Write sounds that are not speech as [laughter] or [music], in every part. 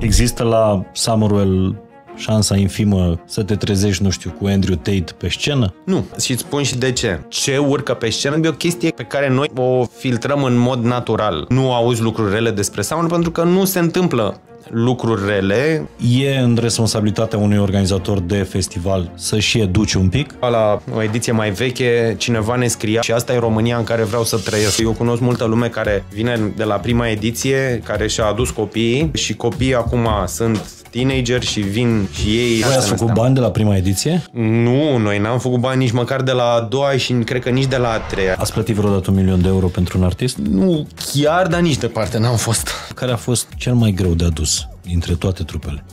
Există la Summerwell șansa infimă să te trezești, nu știu, cu Andrew Tate pe scenă? Nu. Și îți spun și de ce. Ce urcă pe scenă e o chestie pe care noi o filtrăm în mod natural. Nu auzi lucruri rele despre Summerwell pentru că nu se întâmplă lucruri rele. E în responsabilitatea unui organizator de festival să-și educe un pic? La o ediție mai veche, cineva ne scria și asta e România în care vreau să trăiesc. Eu cunosc multă lume care vine de la prima ediție, care și-a adus copiii și copiii acum sunt teenager și vin și ei... Voi ați făcut bani de la prima ediție? Nu, noi n-am făcut bani nici măcar de la a doua și cred că nici de la a treia. Ați plătit vreodată un milion de euro pentru un artist? Nu chiar, dar nici departe n-am fost. Care a fost cel mai greu de adus dintre toate trupele?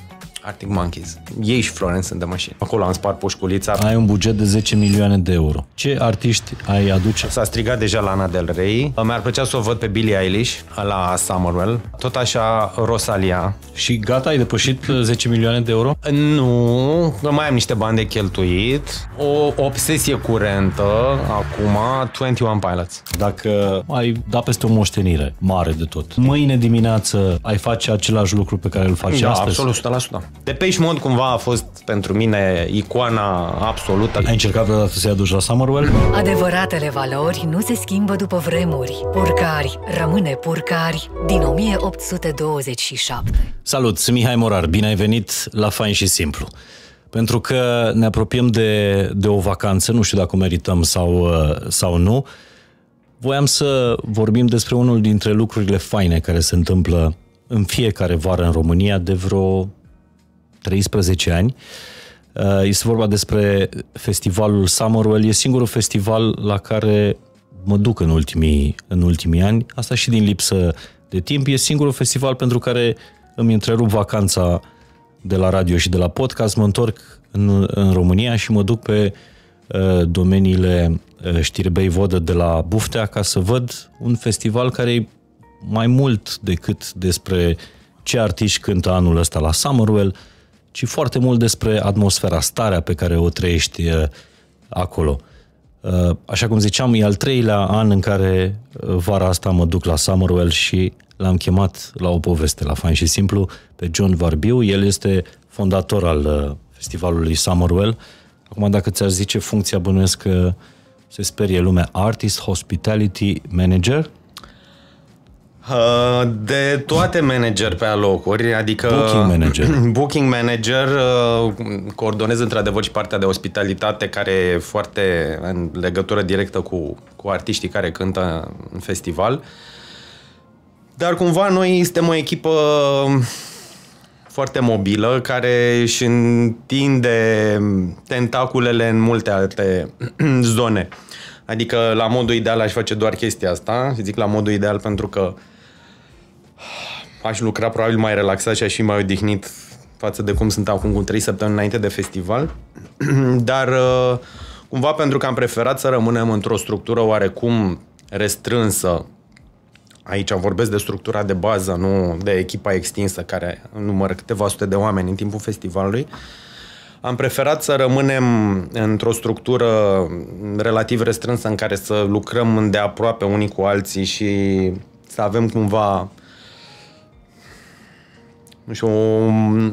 Arctic Monkeys. Ei și Florence sunt de mașini. Acolo am spart poșculița. Ai un buget de 10 milioane de euro. Ce artiști ai aduce? S-a strigat deja Lana Del Rey. Mi-ar plăcea să o văd pe Billie Eilish la Summerwell. Tot așa Rosalia. Și gata, ai depășit 10 milioane de euro? Nu, mai am niște bani de cheltuit. O obsesie curentă acum, 21 Pilots. Dacă ai da peste o moștenire mare de tot, mâine dimineață ai face același lucru pe care îl faci da, astăzi? absolut, 100%. Depeche Mode cumva a fost pentru mine icoana absolută. Ai încercat vreodată să-i aduci la Summerwell? Adevăratele valori nu se schimbă după vremuri. Purcari rămâne purcari din 1827. Salut, sunt Mihai Morar, bine ai venit la Fain și Simplu. Pentru că ne apropiem de, de o vacanță, nu știu dacă o merităm sau, sau nu, voiam să vorbim despre unul dintre lucrurile faine care se întâmplă în fiecare vară în România de vreo 13 ani. Uh, este vorba despre festivalul Summerwell. E singurul festival la care mă duc în ultimii, în ultimii ani. Asta și din lipsă de timp. E singurul festival pentru care îmi întrerup vacanța de la radio și de la podcast, mă întorc în, în România și mă duc pe uh, domeniile uh, Știrbei Vodă de la Buftea ca să văd un festival care e mai mult decât despre ce artiști cântă anul ăsta la Summerwell, ci foarte mult despre atmosfera, starea pe care o trăiești uh, acolo. Uh, așa cum ziceam, e al treilea an în care uh, vara asta mă duc la Summerwell și l-am chemat la o poveste, la fain și simplu, pe John Varbiu. El este fondator al festivalului Summerwell. Acum, dacă ți-aș zice funcția, bănuiesc că se sperie lumea Artist Hospitality Manager – Uh, de toate manager pe alocuri, adică... Booking manager. [clears throat] Booking manager, uh, coordonez într-adevăr și partea de ospitalitate care e foarte în legătură directă cu, cu artiștii care cântă în festival. Dar cumva noi suntem o echipă foarte mobilă care își întinde tentaculele în multe alte [clears throat] zone. Adică la modul ideal aș face doar chestia asta, zic la modul ideal pentru că uh, aș lucra probabil mai relaxat și aș fi mai odihnit față de cum sunt acum cu trei săptămâni înainte de festival. [clears throat] Dar uh, cumva pentru că am preferat să rămânem într-o structură oarecum restrânsă Aici vorbesc de structura de bază, nu de echipa extinsă care numără câteva sute de oameni în timpul festivalului. Am preferat să rămânem într-o structură relativ restrânsă în care să lucrăm îndeaproape unii cu alții și să avem cumva nu știu,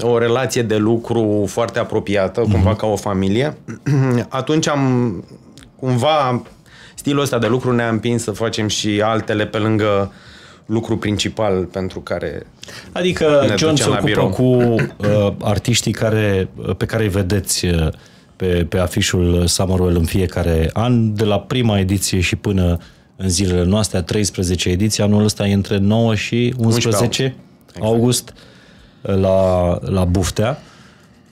o, o relație de lucru foarte apropiată, mm-hmm. cumva ca o familie. [clears throat] Atunci am, cumva, stilul ăsta de lucru ne-a împins să facem și altele pe lângă lucru principal pentru care Adică John se ocupă cu uh, artiștii care, pe care îi vedeți uh, pe, pe afișul Summerwell în fiecare an, de la prima ediție și până în zilele noastre, a 13 ediție, anul ăsta e între 9 și 11, 11 august. august la, la Buftea.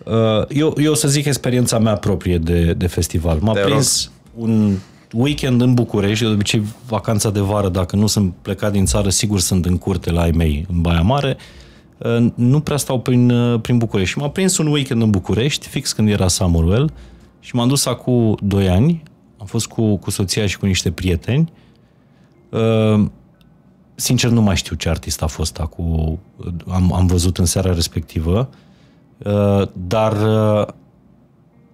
Uh, eu, eu să zic experiența mea proprie de, de festival. M-a Te prins rog. un weekend în București, de obicei vacanța de vară, dacă nu sunt plecat din țară, sigur sunt în curte la ai mei, în Baia Mare. Uh, nu prea stau prin, uh, prin București. Și m-a prins un weekend în București, fix când era Samuel, și m-am dus acum 2 ani. Am fost cu, cu soția și cu niște prieteni sincer nu mai știu ce artist a fost acum, am, am văzut în seara respectivă, uh, dar uh,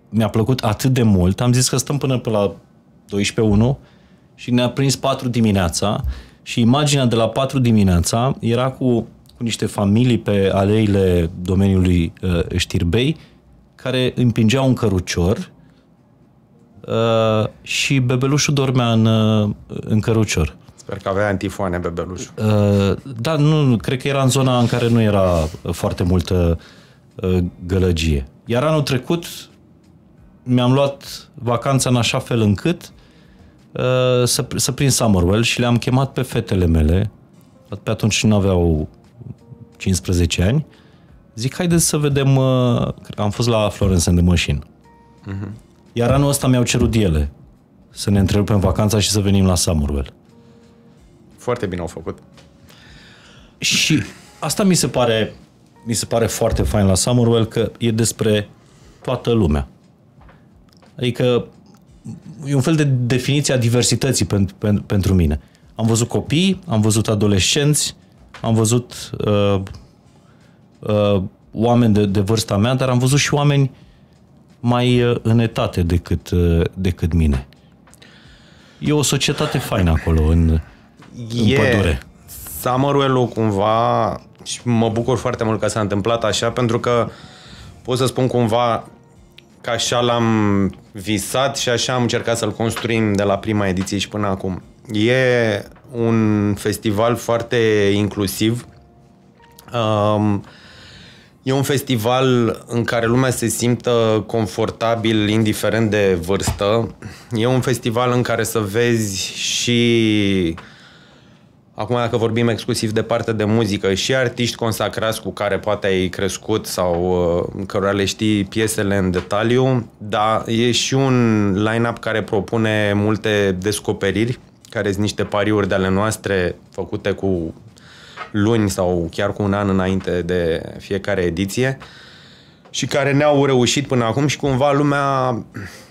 mi-a plăcut atât de mult, am zis că stăm până pe la 12.1 și ne-a prins 4 dimineața și imaginea de la 4 dimineața era cu cu niște familii pe aleile domeniului uh, Știrbei care împingeau un cărucior uh, și bebelușul dormea în, uh, în cărucior. Sper că avea antifoane bebelușul. Uh, da, nu, cred că era în zona în care nu era foarte multă uh, gălăgie. Iar anul trecut mi-am luat vacanța în așa fel încât uh, să, să prind Summerwell și le-am chemat pe fetele mele, pe atunci nu aveau 15 ani, zic, haideți să vedem, uh, am fost la Florence and the Machine. Uh-huh. Iar anul ăsta mi-au cerut ele să ne întrerupem vacanța și să venim la Summerwell. Foarte bine au făcut. Și asta mi se pare, mi se pare foarte fain la Summerwell, că e despre toată lumea. Adică e un fel de definiție a diversității pentru, pentru, pentru mine. Am văzut copii, am văzut adolescenți, am văzut uh, uh, oameni de, de vârsta mea, dar am văzut și oameni mai uh, în etate decât, uh, decât mine. E o societate faină acolo, în, în E pădure. Summerwell-ul cumva și mă bucur foarte mult că s-a întâmplat așa pentru că pot să spun cumva că așa l-am visat și așa am încercat să-l construim de la prima ediție și până acum. E un festival foarte inclusiv. Um, e un festival în care lumea se simtă confortabil indiferent de vârstă. E un festival în care să vezi și Acum, dacă vorbim exclusiv de partea de muzică, și artiști consacrați cu care poate ai crescut sau uh, cărora le știi piesele în detaliu, dar e și un line-up care propune multe descoperiri, care sunt niște pariuri de ale noastre făcute cu luni sau chiar cu un an înainte de fiecare ediție și care ne-au reușit până acum și cumva lumea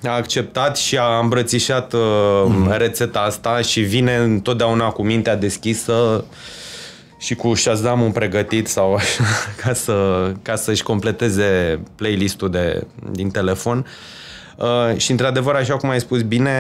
a acceptat și a îmbrățișat uh, mm-hmm. rețeta asta și vine întotdeauna cu mintea deschisă și cu Shazam-ul pregătit sau așa, [laughs] ca, să, ca să-și completeze playlist-ul de, din telefon. Uh, și într-adevăr, așa cum ai spus bine,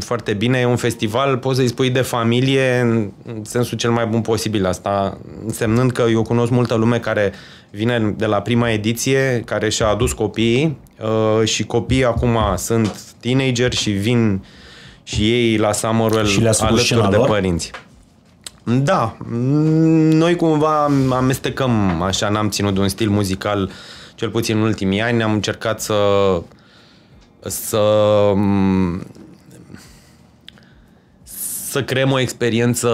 foarte bine, e un festival, poți să-i spui de familie în sensul cel mai bun posibil asta, însemnând că eu cunosc multă lume care vine de la prima ediție, care și-a adus copiii uh, și copiii acum sunt teenageri și vin și ei la Summerwell Și le-ați făcut alături scena de lor? părinți. Da, noi cumva amestecăm așa, n-am ținut de un stil muzical, cel puțin în ultimii ani, am încercat să să să creăm o experiență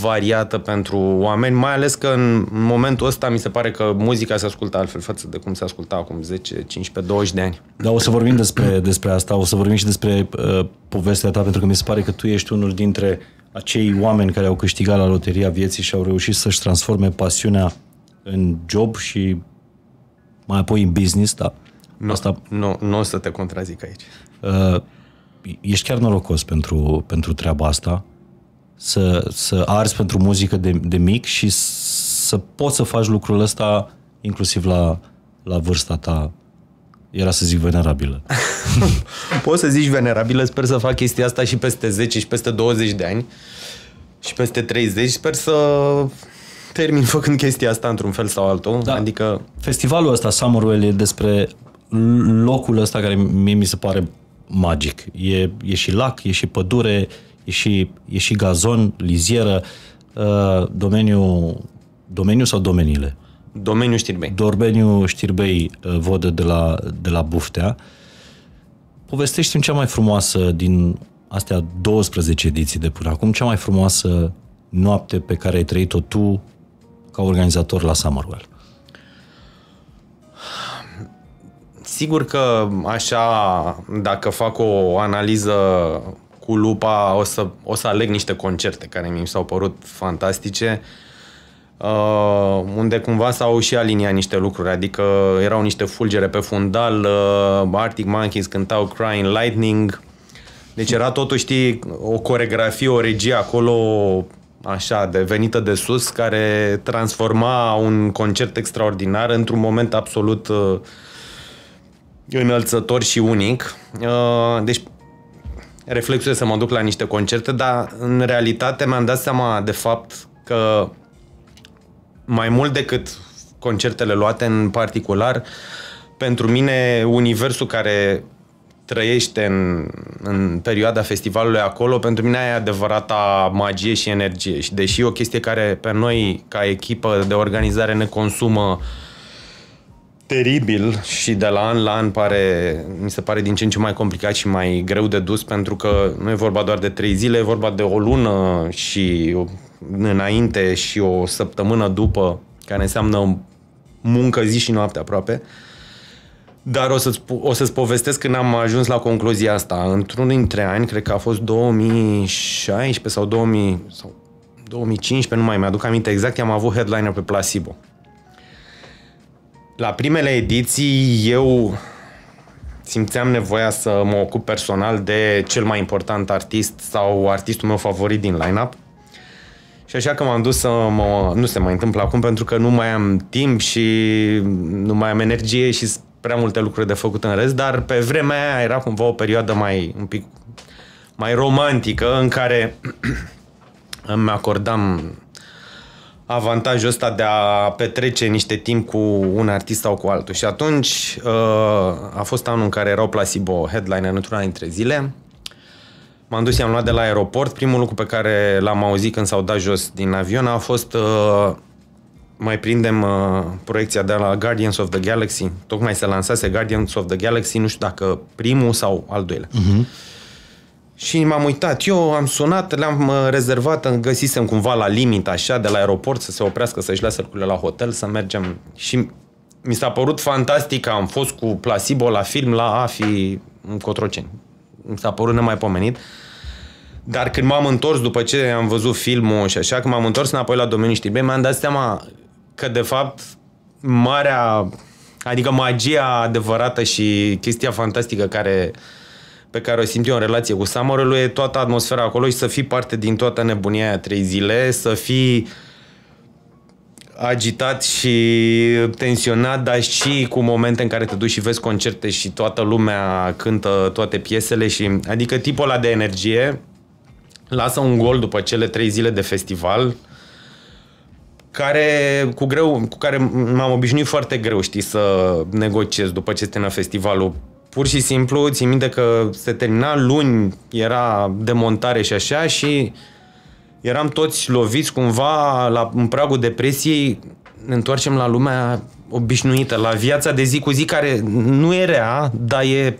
variată pentru oameni, mai ales că în momentul ăsta mi se pare că muzica se ascultă altfel față de cum se asculta acum 10, 15, 20 de ani. Da, o să vorbim despre, despre asta, o să vorbim și despre uh, povestea ta, pentru că mi se pare că tu ești unul dintre acei oameni care au câștigat la loteria vieții și au reușit să-și transforme pasiunea în job și mai apoi în business, da. Nu, Asta... nu, nu o să te contrazic aici. Uh, ești chiar norocos pentru, pentru treaba asta, să, să arzi pentru muzică de, de mic și să poți să faci lucrul ăsta inclusiv la, la vârsta ta, era să zic venerabilă. [laughs] [laughs] Poți să zici venerabilă, sper să fac chestia asta și peste 10 și peste 20 de ani și peste 30, sper să termin făcând chestia asta într-un fel sau altul, Da. adică Festivalul ăsta, Summerwell, e despre locul ăsta care mie mi se pare magic. E, e și lac, e și pădure, e și, e și gazon, lizieră, uh, domeniul, domeniul sau domeniile? domeniul știrbei. Domeniul Știrbei uh, Vodă de la, de la Buftea. Povestește-mi cea mai frumoasă din astea 12 ediții de până acum, cea mai frumoasă noapte pe care ai trăit-o tu ca organizator la Summerwell. Sigur că așa, dacă fac o analiză cu lupa, o să, o să aleg niște concerte care mi s-au părut fantastice, uh, unde cumva s-au și aliniat niște lucruri, adică erau niște fulgere pe fundal, uh, Arctic Monkeys cântau Crying Lightning, deci era totuși, știi, o coregrafie, o regie acolo așa, de venită de sus, care transforma un concert extraordinar într-un moment absolut uh, înălțător și unic. Uh, Deci, reflexul e să mă duc la niște concerte, dar în realitate mi-am dat seama de fapt că mai mult decât concertele luate în particular, pentru mine universul care trăiește în, în perioada festivalului acolo, pentru mine e adevărata magie și energie. Și deși e o chestie care pe noi, ca echipă de organizare, ne consumă teribil și de la an la an pare, mi se pare din ce în ce mai complicat și mai greu de dus pentru că nu e vorba doar de trei zile, e vorba de o lună și înainte și o săptămână după, care înseamnă muncă zi și noapte aproape. Dar o să-ți, o să-ți povestesc când am ajuns la concluzia asta. Într-unul dintre ani, cred că a fost 2016 sau, 2000, sau 2015, nu mai mi-aduc aminte exact, am avut headliner pe Placebo. La primele ediții eu simțeam nevoia să mă ocup personal de cel mai important artist sau artistul meu favorit din line-up. Și așa că m-am dus să mă... Nu se mai întâmplă acum pentru că nu mai am timp și nu mai am energie și prea multe lucruri de făcut în rest, dar pe vremea aia era cumva o perioadă mai un pic mai romantică în care [clears throat] îmi acordam avantajul ăsta de a petrece niște timp cu un artist sau cu altul. Și atunci uh, a fost anul în care erau Placebo headliner într-una dintre zile. M-am dus, i-am luat de la aeroport. Primul lucru pe care l-am auzit când s-au dat jos din avion a fost uh, mai prindem uh, proiecția de la Guardians of the Galaxy. Tocmai se lansase Guardians of the Galaxy, nu știu dacă primul sau al doilea. Uh-huh. Și m-am uitat. Eu am sunat, le-am uh, rezervat, găsisem cumva la limit, așa, de la aeroport, să se oprească, să-și lase lucrurile la hotel, să mergem. Și mi s-a părut fantastic am fost cu Placebo la film la AFI în Cotroceni. Mi s-a părut nemaipomenit. Dar când m-am întors după ce am văzut filmul și așa, când m-am întors înapoi la domeniul știrbei, mi-am dat seama că de fapt marea, adică magia adevărată și chestia fantastică care pe care o simt eu în relație cu Summerul e toată atmosfera acolo și să fii parte din toată nebunia aia trei zile, să fii agitat și tensionat, dar și cu momente în care te duci și vezi concerte și toată lumea cântă toate piesele și adică tipul ăla de energie lasă un gol după cele trei zile de festival care, cu, greu, cu care m-am obișnuit foarte greu, știi, să negociez după ce termină festivalul. Pur și simplu, țin minte că se termina luni, era demontare și așa și eram toți loviți cumva la, în pragul depresiei, ne întoarcem la lumea obișnuită, la viața de zi cu zi care nu e rea, dar e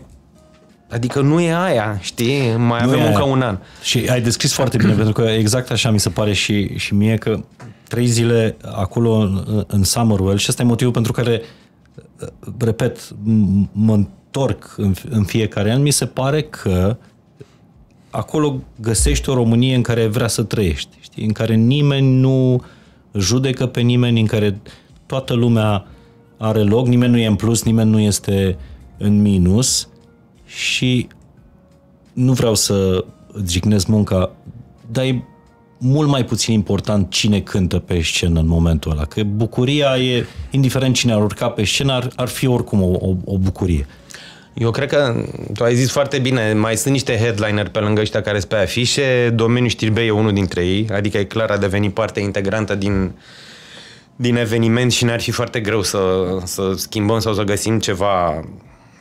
Adică nu e aia, știi? Mai nu avem încă un an. Și ai descris foarte bine, pentru că exact așa mi se pare și, și mie că trei zile acolo în, în Summerwell și ăsta e motivul pentru care, repet, mă întorc în, în fiecare an, mi se pare că acolo găsești o Românie în care vrea să trăiești, știi? în care nimeni nu judecă pe nimeni, în care toată lumea are loc, nimeni nu e în plus, nimeni nu este în minus și nu vreau să jignesc munca, dar e mult mai puțin important cine cântă pe scenă în momentul ăla. Că bucuria e, indiferent cine ar urca pe scenă, ar, ar fi oricum o, o, o bucurie. Eu cred că tu ai zis foarte bine, mai sunt niște headliner pe lângă ăștia care sunt pe afișe, domeniul știrbei e unul dintre ei, adică e clar a devenit parte integrantă din, din eveniment și ne-ar fi foarte greu să, să schimbăm sau să găsim ceva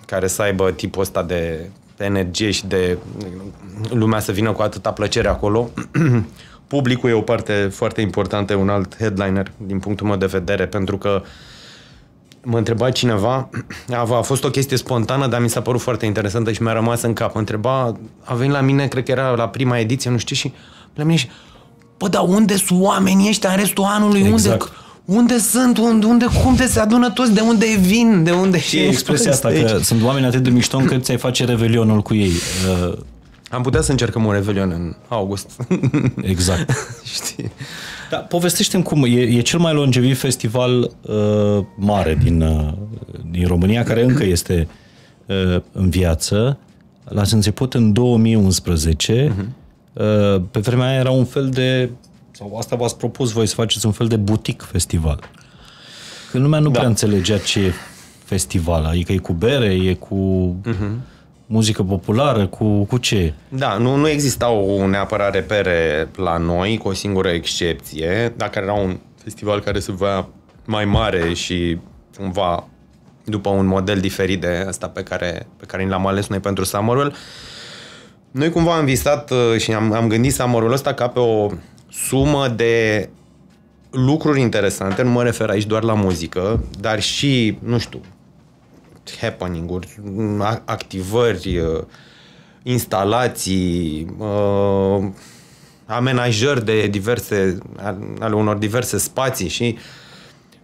care să aibă tipul ăsta de energie și de lumea să vină cu atâta plăcere acolo. [clears throat] Publicul e o parte foarte importantă, un alt headliner din punctul meu de vedere, pentru că mă întreba cineva, [clears throat] a, a fost o chestie spontană, dar mi s-a părut foarte interesantă și mi-a rămas în cap. Mă întreba, a venit la mine, cred că era la prima ediție, nu știu, și la mine și, bă, dar unde sunt oamenii ăștia în restul anului? Exact. Unde, unde sunt, unde, unde, cum de se adună toți, de unde vin, de unde... Și expresia asta, că sunt oameni atât de mișto încât ți-ai face revelionul cu ei. Uh, Am putea să încercăm un revelion în august. Exact. [laughs] Știi? Da, povestește cum, e, e cel mai longeviv festival uh, mare din, uh, din România, care încă este uh, în viață. L-ați început în 2011. Uh-huh. Uh, pe vremea aia era un fel de sau asta v-ați propus voi să faceți un fel de butic festival. Când lumea nu da. prea înțelegea ce e festival, adică e cu bere, e cu uh-huh. Muzică populară, cu, cu ce? Da, nu, nu existau neapărat repere la noi, cu o singură excepție, dacă era un festival care se va mai mare și cumva după un model diferit de asta pe care, pe care l-am ales noi pentru Summerul. Noi cumva am visat uh, și am, am gândit Summerul ăsta ca pe o sumă de lucruri interesante, nu mă refer aici doar la muzică, dar și, nu știu, happening-uri, activări, uh, instalații, uh, amenajări de diverse, ale unor diverse spații și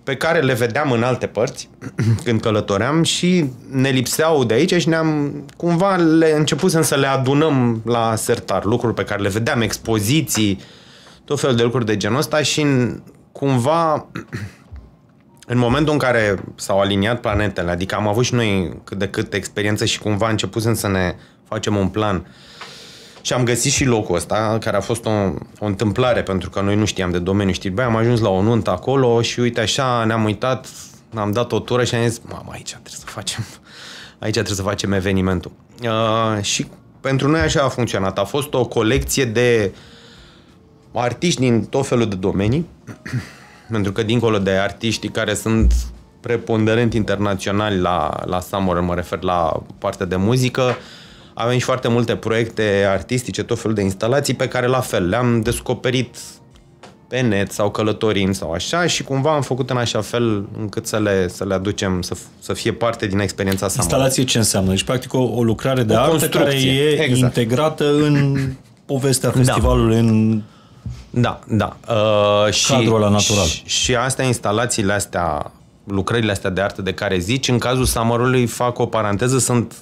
pe care le vedeam în alte părți [clears throat] când călătoream și ne lipseau de aici și ne-am cumva le începusem să le adunăm la sertar, lucruri pe care le vedeam, expoziții, tot felul de lucruri de genul ăsta și cumva [clears throat] în momentul în care s-au aliniat planetele, adică am avut și noi cât de cât experiență și cumva începusem să ne facem un plan și am găsit și locul ăsta, care a fost o, o întâmplare, pentru că noi nu știam de domeniu știri. am ajuns la o nuntă acolo și uite așa, ne-am uitat, am dat o tură și am zis, mamă, aici trebuie să facem, aici trebuie să facem evenimentul. Uh, și pentru noi așa a funcționat. A fost o colecție de artiști din tot felul de domenii, pentru că dincolo de artiștii care sunt preponderent internaționali la, la Summer, mă refer la partea de muzică, avem și foarte multe proiecte artistice, tot felul de instalații pe care la fel le-am descoperit pe net sau călătorind sau așa și cumva am făcut în așa fel încât să le, să le aducem să, să fie parte din experiența sa. Instalație ce înseamnă? Deci practic o, o lucrare de o artă care e exact. integrată în povestea da. festivalului, da. în da, da. Uh, și, cadrul ăla natural. Și, și astea, instalațiile astea, lucrările astea de artă de care zici, în cazul Summerului fac o paranteză, sunt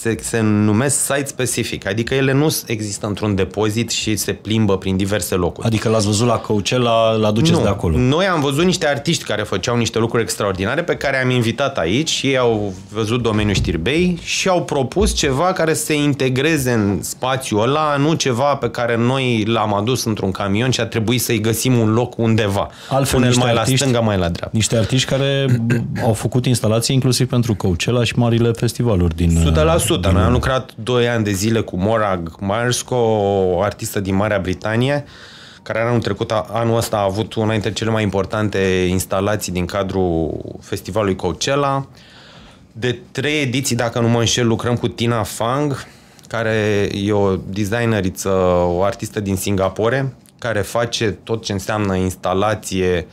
se, se numesc site specific, adică ele nu există într-un depozit și se plimbă prin diverse locuri. Adică l-ați văzut la Coachella, l aduceți nu, de acolo. Noi am văzut niște artiști care făceau niște lucruri extraordinare pe care am invitat aici, ei au văzut domeniul știrbei și au propus ceva care să se integreze în spațiul ăla, nu ceva pe care noi l-am adus într-un camion și a trebuit să-i găsim un loc undeva. Altfel, niște mai artiști, la stânga, mai la dreapta. Niște artiști care au făcut instalații inclusiv pentru Coachella și marile festivaluri din 100%. Noi am lucrat 2 ani de zile cu Morag Marsco, o artistă din Marea Britanie, care anul trecut, anul ăsta a avut una dintre cele mai importante instalații din cadrul festivalului Coachella. De trei ediții, dacă nu mă înșel, lucrăm cu Tina Fang, care e o designeriță, o artistă din Singapore, care face tot ce înseamnă instalație,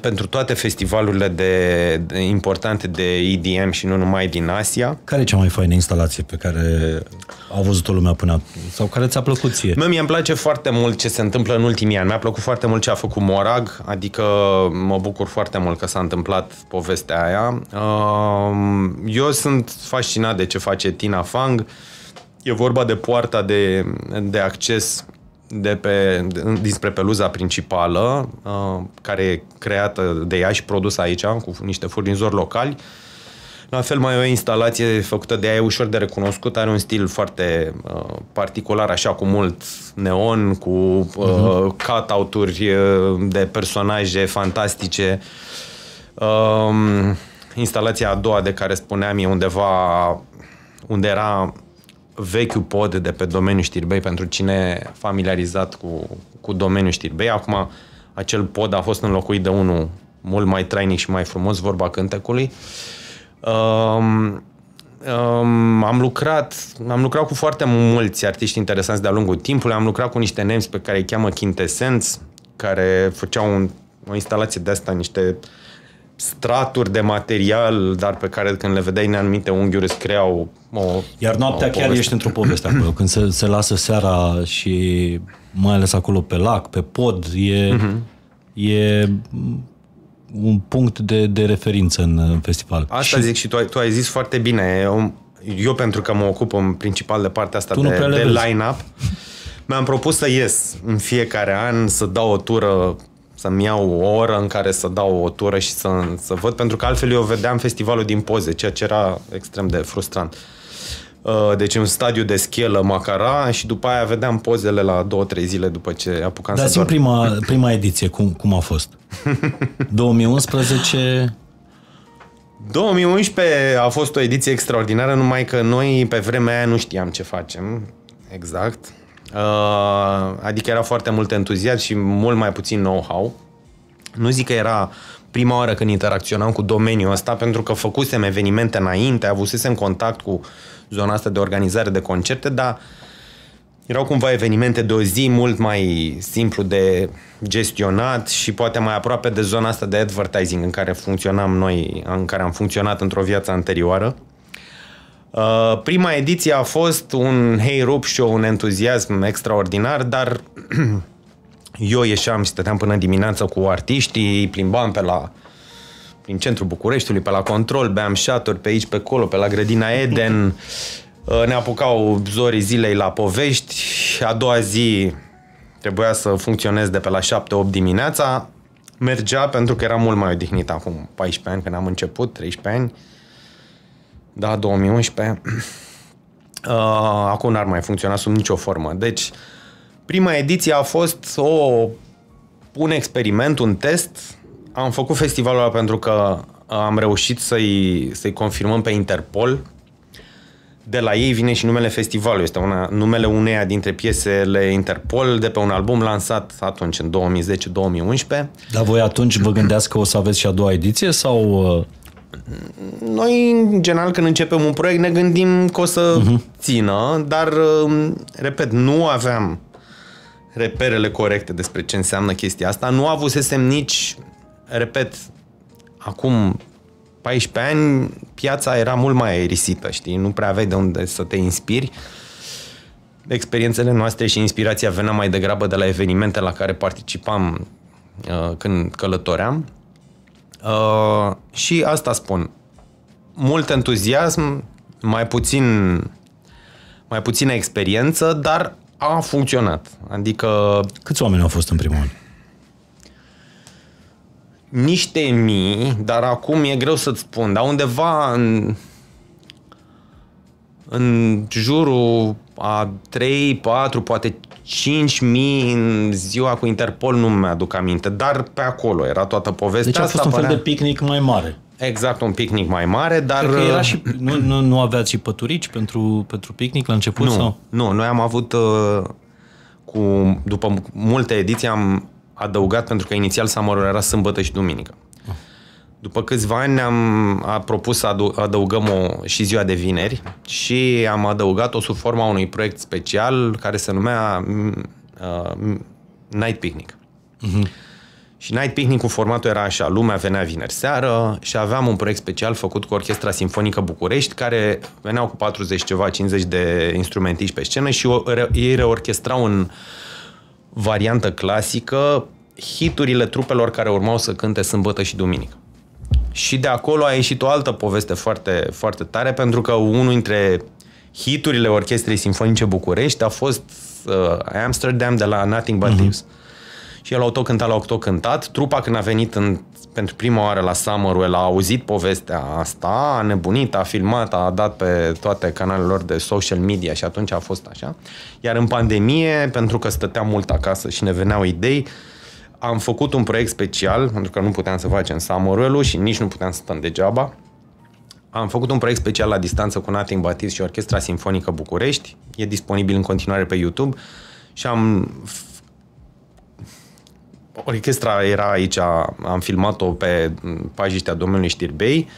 pentru toate festivalurile de, de importante de EDM și nu numai din Asia. Care e cea mai faină instalație pe care a văzut-o lumea până sau care ți-a plăcut ție? Mie îmi place foarte mult ce se întâmplă în ultimii ani. Mi-a plăcut foarte mult ce a făcut Morag, adică mă bucur foarte mult că s-a întâmplat povestea aia. Um, eu sunt fascinat de ce face Tina Fang. E vorba de poarta de, de acces de pe, dinspre peluza principală, uh, care e creată de ea și produsă aici, cu niște furnizori locali. La fel mai e o instalație făcută de ea, e ușor de recunoscut, are un stil foarte uh, particular, așa cu mult neon, cu uh, uh-huh. cut-out-uri uh, de personaje fantastice. Uh, instalația a doua de care spuneam e undeva unde era vechiul pod de pe domeniul știrbei pentru cine familiarizat cu, cu domeniul știrbei. Acum acel pod a fost înlocuit de unul mult mai trainic și mai frumos, vorba cântecului. Um, um, am lucrat am lucrat cu foarte mulți artiști interesanți de-a lungul timpului, am lucrat cu niște nemți pe care îi cheamă Quintessence, care făceau un, o instalație de asta, niște uh, straturi de material, dar pe care când le vedeai în anumite unghiuri îți creau o Iar noaptea o chiar ești într-o poveste acolo, când se, se lasă seara și mai ales acolo pe lac, pe pod, e, uh-huh. e un punct de, de referință în, în festival. Asta și... zic și tu, tu ai zis foarte bine. Eu, eu pentru că mă ocup în principal de partea asta de, de line-up, mi-am propus să ies în fiecare an, să dau o tură să-mi iau o oră în care să dau o tură și să, să văd, pentru că altfel eu vedeam festivalul din poze, ceea ce era extrem de frustrant. Uh, deci un stadiu de schelă Macara și după aia vedeam pozele la două, trei zile după ce apucam Dar să dorm. prima, prima ediție, cum, cum a fost? [laughs] 2011... 2011 a fost o ediție extraordinară, numai că noi pe vremea aia nu știam ce facem exact. Uh, adică era foarte mult entuziasm și mult mai puțin know-how. Nu zic că era prima oară când interacționam cu domeniul ăsta, pentru că făcusem evenimente înainte, avusesem contact cu zona asta de organizare de concerte, dar erau cumva evenimente de o zi mult mai simplu de gestionat și poate mai aproape de zona asta de advertising în care funcționam noi, în care am funcționat într-o viață anterioară. Uh, prima ediție a fost un hey rup show, un entuziasm extraordinar, dar [clears throat] eu ieșeam și stăteam până dimineața cu artiștii, plimbam pe la prin centrul Bucureștiului, pe la control, beam șaturi pe aici, pe acolo, pe la grădina Eden. Uh, ne apucau zorii zilei la povești. A doua zi trebuia să funcționez de pe la 7-8 dimineața. Mergea pentru că era mult mai odihnit acum 14 ani când am început, 13 ani. Da, 2011. [clears throat] Uh, acum n-ar mai funcționa sub nicio formă. Deci, prima ediție a fost o, un experiment, un test. Am făcut festivalul ăla pentru că am reușit să-i, să-i confirmăm pe Interpol. De la ei vine și numele festivalului. Este una, numele uneia dintre piesele Interpol de pe un album lansat atunci, în 2010-2011. Dar voi atunci vă gândeați că o să aveți și a doua ediție sau... uh, Noi, în general, când începem un proiect, ne gândim că o să uh-huh. țină, dar, um, repet, nu aveam reperele corecte despre ce înseamnă chestia asta. Nu avusesem nici, repet, acum 14 ani, piața era mult mai aerisită, știi? Nu prea aveai de unde să te inspiri. Experiențele noastre și inspirația venea mai degrabă de la evenimente la care participam uh, când călătoream. Uh, și asta spun. Mult entuziasm, mai puțin mai puțină experiență, dar a funcționat. Adică Câți oameni au fost în primul an? niște mii, dar acum e greu să-ți spun, dar undeva în, în jurul a 3, 4, poate 5 mii în ziua cu Interpol, nu mi-aduc aminte, dar pe acolo era toată povestea Deci a asta. fost un fel părea- de picnic mai mare. Exact, un picnic mai mare, dar... Cred că era și, nu, nu, nu aveați și păturici pentru, pentru picnic la început? Nu, Sau? nu, noi am avut, uh, cu, după multe ediții, am adăugat, pentru că inițial summer era sâmbătă și duminică. După câțiva ani ne-am a propus să adu- adăugăm o, și ziua de vineri și am adăugat-o sub forma unui proiect special care se numea m, uh, m- Night Picnic. Și Night Picnic-ul formatul era așa, lumea venea vineri seară și aveam un proiect special făcut cu Orchestra Sinfonică București, care veneau cu 40 ceva, 50 de instrumentiști pe scenă și o, re, ei reorchestrau în variantă clasică hiturile trupelor care urmau să cânte sâmbătă și duminică. Și de acolo a ieșit o altă poveste foarte, foarte tare, pentru că unul dintre hiturile Orchestrei Sinfonice București a fost uh, Amsterdam de la Nothing But Thieves. Și el a tot cântat la tot cântat. Trupa când a venit în, pentru prima oară la Summerwell a auzit povestea asta, a nebunit, a filmat, a dat pe toate canalele lor de social media și atunci a fost așa. Iar în pandemie, pentru că stăteam mult acasă și ne veneau idei, am făcut un proiect special, pentru că nu puteam să facem Summerwell-ul și nici nu puteam să stăm degeaba. Am făcut un proiect special la distanță cu Nothing But Thieves și Orchestra Sinfonică București. E disponibil în continuare pe YouTube. Și am orchestra era aici, am filmat-o pe pajiștea domnului Știrbei,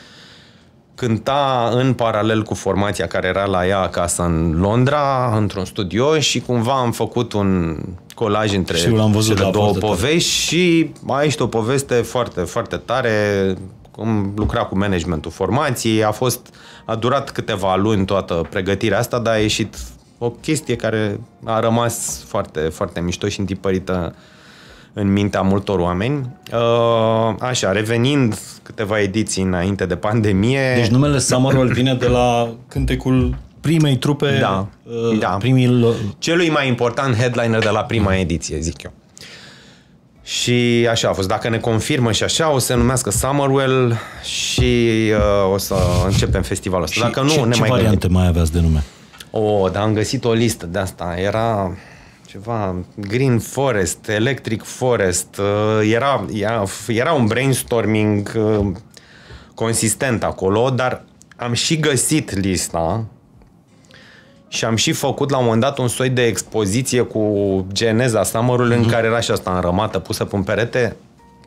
cânta în paralel cu formația care era la ea acasă în Londra, într-un studio și cumva am făcut un colaj între Și eu l-am văzut, cele da, două foarte tare. povești și mai este o poveste foarte, foarte tare, cum lucra cu managementul formației, a fost, a durat câteva luni toată pregătirea asta, dar a ieșit o chestie care a rămas foarte, foarte mișto și întipărită în mintea multor oameni. Uh, Așa, revenind câteva ediții înainte de pandemie... Deci numele Summerwell vine de la cântecul primei trupe, Da, uh, da. primii celui mai important headliner de la prima ediție, zic eu. Și așa a fost. Dacă ne confirmă și așa, o să se numească Summerwell și uh, o să începem festivalul ăsta. Dacă nu, ce, ne ce mai variante mai aveați de nume? Oh, dar am găsit o listă de asta. Era ceva Green Forest, Electric Forest. uh, Era, era, era un brainstorming uh, consistent acolo, dar am și găsit lista și am și făcut la un moment dat un soi de expoziție cu geneza Summerul mm-hmm. în care era și asta înrămată, pusă pe un perete.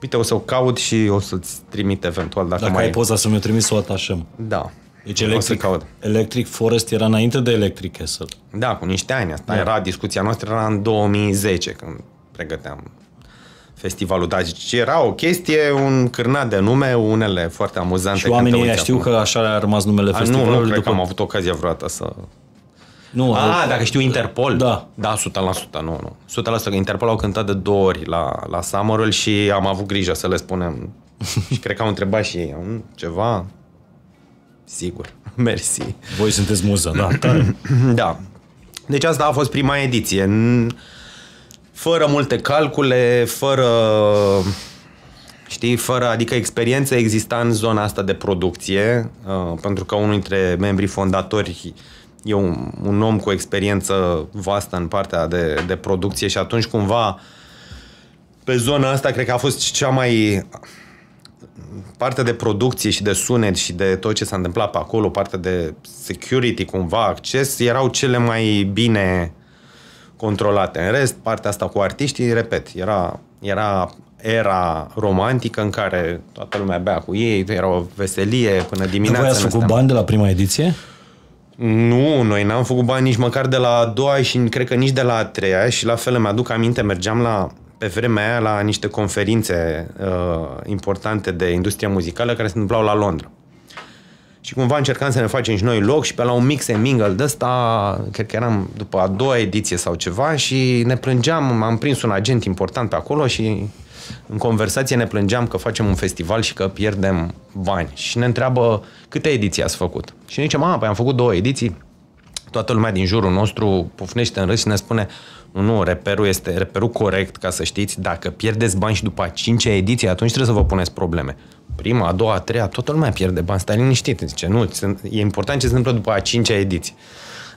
Uite, o să o caut și o să-ți trimit eventual dacă, Dacă mai ai poza să mi-o trimis, să o atașăm. Da. Deci O să Electric, caut. Electric Forest era înainte de Electric Castle. Da, cu niște ani. Asta Da. era, discuția noastră era în 2010, când pregăteam festivalul. Dar zici, era o chestie, un cârnat de nume, unele foarte amuzante. Și când te oamenii ăia uiți știu acum. că așa a rămas numele A, nu, festivalului. nu cred după... că am avut ocazia vreodată să... Nu, A, dacă știu Interpol. Da. Da, 100%, nu, nu. 100% că Interpol au cântat de două ori la, la Summerul și am avut grijă să le spunem. [laughs] și cred că au întrebat și ei, "Mm, ceva? Sigur, [laughs] mersi. Voi sunteți muză, da, tare. [clears throat] Da. Deci asta a fost prima ediție. N- Fără multe calcule, fără știi, fără, adică experiența exista în zona asta de producție, uh, pentru că unul dintre membrii fondatori e un, un om cu experiență vastă în partea de, de producție și atunci cumva pe zona asta cred că a fost cea mai partea de producție și de sunet și de tot ce s-a întâmplat pe acolo, partea de security, cumva, acces, erau cele mai bine controlate. În rest, partea asta cu artiștii, repet, era, era era romantică în care toată lumea bea cu ei, era o veselie până Nu dimineața. voi ați ne făcut stăteam. bani de la prima ediție? Nu, noi n-am făcut bani nici măcar de la a doua și cred că nici de la a treia și la fel îmi aduc aminte, mergeam la, pe vremea aia la niște conferințe uh, importante de industrie muzicală care se întâmplau la Londra. Și cumva încercam să ne facem și noi loc și pe la un mix and mingle de ăsta, cred că eram după a doua ediție sau ceva și ne plângeam, am prins un agent important pe acolo și în conversație ne plângeam că facem un festival și că pierdem bani. Și ne întreabă câte ediții ați făcut. Și ne zicem, a, păi am făcut două ediții. Toată lumea din jurul nostru pufnește în râs și ne spune nu, nu, reperul este reperul corect, ca să știți, dacă pierdeți bani și după a cincea ediție, atunci trebuie să vă puneți probleme. Prima, a doua, a treia, toată lumea pierde bani, stai liniștit. Zice, nu, e important ce se întâmplă după a cincea ediție.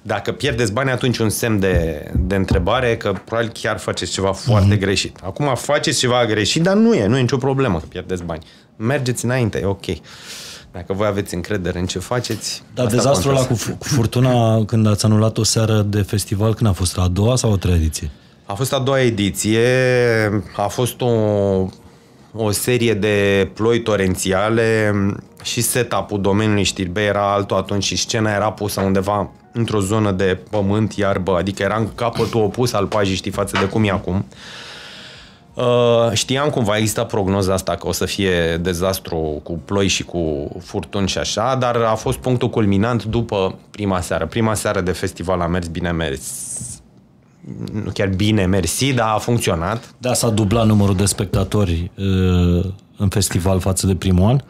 Dacă pierdeți bani, atunci un semn de, de întrebare că probabil chiar faceți ceva foarte mm-hmm. greșit. Acum faceți ceva greșit, dar nu e, nu e nicio problemă că pierdeți bani. Mergeți înainte, e ok. Dacă voi aveți încredere în ce faceți... Dar asta dezastrul ăla cu, contează. fu- cu furtuna când ați anulat o seară de festival, când a fost a doua sau a treia ediție? A fost a doua ediție, a fost o, o serie de ploi torențiale și setup-ul domeniului știrbei era altul atunci și scena era pusă undeva într-o zonă de pământ, iarbă, adică era în capătul opus al pajii, știi, față de cum e acum. Uh, știam cumva, exista prognoza asta că o să fie dezastru cu ploi și cu furtuni și așa, dar a fost punctul culminant după prima seară. Prima seară de festival a mers bine mers. Nu chiar bine mersi, dar a funcționat. Da, s-a dublat numărul de spectatori uh, în festival față de primul an.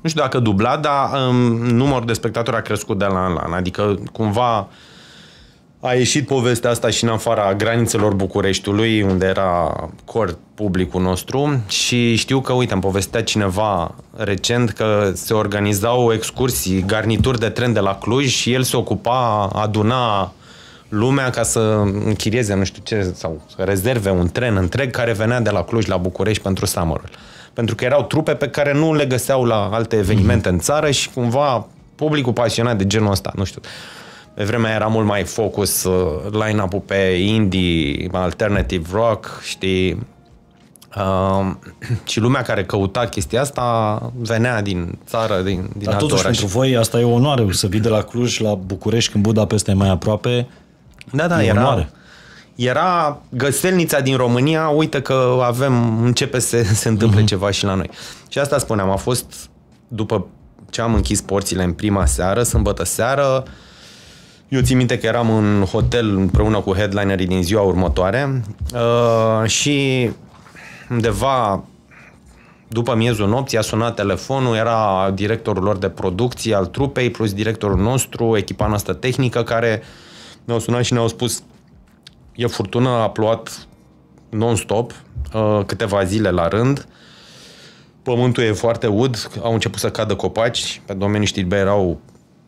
Nu știu dacă dublat, dar um, numărul de spectatori a crescut de la an la an. Adică cumva a ieșit povestea asta și în afara granițelor Bucureștiului, unde era core publicul nostru și știu că, uite, îmi povestea cineva recent că se organizau excursii, garnituri de tren de la Cluj și el se ocupa, aduna lumea ca să închirieze, nu știu ce, sau să rezerve un tren întreg care venea de la Cluj la București pentru summer Pentru că erau trupe pe care nu le găseau la alte evenimente mm-hmm. în țară și cumva publicul pasionat de genul ăsta, nu știu. Pe vremea era mult mai focus uh, line-up-ul pe indie, alternative rock, știi? Uh, [clears throat] și lumea care căuta chestia asta venea din țară, din, din Dar alte totuși orașe. pentru voi asta e o onoare să vii de la Cluj la București când Budapesta e mai aproape. Da, da, E era, onoare. era găselnița din România, uite că avem, începe să se întâmple uh-huh. ceva și la noi. Și asta spuneam, a fost după ce am închis porțile în prima seară, sâmbătă seară, eu țin minte că eram în hotel împreună cu headlinerii din ziua următoare uh, și undeva după miezul nopții a sunat telefonul, era directorul lor de producție al trupei, plus directorul nostru, echipa noastră tehnică, care ne-au sunat și ne-au spus e furtună, a plouat non-stop, uh, câteva zile la rând, pământul e foarte ud, au început să cadă copaci, pe domeniul Știrbei erau,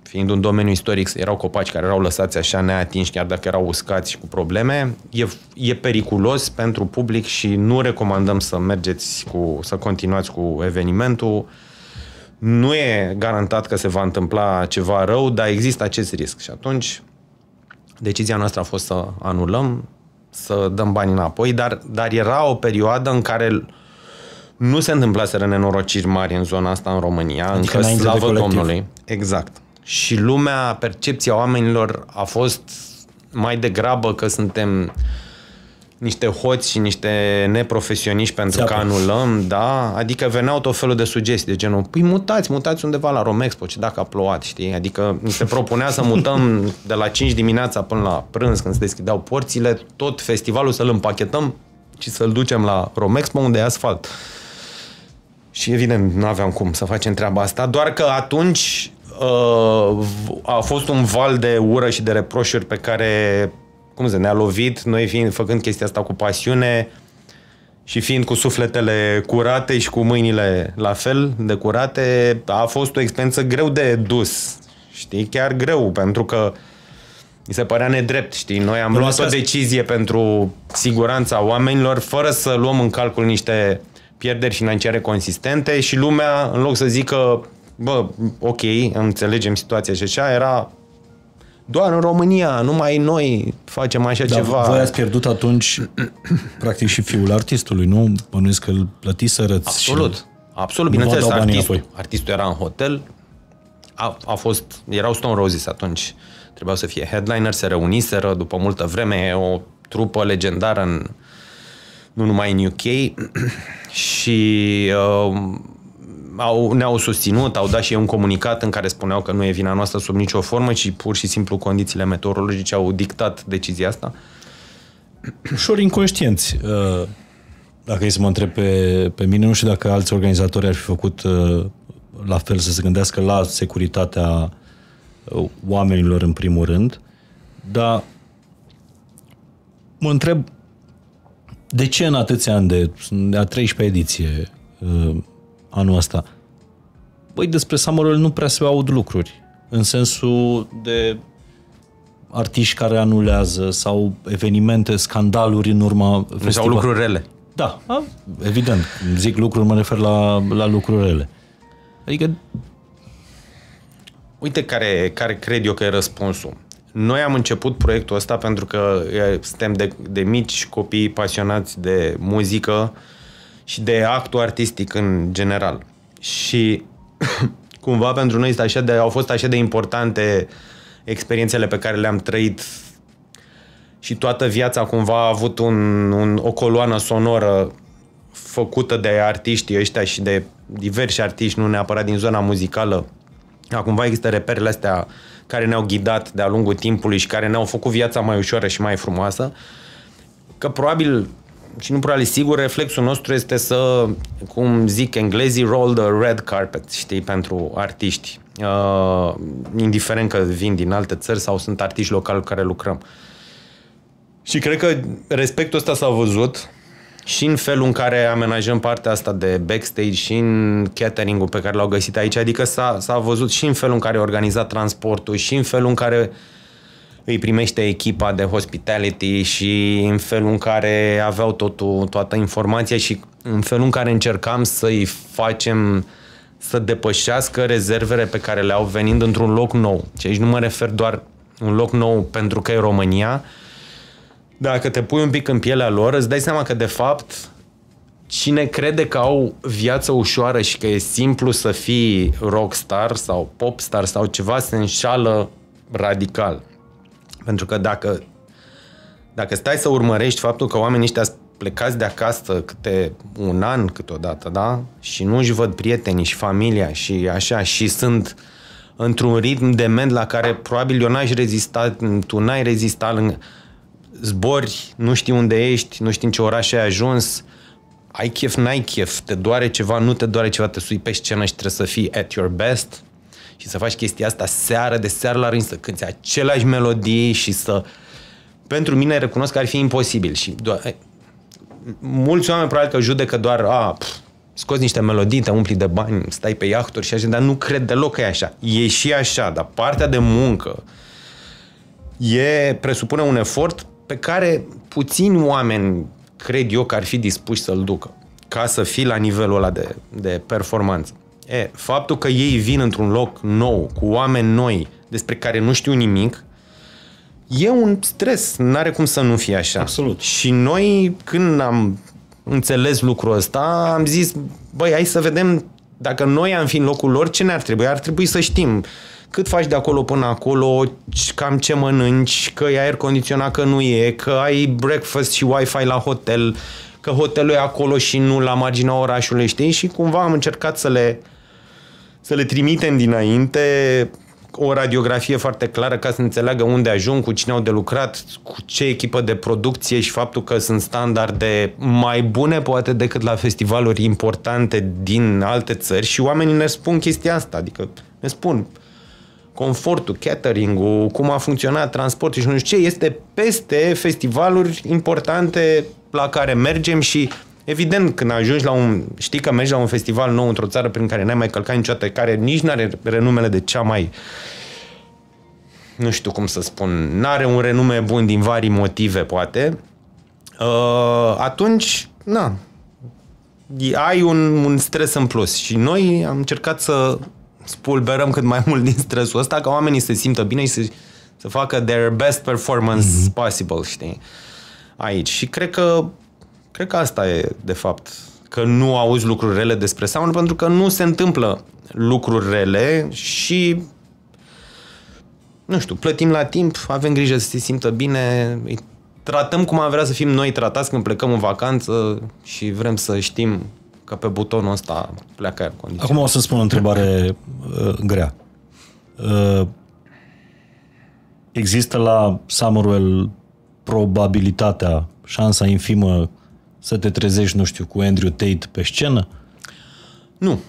fiind un domeniu istoric, erau copaci care erau lăsați așa neatinși, chiar dacă erau uscați și cu probleme. E, e periculos pentru public și nu recomandăm să mergeți cu, să continuați cu evenimentul. Nu e garantat că se va întâmpla ceva rău, dar există acest risc. Și atunci Decizia noastră a fost să anulăm, să dăm bani înapoi, dar, dar era o perioadă în care nu se întâmplaseră nenorociri mari în zona asta în România, Adică încă înainte de slavă colectiv. Domnului. Exact. Și lumea, percepția oamenilor a fost mai degrabă că suntem niște hoți și niște neprofesioniști pentru Țeapă. că anulăm, da? Adică veneau tot felul de sugestii de genul, păi mutați, mutați undeva la Romexpo, ce dacă a plouat, știi? Adică ni se propunea să mutăm [laughs] de la 5 dimineața până la prânz, când se deschideau porțile, tot festivalul să-l împachetăm și să-l ducem la Romexpo unde e asfalt. Și evident, nu aveam cum să facem treaba asta, doar că atunci uh, a fost un val de ură și de reproșuri pe care, cum să ne-a lovit, noi fiind, făcând chestia asta cu pasiune și fiind cu sufletele curate și cu mâinile la fel de curate, a fost o experiență greu de dus, știi, chiar greu, pentru că mi se părea nedrept, știi? Noi am Bănuiesc luat o că- decizie pentru siguranța oamenilor fără să luăm în calcul niște pierderi financiare consistente și lumea, în loc să zică, bă, ok, înțelegem situația și așa, era doar în România, numai noi facem așa Dar ceva. voi ați pierdut atunci, [clears throat] practic, și fiul artistului, nu? Bănuiesc că îl plătiserăți. Absolut. Și... Absolut, Nu vă bineînțeles, dau banii artistul, înapoi. artistul era în hotel, a, a fost, erau Stone Roses atunci, trebuiau să fie headliner, se reuniseră după multă vreme, e o trupă legendară în, nu numai în UK [clears throat] și uh, au, ne-au susținut, au dat și ei un comunicat în care spuneau că nu e vina noastră sub nicio formă, ci pur și simplu condițiile meteorologice au dictat decizia asta. Ușor inconștienți. uh, Dacă e să mă întreb pe, pe mine, nu știu dacă alți organizatori ar fi făcut uh, la fel să se gândească la securitatea uh, oamenilor în primul rând, dar mă întreb de ce în atâția ani de, de a 13 ediție uh, anul ăsta, băi, despre Summerwell nu prea se aud lucruri, în sensul de artiști care anulează sau evenimente, scandaluri în urma Nu sau festival. lucruri rele. Da, a, evident. Zic lucruri, mă refer la, la lucruri rele. Adică, Uite care, care cred eu că e răspunsul. Noi am început proiectul ăsta pentru că e, suntem de, de mici copii pasionați de muzică și de actul artistic în general. Și [coughs] cumva pentru noi este așa de, au fost așa de importante experiențele pe care le-am trăit și toată viața cumva a avut un, un, o coloană sonoră făcută de artiștii ăștia și de diversi artiști, nu neapărat din zona muzicală. Cumva există reperele astea care ne-au ghidat de-a lungul timpului și care ne-au făcut viața mai ușoară și mai frumoasă. Că probabil, și nu probabil, sigur, reflexul nostru este să, cum zic englezii, roll the red carpet, știi, pentru artiști. Uh, indiferent că vin din alte țări sau sunt artiști locali cu care lucrăm. Și cred că respectul ăsta s-a văzut și în felul în care amenajăm partea asta de backstage și în catering-ul pe care l-au găsit aici, adică s-a, s-a văzut și în felul în care a organizat transportul și în felul în care îi primește echipa de hospitality și în felul în care aveau totul, toată informația și în felul în care încercam să-i facem să depășească rezervele pe care le-au venind într-un loc nou. Și aici nu mă refer doar un loc nou pentru că e România, dacă te pui un pic în pielea lor, îți dai seama că, de fapt, cine crede că au viață ușoară și că e simplu să fii rockstar sau popstar sau ceva, se înșală radical. Pentru că dacă, dacă stai să urmărești faptul că oamenii ăștia sunt plecați de acasă câte un an câteodată, da? Și nu își văd prietenii și familia și așa, și sunt într-un ritm dement la care probabil eu n-aș rezista, tu n-ai rezistat lângă zbori, nu știi unde ești, nu știi în ce oraș ai ajuns, ai chef, n-ai chef, te doare ceva, nu te doare ceva, te sui pe scenă și trebuie să fii at your best și să faci chestia asta seară de seară la rând, să cânti aceleași melodii și să... Pentru mine recunosc că ar fi imposibil și doar... mulți oameni probabil că judecă doar a, pf, scoți niște melodii, te umpli de bani, stai pe iahturi și așa, dar nu cred deloc că e așa. E și așa, dar partea de muncă e, presupune un efort pe care puțini oameni cred eu că ar fi dispuși să-l ducă ca să fii la nivelul ăla de, de performanță. E, faptul că ei vin într-un loc nou, cu oameni noi, despre care nu știu nimic, e un stres, n-are cum să nu fie așa. Absolut. Și noi, când am înțeles lucrul ăsta, am zis, băi, hai să vedem dacă noi am fi în locul lor, ce ne-ar trebui? Ar trebui să știm cât faci de acolo până acolo, cam ce mănânci, că e aer condiționat, că nu e, că ai breakfast și Wi-Fi la hotel, că hotelul e acolo și nu la marginea orașului, știi? Și cumva am încercat să le, să le trimitem dinainte o radiografie foarte clară ca să înțeleagă unde ajung, cu cine au de lucrat, cu ce echipă de producție și faptul că sunt standarde mai bune poate decât la festivaluri importante din alte țări. Și oamenii ne spun chestia asta, adică ne spun confortul, catering-ul, cum a funcționat transportul și nu știu ce, este peste festivaluri importante la care mergem și Evident, când ajungi la un... Știi că mergi la un festival nou într-o țară prin care n-ai mai călcat niciodată, care nici nu are renumele de cea mai... Nu știu cum să spun. N-are un renume bun din vari motive, poate. Uh, atunci, na, ai un, un stres în plus. Și noi am încercat să spulberăm cât mai mult din stresul ăsta, ca oamenii să se simtă bine și să, să facă their best performance mm-hmm. possible, știi? Aici. Și cred că Cred că asta e, de fapt, că nu auzi lucruri rele despre sound, pentru că nu se întâmplă lucruri rele și nu știu, plătim la timp, avem grijă să se simtă bine, îi tratăm cum am vrea să fim noi tratați când plecăm în vacanță și vrem să știm că pe butonul ăsta pleacă aer condiționat. Acum o să spun o întrebare uh, grea. Uh, există la Samuel probabilitatea, șansa infimă să te trezești, nu știu, cu Andrew Tate pe scenă? Nu.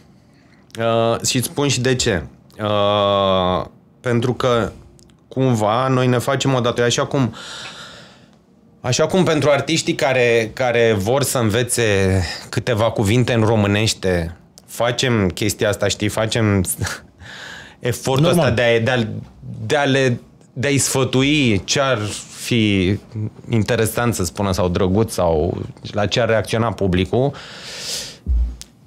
Uh, și îți spun și de ce. Uh, pentru că cumva noi ne facem o datorie, așa cum Așa cum pentru artiștii care, care vor să învețe câteva cuvinte în românește, facem chestia asta, știi, facem [laughs] efortul Normal. ăsta de a, de, a, de a le de a-i sfătui ce ar fi interesant să spună sau drăguț sau la ce ar reacționa publicul.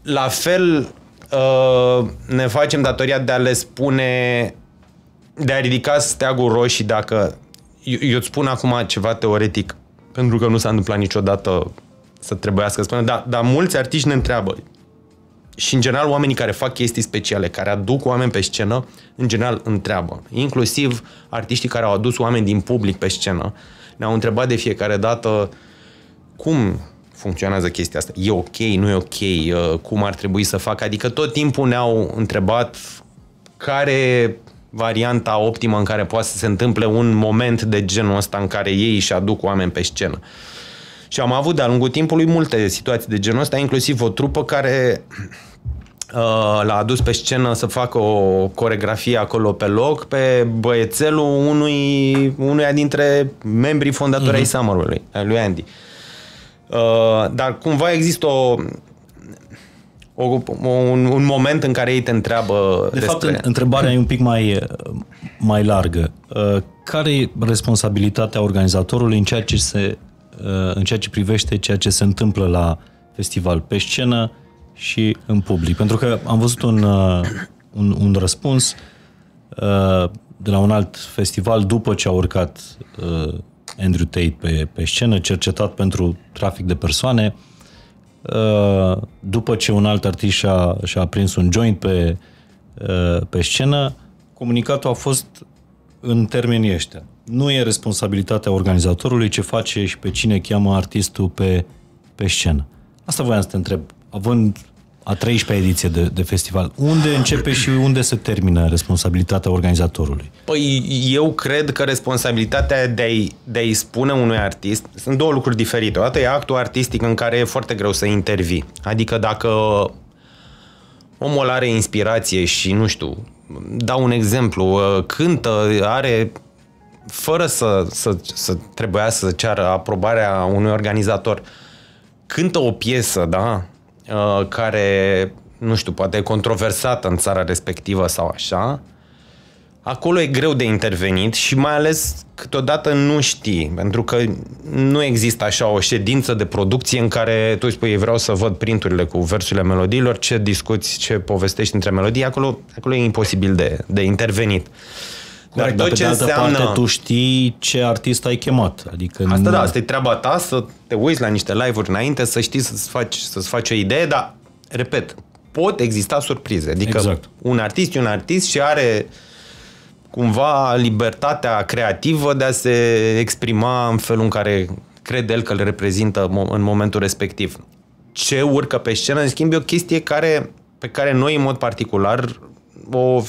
La fel uh, ne facem datoria de a le spune de a ridica steagul roșii dacă eu, eu îți spun acum ceva teoretic pentru că nu s-a întâmplat niciodată să trebuiască să spună, dar, dar mulți artiști ne întreabă și în general oamenii care fac chestii speciale, care aduc oameni pe scenă, în general întreabă. Inclusiv artiștii care au adus oameni din public pe scenă ne-au întrebat de fiecare dată cum funcționează chestia asta. E ok, nu e ok, uh, cum ar trebui să facă. Adică tot timpul ne-au întrebat care varianta optimă în care poate să se întâmple un moment de genul ăsta în care ei își aduc oameni pe scenă. Și am avut de-a lungul timpului multe situații de genul ăsta, inclusiv o trupă care uh, l-a adus pe scenă să facă o coregrafie acolo pe loc pe băiețelul unui, unuia dintre membrii fondatori uh-huh. ai Summerului, lui Andy. Uh, dar cumva există o, o, un, un moment în care ei te întreabă De despre... fapt, întrebarea e un pic mai, mai largă. Uh, care e responsabilitatea organizatorului în ceea ce se Uh, în ceea ce privește ceea ce se întâmplă la festival pe scenă și în public. Pentru că am văzut un, uh, un, un răspuns uh, de la un alt festival după ce a urcat Andrew Tate pe, pe scenă, cercetat pentru trafic de persoane, după ce un alt artist și-a, și-a prins un joint pe, pe scenă, comunicatul a fost în termenii ăștia nu e responsabilitatea organizatorului ce face și pe cine cheamă artistul pe, pe scenă. Asta voiam să te întreb. Având a 13-a ediție de, de festival, unde începe și unde se termină responsabilitatea organizatorului? Păi eu cred că responsabilitatea de a-i, de a-i spune unui artist, sunt două lucruri diferite. O dată e actul artistic în care e foarte greu să intervii. Adică dacă omul are inspirație și, nu știu, dau un exemplu, cântă, are fără să, să, să trebuia să ceară aprobarea unui organizator, cântă o piesă, da, uh, care, nu știu, poate e controversată în țara respectivă sau așa, acolo e greu de intervenit și mai ales câteodată nu știi, pentru că nu există așa o ședință de producție în care tu spui vreau să văd printurile cu versurile melodiilor, ce discuți, ce povestești între melodii, acolo, acolo e imposibil de, de intervenit. Corect, dar, dar pe de altă înseamnă... parte tu știi ce artist ai chemat. Adică asta nu... da, asta e treaba ta, să te uiți la niște live-uri înainte, să știi să-ți faci, să-ți faci o idee, dar, repet, pot exista surprize. Adică exact. un artist e un artist și are cumva libertatea creativă de a se exprima în felul în care crede el că le reprezintă în momentul respectiv. Ce urcă pe scenă, în schimb, e o chestie care, pe care noi, în mod particular, o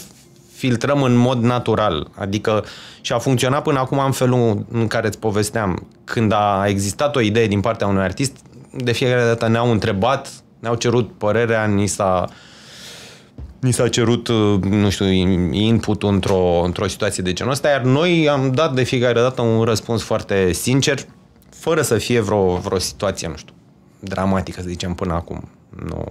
filtrăm în mod natural. Adică și a funcționat până acum în felul în care îți povesteam. Când a existat o idee din partea unui artist, de fiecare dată ne-au întrebat, ne-au cerut părerea, ni s-a ni s-a cerut, nu știu, input într-o, într-o situație de genul ăsta, iar noi am dat de fiecare dată un răspuns foarte sincer, fără să fie vreo, vreo situație, nu știu, dramatică, să zicem, până acum. Nu,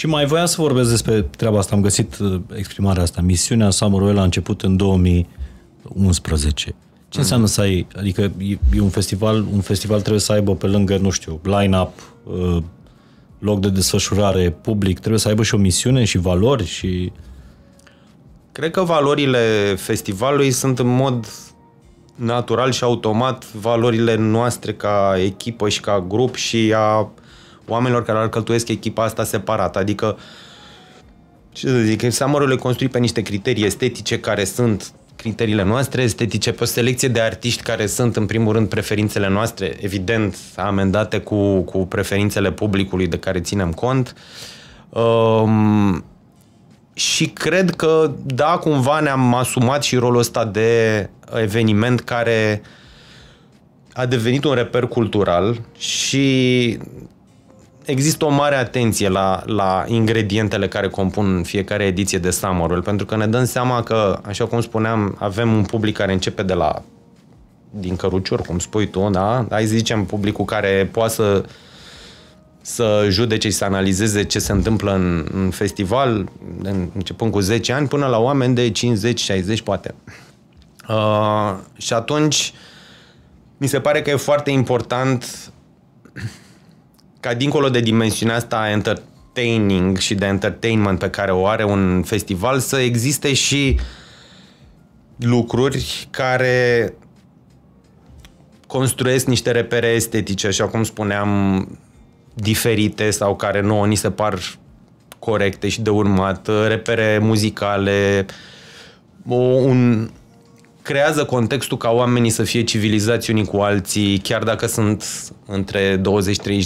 și mai voiam să vorbesc despre treaba asta. Am găsit uh, exprimarea asta. Misiunea Summer a început în 2011. Ce mm-hmm. înseamnă să ai, adică e, e un festival, un festival trebuie să aibă pe lângă, nu știu, line-up, uh, loc de desfășurare public, trebuie să aibă și o misiune și valori și... Cred că valorile festivalului sunt în mod natural și automat valorile noastre ca echipă și ca grup și a oamenilor care alcătuiesc echipa asta separat. Adică, ce să zic, Summerul e construit pe niște criterii estetice care sunt criteriile noastre estetice, pe o selecție de artiști care sunt, în primul rând, preferințele noastre, evident, amendate cu, cu preferințele publicului de care ținem cont. Um, și cred că, da, cumva ne-am asumat și rolul ăsta de eveniment care a devenit un reper cultural și există o mare atenție la, la ingredientele care compun fiecare ediție de Summerul, pentru că ne dăm seama că, așa cum spuneam, avem un public care începe de la din cărucior, cum spui tu, da? Hai să zicem publicul care poate să să judece și să analizeze ce se întâmplă în, în festival, începând cu 10 ani, până la oameni de 50, 60, poate. Uh, și atunci, mi se pare că e foarte important ca dincolo de dimensiunea asta entertaining și de entertainment pe care o are un festival, să existe și lucruri care construiesc niște repere estetice, așa cum spuneam, diferite sau care nouă ni se par corecte și de urmat, repere muzicale, un, creează contextul ca oamenii să fie civilizați unii cu alții, chiar dacă sunt între 20-30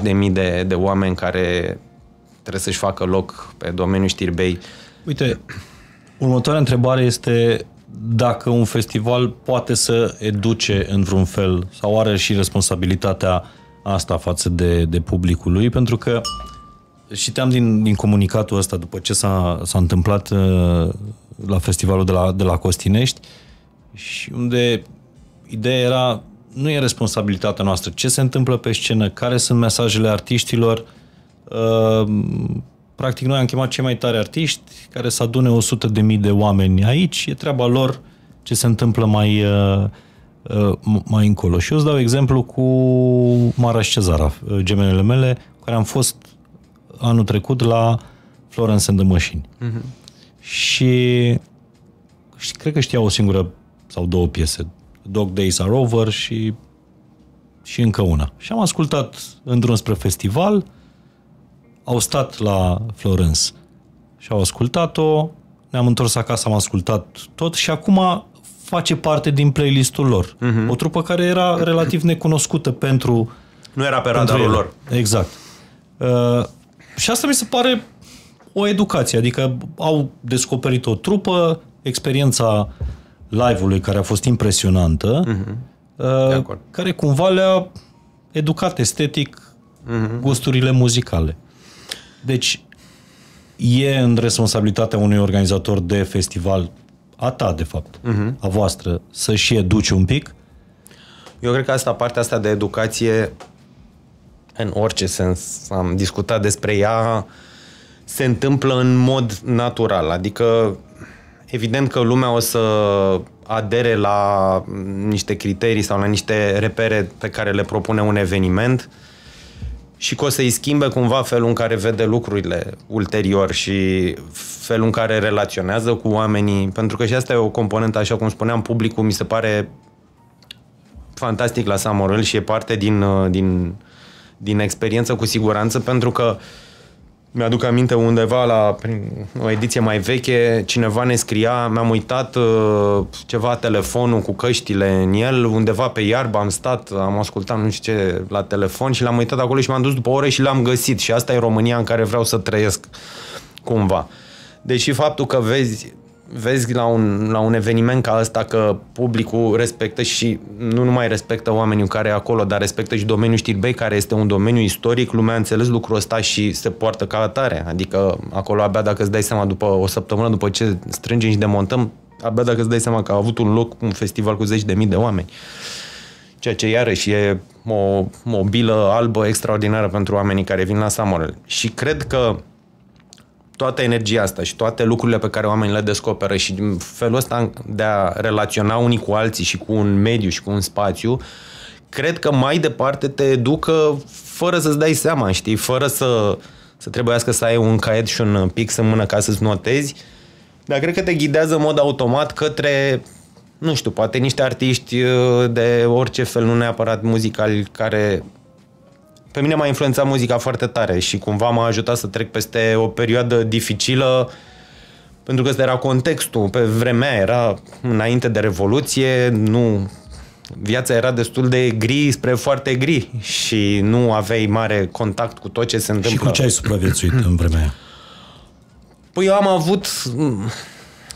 de mii de, de oameni care trebuie să-și facă loc pe domeniul știrbei. Uite, următoarea întrebare este dacă un festival poate să educe în vreun fel sau are și responsabilitatea asta față de, de publicul lui, pentru că citeam din, din comunicatul ăsta după ce s-a, s-a întâmplat uh, la festivalul de la, de la Costinești, uh, și unde ideea era nu e responsabilitatea noastră. Ce se întâmplă pe scenă? Care sunt mesajele artiștilor? Uh, practic, noi am chemat cei mai tari artiști care să adune 100 de mii de oameni aici. E treaba lor ce se întâmplă mai, uh, uh, mai încolo. Și eu îți dau exemplu cu Maraș Cezara, gemenele mele, care am fost anul trecut la Florence and the Machine. Uh-huh. Și, și cred că știa o singură sau două piese, Dog Days Are Over și, și încă una. Și am ascultat în drum spre festival, au stat la Florence și au ascultat-o, ne-am întors acasă, am ascultat tot și acum face parte din playlistul lor. Uh-huh. O trupă care era relativ necunoscută pentru... Nu era pe radarul lor. Exact. Uh, și asta mi se pare o educație, adică au descoperit o trupă, experiența live-ului care a fost impresionantă, uh-huh. uh, care cumva le-a educat estetic uh-huh. gusturile muzicale. Deci, e în responsabilitatea unui organizator de festival, a ta, de fapt, uh-huh. a voastră, să-și educe un pic? Eu cred că asta, partea asta de educație, în orice sens, am discutat despre ea, se întâmplă în mod natural. Adică Evident că lumea o să adere la niște criterii sau la niște repere pe care le propune un eveniment și că o să-i schimbe cumva felul în care vede lucrurile ulterior și felul în care relaționează cu oamenii, pentru că și asta e o componentă, așa cum spuneam, publicul mi se pare fantastic la Samorel și e parte din, uh, din, din experiență cu siguranță, pentru că mi-aduc aminte undeva la prin o ediție mai veche, cineva ne scria, mi-am uitat uh, ceva telefonul cu căștile în el, undeva pe iarbă am stat, am ascultat nu știu ce la telefon și l-am uitat acolo și m-am dus după o oră și l-am găsit și asta e România în care vreau să trăiesc cumva. Deși faptul că vezi vezi la un, la un eveniment ca ăsta că publicul respectă și nu numai respectă oamenii care e acolo, dar respectă și domeniul Știrbei, care este un domeniu istoric, lumea a înțeles lucrul ăsta și se poartă ca atare. Adică acolo abia dacă îți dai seama după o săptămână, după ce strângem și demontăm, abia dacă îți dai seama că a avut un loc un festival cu zeci de mii de oameni. Ceea ce iarăși e o mobilă albă extraordinară pentru oamenii care vin la Samorel. Și cred că toată energia asta și toate lucrurile pe care oamenii le descoperă și felul ăsta de a relaționa unii cu alții și cu un mediu și cu un spațiu, cred că mai departe te educă fără să-ți dai seama, știi, fără să, să trebuiască să ai un caiet și un pix în mână ca să-ți notezi, dar cred că te ghidează în mod automat către, nu știu, poate niște artiști uh, de orice fel, nu neapărat muzicali, care pe mine m-a influențat muzica foarte tare și cumva m-a ajutat să trec peste o perioadă dificilă pentru că ăsta era contextul. Pe vremea era înainte de Revoluție, nu viața era destul de gri spre foarte gri și nu aveai mare contact cu tot ce se întâmplă. Și cu ce ai supraviețuit în vremea aia? Păi eu am avut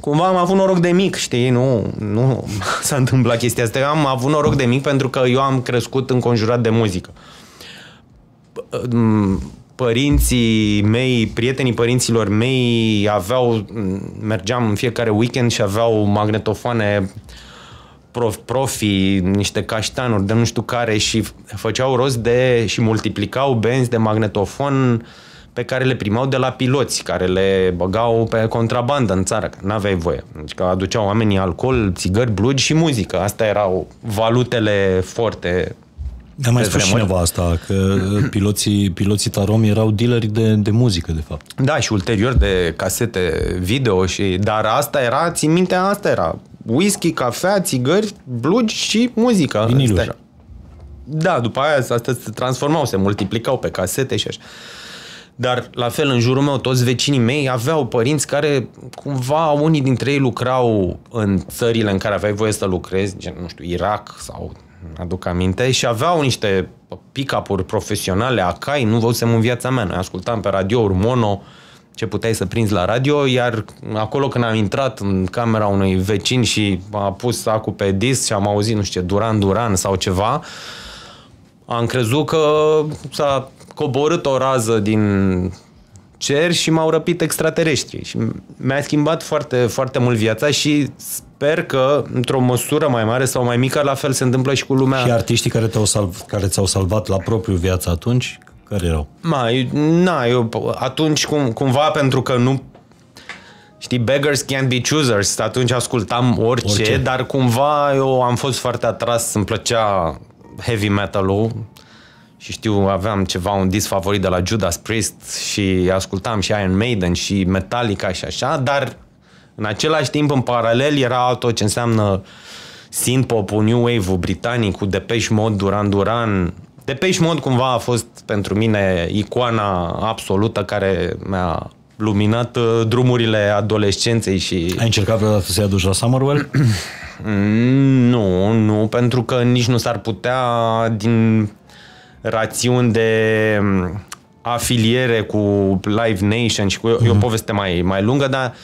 cumva am avut noroc de mic, știi, nu, nu [laughs] s-a întâmplat chestia asta. Eu am avut noroc de mic pentru că eu am crescut înconjurat de muzică părinții mei, prietenii părinților mei aveau, mergeam în fiecare weekend și aveau magnetofoane prof, profi, niște caștanuri de nu știu care și făceau rost de și multiplicau benzi de magnetofon pe care le primau de la piloți, care le băgau pe contrabandă în țară, că n-aveai voie. Deci că aduceau oamenii alcool, țigări, blugi și muzică. Asta erau valutele forte a mai spus cineva asta, că piloții, piloții Tarom erau dealeri de, de muzică, de fapt. Da, și ulterior de casete video, și dar asta era, țin minte, asta era. Whisky, cafea, țigări, blugi și muzică. Viniluri. Era. Da, după aia asta se transformau, se multiplicau pe casete și așa. Dar, la fel, în jurul meu, toți vecinii mei aveau părinți care, cumva, unii dintre ei lucrau în țările în care aveai voie să lucrezi, gen, nu știu, Irak sau aduc aminte, și aveau niște pick-up-uri profesionale, Akai, nu văzusem în viața mea. Noi ascultam pe radiouri mono, ce puteai să prinzi la radio, iar acolo când am intrat în camera unui vecin și a pus sacul pe disc și am auzit, nu știu, Duran Duran sau ceva, am crezut că s-a coborât o rază din cer și m-au răpit extraterestri. Și mi-a schimbat foarte, foarte mult viața și sper că, într-o măsură mai mare sau mai mică, la fel se întâmplă și cu lumea. Și artiștii care, te-au salv, care ți-au salvat la propriu viața atunci, care erau? Mai, na, eu atunci cum, cumva pentru că nu Știi, beggars can't be choosers. Atunci ascultam orice, orice, dar cumva eu am fost foarte atras, îmi plăcea heavy metal-ul și știu, aveam ceva, un disc favorit de la Judas Priest și ascultam și Iron Maiden și Metallica și așa, dar în același timp, în paralel, era tot ce înseamnă synth-pop-ul, new wave-ul britanic cu Depeche Mode, Duran Duran. Depeche Mode cumva a fost pentru mine icoana absolută care mi-a luminat uh, drumurile adolescenței și... Ai încercat vreodată să-i aduci la Summerwell? [clears throat] nu, nu, pentru că nici nu s-ar putea din rațiuni de mm, afiliere cu Live Nation și cu mm-hmm. e o mhm. poveste mai, mai lungă, dar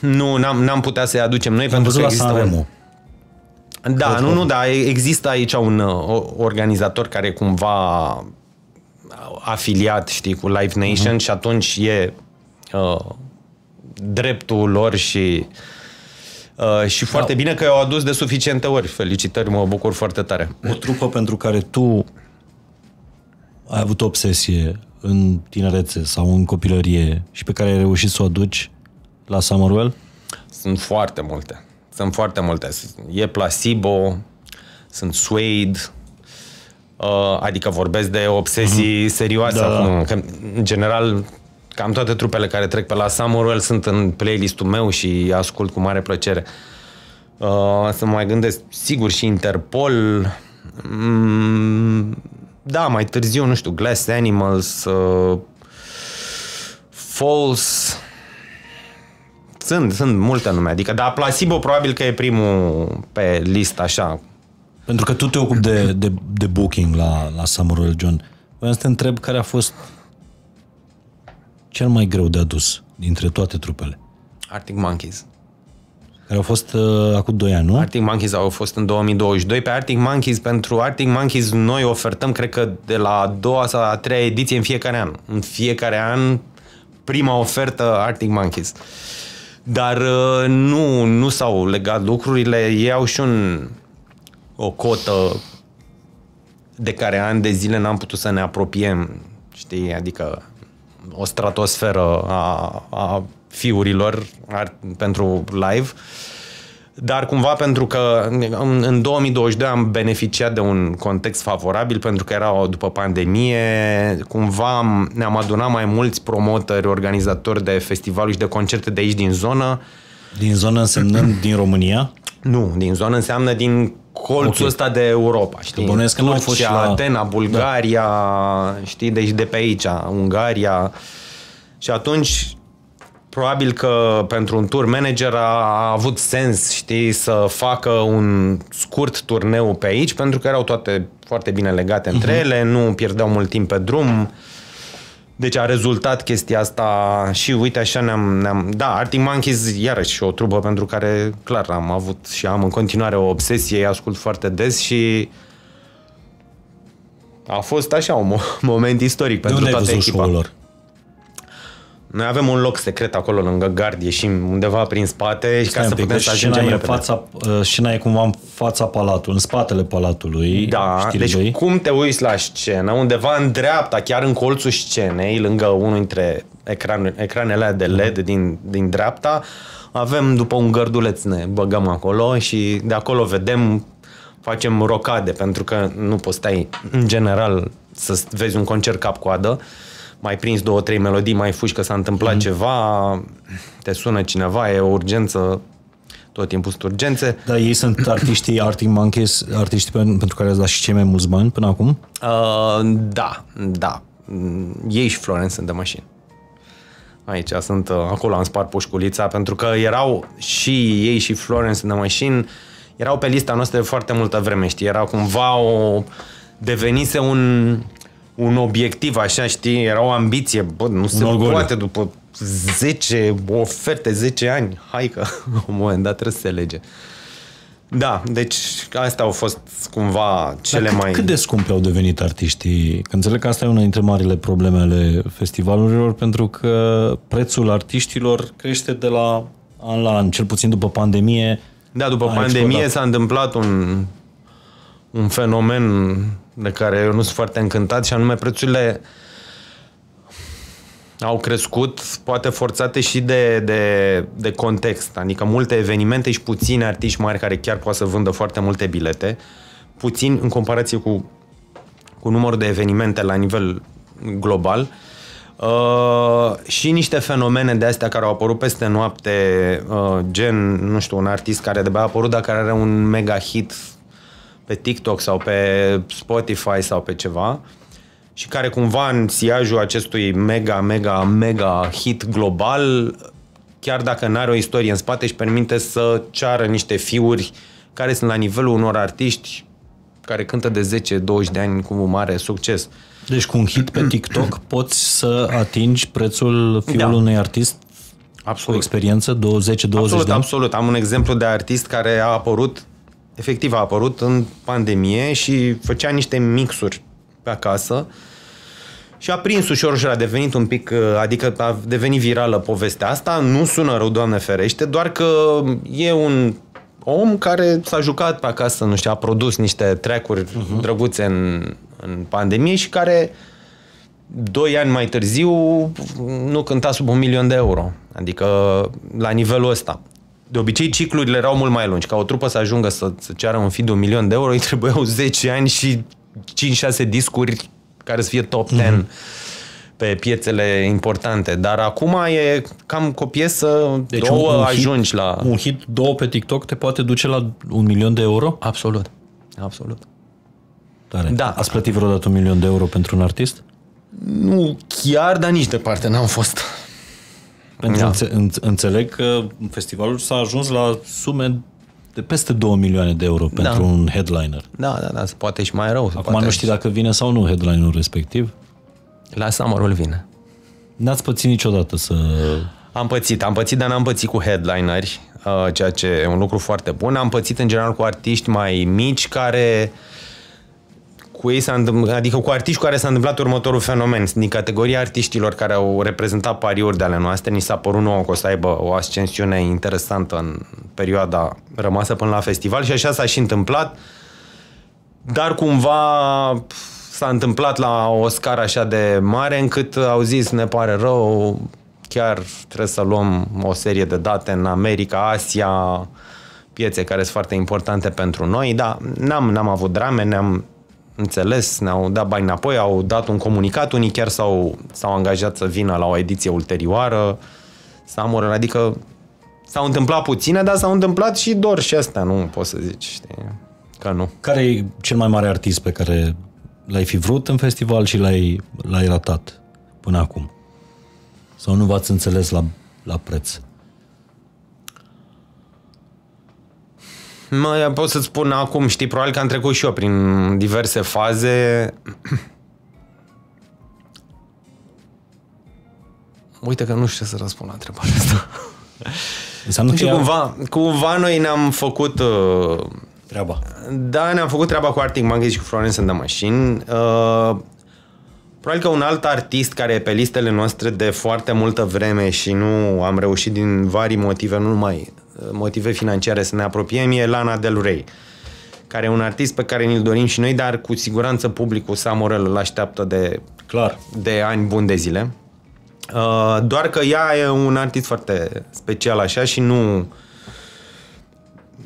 nu, n-am, n-am putea să-i aducem noi Am pentru că există un... Da, nu, nu, da, există aici un uh, organizator care cumva afiliat, știi, cu Live Nation uh-huh. și atunci e uh, dreptul lor și uh, și foarte da. bine că i-au adus de suficiente ori. Felicitări, mă bucur foarte tare. O trupă pentru care tu ai avut o obsesie în tinerețe sau în copilărie și pe care ai reușit să o aduci la Summerwell? Sunt foarte multe. Sunt foarte multe. E Placebo, sunt Suede, Uh, adică vorbesc de obsesii mm-hmm. serioase Da, da. acum. Că, în general, cam toate trupele care trec pe la Samuel sunt în playlistul meu și ascult cu mare plăcere. Uh, să mă mai gândesc, sigur, și Interpol. Mm, da, mai târziu, nu știu, Glass Animals, uh, False. Sunt, sunt multe nume. Adică, da, Placebo probabil că e primul pe listă, așa. Pentru că tu te ocupi de, de, de booking la, la Samuel John. Vreau să te întreb care a fost cel mai greu de adus dintre toate trupele. Arctic Monkeys. Care au fost uh, acum 2 ani, nu? Arctic Monkeys au fost în 2022. Pe Arctic Monkeys, pentru Arctic Monkeys, noi ofertăm, cred că de la a doua sau a treia ediție în fiecare an. În fiecare an, prima ofertă Arctic Monkeys. Dar uh, nu, nu s-au legat lucrurile. Ei au și un, o cotă de care ani de zile n-am putut să ne apropiem, știi, adică o stratosferă a, a fiurilor ar, pentru live. Dar cumva pentru că în, în 2022 am beneficiat de un context favorabil pentru că era după pandemie, cumva am- ne-am adunat mai mulți promotori, organizatori de festivaluri și de concerte de aici din zonă. Din zonă însemnând din România? Nu, din zonă înseamnă din colțul Ok. okay. ăsta de Europa, știi? bănuiesc că nu au fost și la- Atena, Bulgaria, da. știi, deci de pe aici, Ungaria. Și atunci, probabil că pentru un tour manager a, a avut sens, știi, să facă un scurt turneu pe aici, pentru că erau toate foarte bine legate între Mhm. ele, nu pierdeau mult timp pe drum. Deci a rezultat chestia asta și uite așa ne-am... ne-am da, Arctic Monkeys iarăși o trupă pentru care clar am avut și am în continuare o obsesie, îi ascult foarte des și a fost așa un mo- [laughs] moment istoric De pentru unde ai toată văzut echipa. show-ul lor? Noi avem un loc secret acolo lângă gard, ieșim undeva prin spate și ca Stai să un pic, putem deci să scena ajungem e, repede. fața, uh, scena e cumva în fața palatului, în spatele palatului. Da, știi deci băi? cum te uiți la scenă, undeva în dreapta, chiar în colțul scenei, lângă unul dintre ecran, ecranele alea de LED din, din dreapta, avem după un gărduleț, ne băgăm acolo și de acolo vedem, facem rocade, pentru că nu poți stai în general să vezi un concert cap-coadă, mai prins două, trei melodii, mai fugi că s-a întâmplat mm. ceva, te sună cineva, e o urgență, tot timpul sunt urgențe. Dar ei sunt [clears throat] artiștii Arctic Monkeys, artiștii pen- pentru care ați dat și cei mai mulți bani până acum? Uh, da, da. Mm, Ei și Florence sunt de mașini. Aici sunt, uh, acolo am spart pușculița, pentru că erau și ei și Florence de mașini, erau pe lista noastră de foarte multă vreme, știi, era cumva o... devenise un, un obiectiv, așa, știi, era o ambiție, bă, nu se orgoliu. poate după 10 oferte, 10 ani, hai că [laughs] la un moment dat trebuie să se lege. Da, deci astea au fost cumva cele Dar cât, mai... cât de scumpi au devenit artiștii? Că înțeleg că asta e una dintre marile probleme ale festivalurilor, pentru că prețul artiștilor crește de la an la an, cel puțin după pandemie. Da, după a pandemie explodat. s-a întâmplat un, un fenomen de care eu nu sunt foarte încântat și anume prețurile au crescut, poate forțate și de, de, de context. Adică multe evenimente și puțini artiști mari care chiar poate să vândă foarte multe bilete, puțin în comparație cu, cu numărul de evenimente la nivel global. Uh, și niște fenomene de astea care au apărut peste noapte, uh, gen, nu știu, un artist care de a apărut, dar care are un mega hit pe TikTok sau pe Spotify sau pe ceva și care cumva în siajul acestui mega, mega, mega hit global, chiar dacă nu are o istorie în spate, își permite să ceară niște fiuri care sunt la nivelul unor artiști care cântă de 10-20 de ani cu mare succes. Deci cu un hit pe TikTok [clears throat] poți să atingi prețul fiul Da. unui artist cu Absolut. experiență, 20-20 Absolut, de ani? absolut. Am un exemplu de artist care a apărut, efectiv a apărut în pandemie și făcea niște mixuri pe acasă și a prins ușor și a devenit un pic, uh, adică a devenit virală povestea asta, nu sună rău, Doamne ferește, doar că e un om care s-a jucat pe acasă, nu știu, a produs niște track-uri uh-huh. drăguțe în, în pandemie și care doi ani mai târziu nu cânta sub un milion de euro. Adică la nivelul ăsta. De obicei ciclurile erau mult mai lungi. Ca o trupă să ajungă să, să ceară un fi de un milion de euro, îi trebuiau [laughs] 10 ani și 5-6 discuri care să fie top 10 mm-hmm. pe piețele importante. Dar acum e cam cu o piesă, deci două un, un ajungi hit, la... Un hit, două pe TikTok te poate duce la un milion de euro? Absolut. Absolut. Tare. Da. Ați plătit vreodată un milion de euro pentru un artist? Nu chiar, dar nici departe n-am fost. Pentru da. înțe- înțeleg că festivalul s-a ajuns la sume de peste 2 milioane de euro da. pentru un headliner. Da, da, da, poate și mai rău. Acum poate nu știi dacă vine sau nu headlinerul respectiv. La summer vine. N-ați pățit niciodată să... Am pățit, am pățit, dar n-am pățit cu headlineri, uh, ceea ce e un lucru foarte bun. Am pățit în general cu artiști mai mici care cu ei s-a întâmplat, adică cu artiști cu care s-a întâmplat următorul fenomen. Din categoria artiștilor care au reprezentat pariuri de ale noastre, ni s-a părut nouă că o să aibă o ascensiune interesantă în perioada rămasă până la festival și așa s-a și întâmplat. Dar cumva s-a întâmplat la o scară așa de mare încât au zis ne pare rău, chiar trebuie să luăm o serie de date în America, Asia, piețe care sunt foarte importante pentru noi, dar n-am, n-am avut drame, ne-am înțeles, ne-au dat bani înapoi, au dat un comunicat, unii chiar s-au, s-au angajat să vină la o ediție ulterioară, Samur, adică s-au întâmplat puține, dar s-au întâmplat și dor și astea, nu poți să zici, știi, că nu. Care e cel mai mare artist pe care l-ai fi vrut în festival și l-ai, l-ai ratat până acum? Sau nu v-ați înțeles la, la preț? Mă, pot să-ți spun acum, știi, probabil că am trecut și eu prin diverse faze. [clears throat] Uite că nu știu ce să răspund la întrebarea asta. Înseamnă că cumva, cumva noi ne-am făcut... Uh, treaba. Da, ne-am făcut treaba cu Arctic Monkeys și cu Florence and the Machine. Uh, Probabil că un alt artist care e pe listele noastre de foarte multă vreme și nu am reușit din vari motive, nu numai motive financiare să ne apropiem, e Lana Del Rey care e un artist pe care ni-l dorim și noi, dar cu siguranță publicul Samorel îl așteaptă de, Clar. de ani buni de zile. Uh, doar că ea e un artist foarte special așa și nu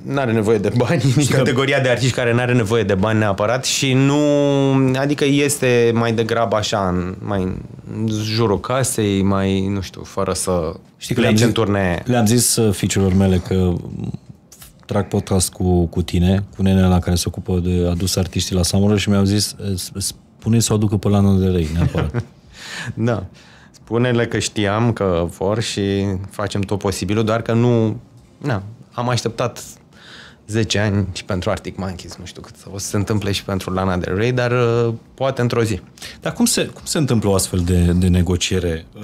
nu are nevoie de bani, din categoria de artiști care nu are nevoie de bani neapărat și nu, adică este mai degrabă așa, mai în jurul casei, mai, nu știu, fără să Știi că le-am zis, turnee. Le-am zis uh, fiicelor mele că trag podcast cu, cu tine, cu nenea la care se ocupă de adus artiștii la Samură și mi-au zis spune să o aducă pe la de Rei, neapărat. [laughs] da. Spune-le că știam că vor și facem tot posibilul, doar că nu... Na, am așteptat 10 ani și pentru Arctic Monkeys, nu știu cât o să se întâmple și pentru Lana Del Rey, dar uh, poate într-o zi. Dar cum se, cum se întâmplă o astfel de, de negociere? Uh,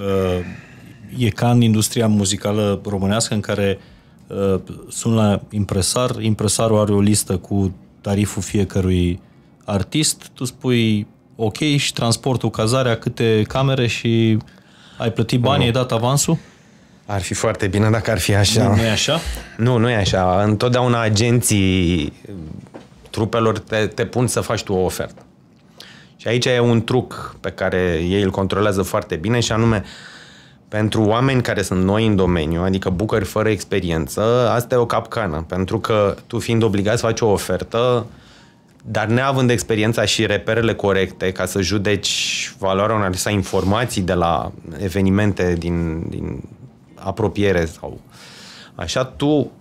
e ca în industria muzicală românească în care uh, sunt la impresar, impresarul are o listă cu tariful fiecărui artist, tu spui ok și transportul, cazarea, câte camere și ai plătit banii, ai dat avansul? Ar fi foarte bine dacă ar fi așa. Nu, nu e așa? Nu, nu e așa. Întotdeauna agenții trupelor te, te pun să faci tu o ofertă. Și aici e un truc pe care ei îl controlează foarte bine și anume pentru oameni care sunt noi în domeniu, adică bucări fără experiență, asta e o capcană, pentru că tu fiind obligat să faci o ofertă, dar neavând experiența și reperele corecte ca să judeci valoarea unor informații de la evenimente din, din apropiere sau așa, tu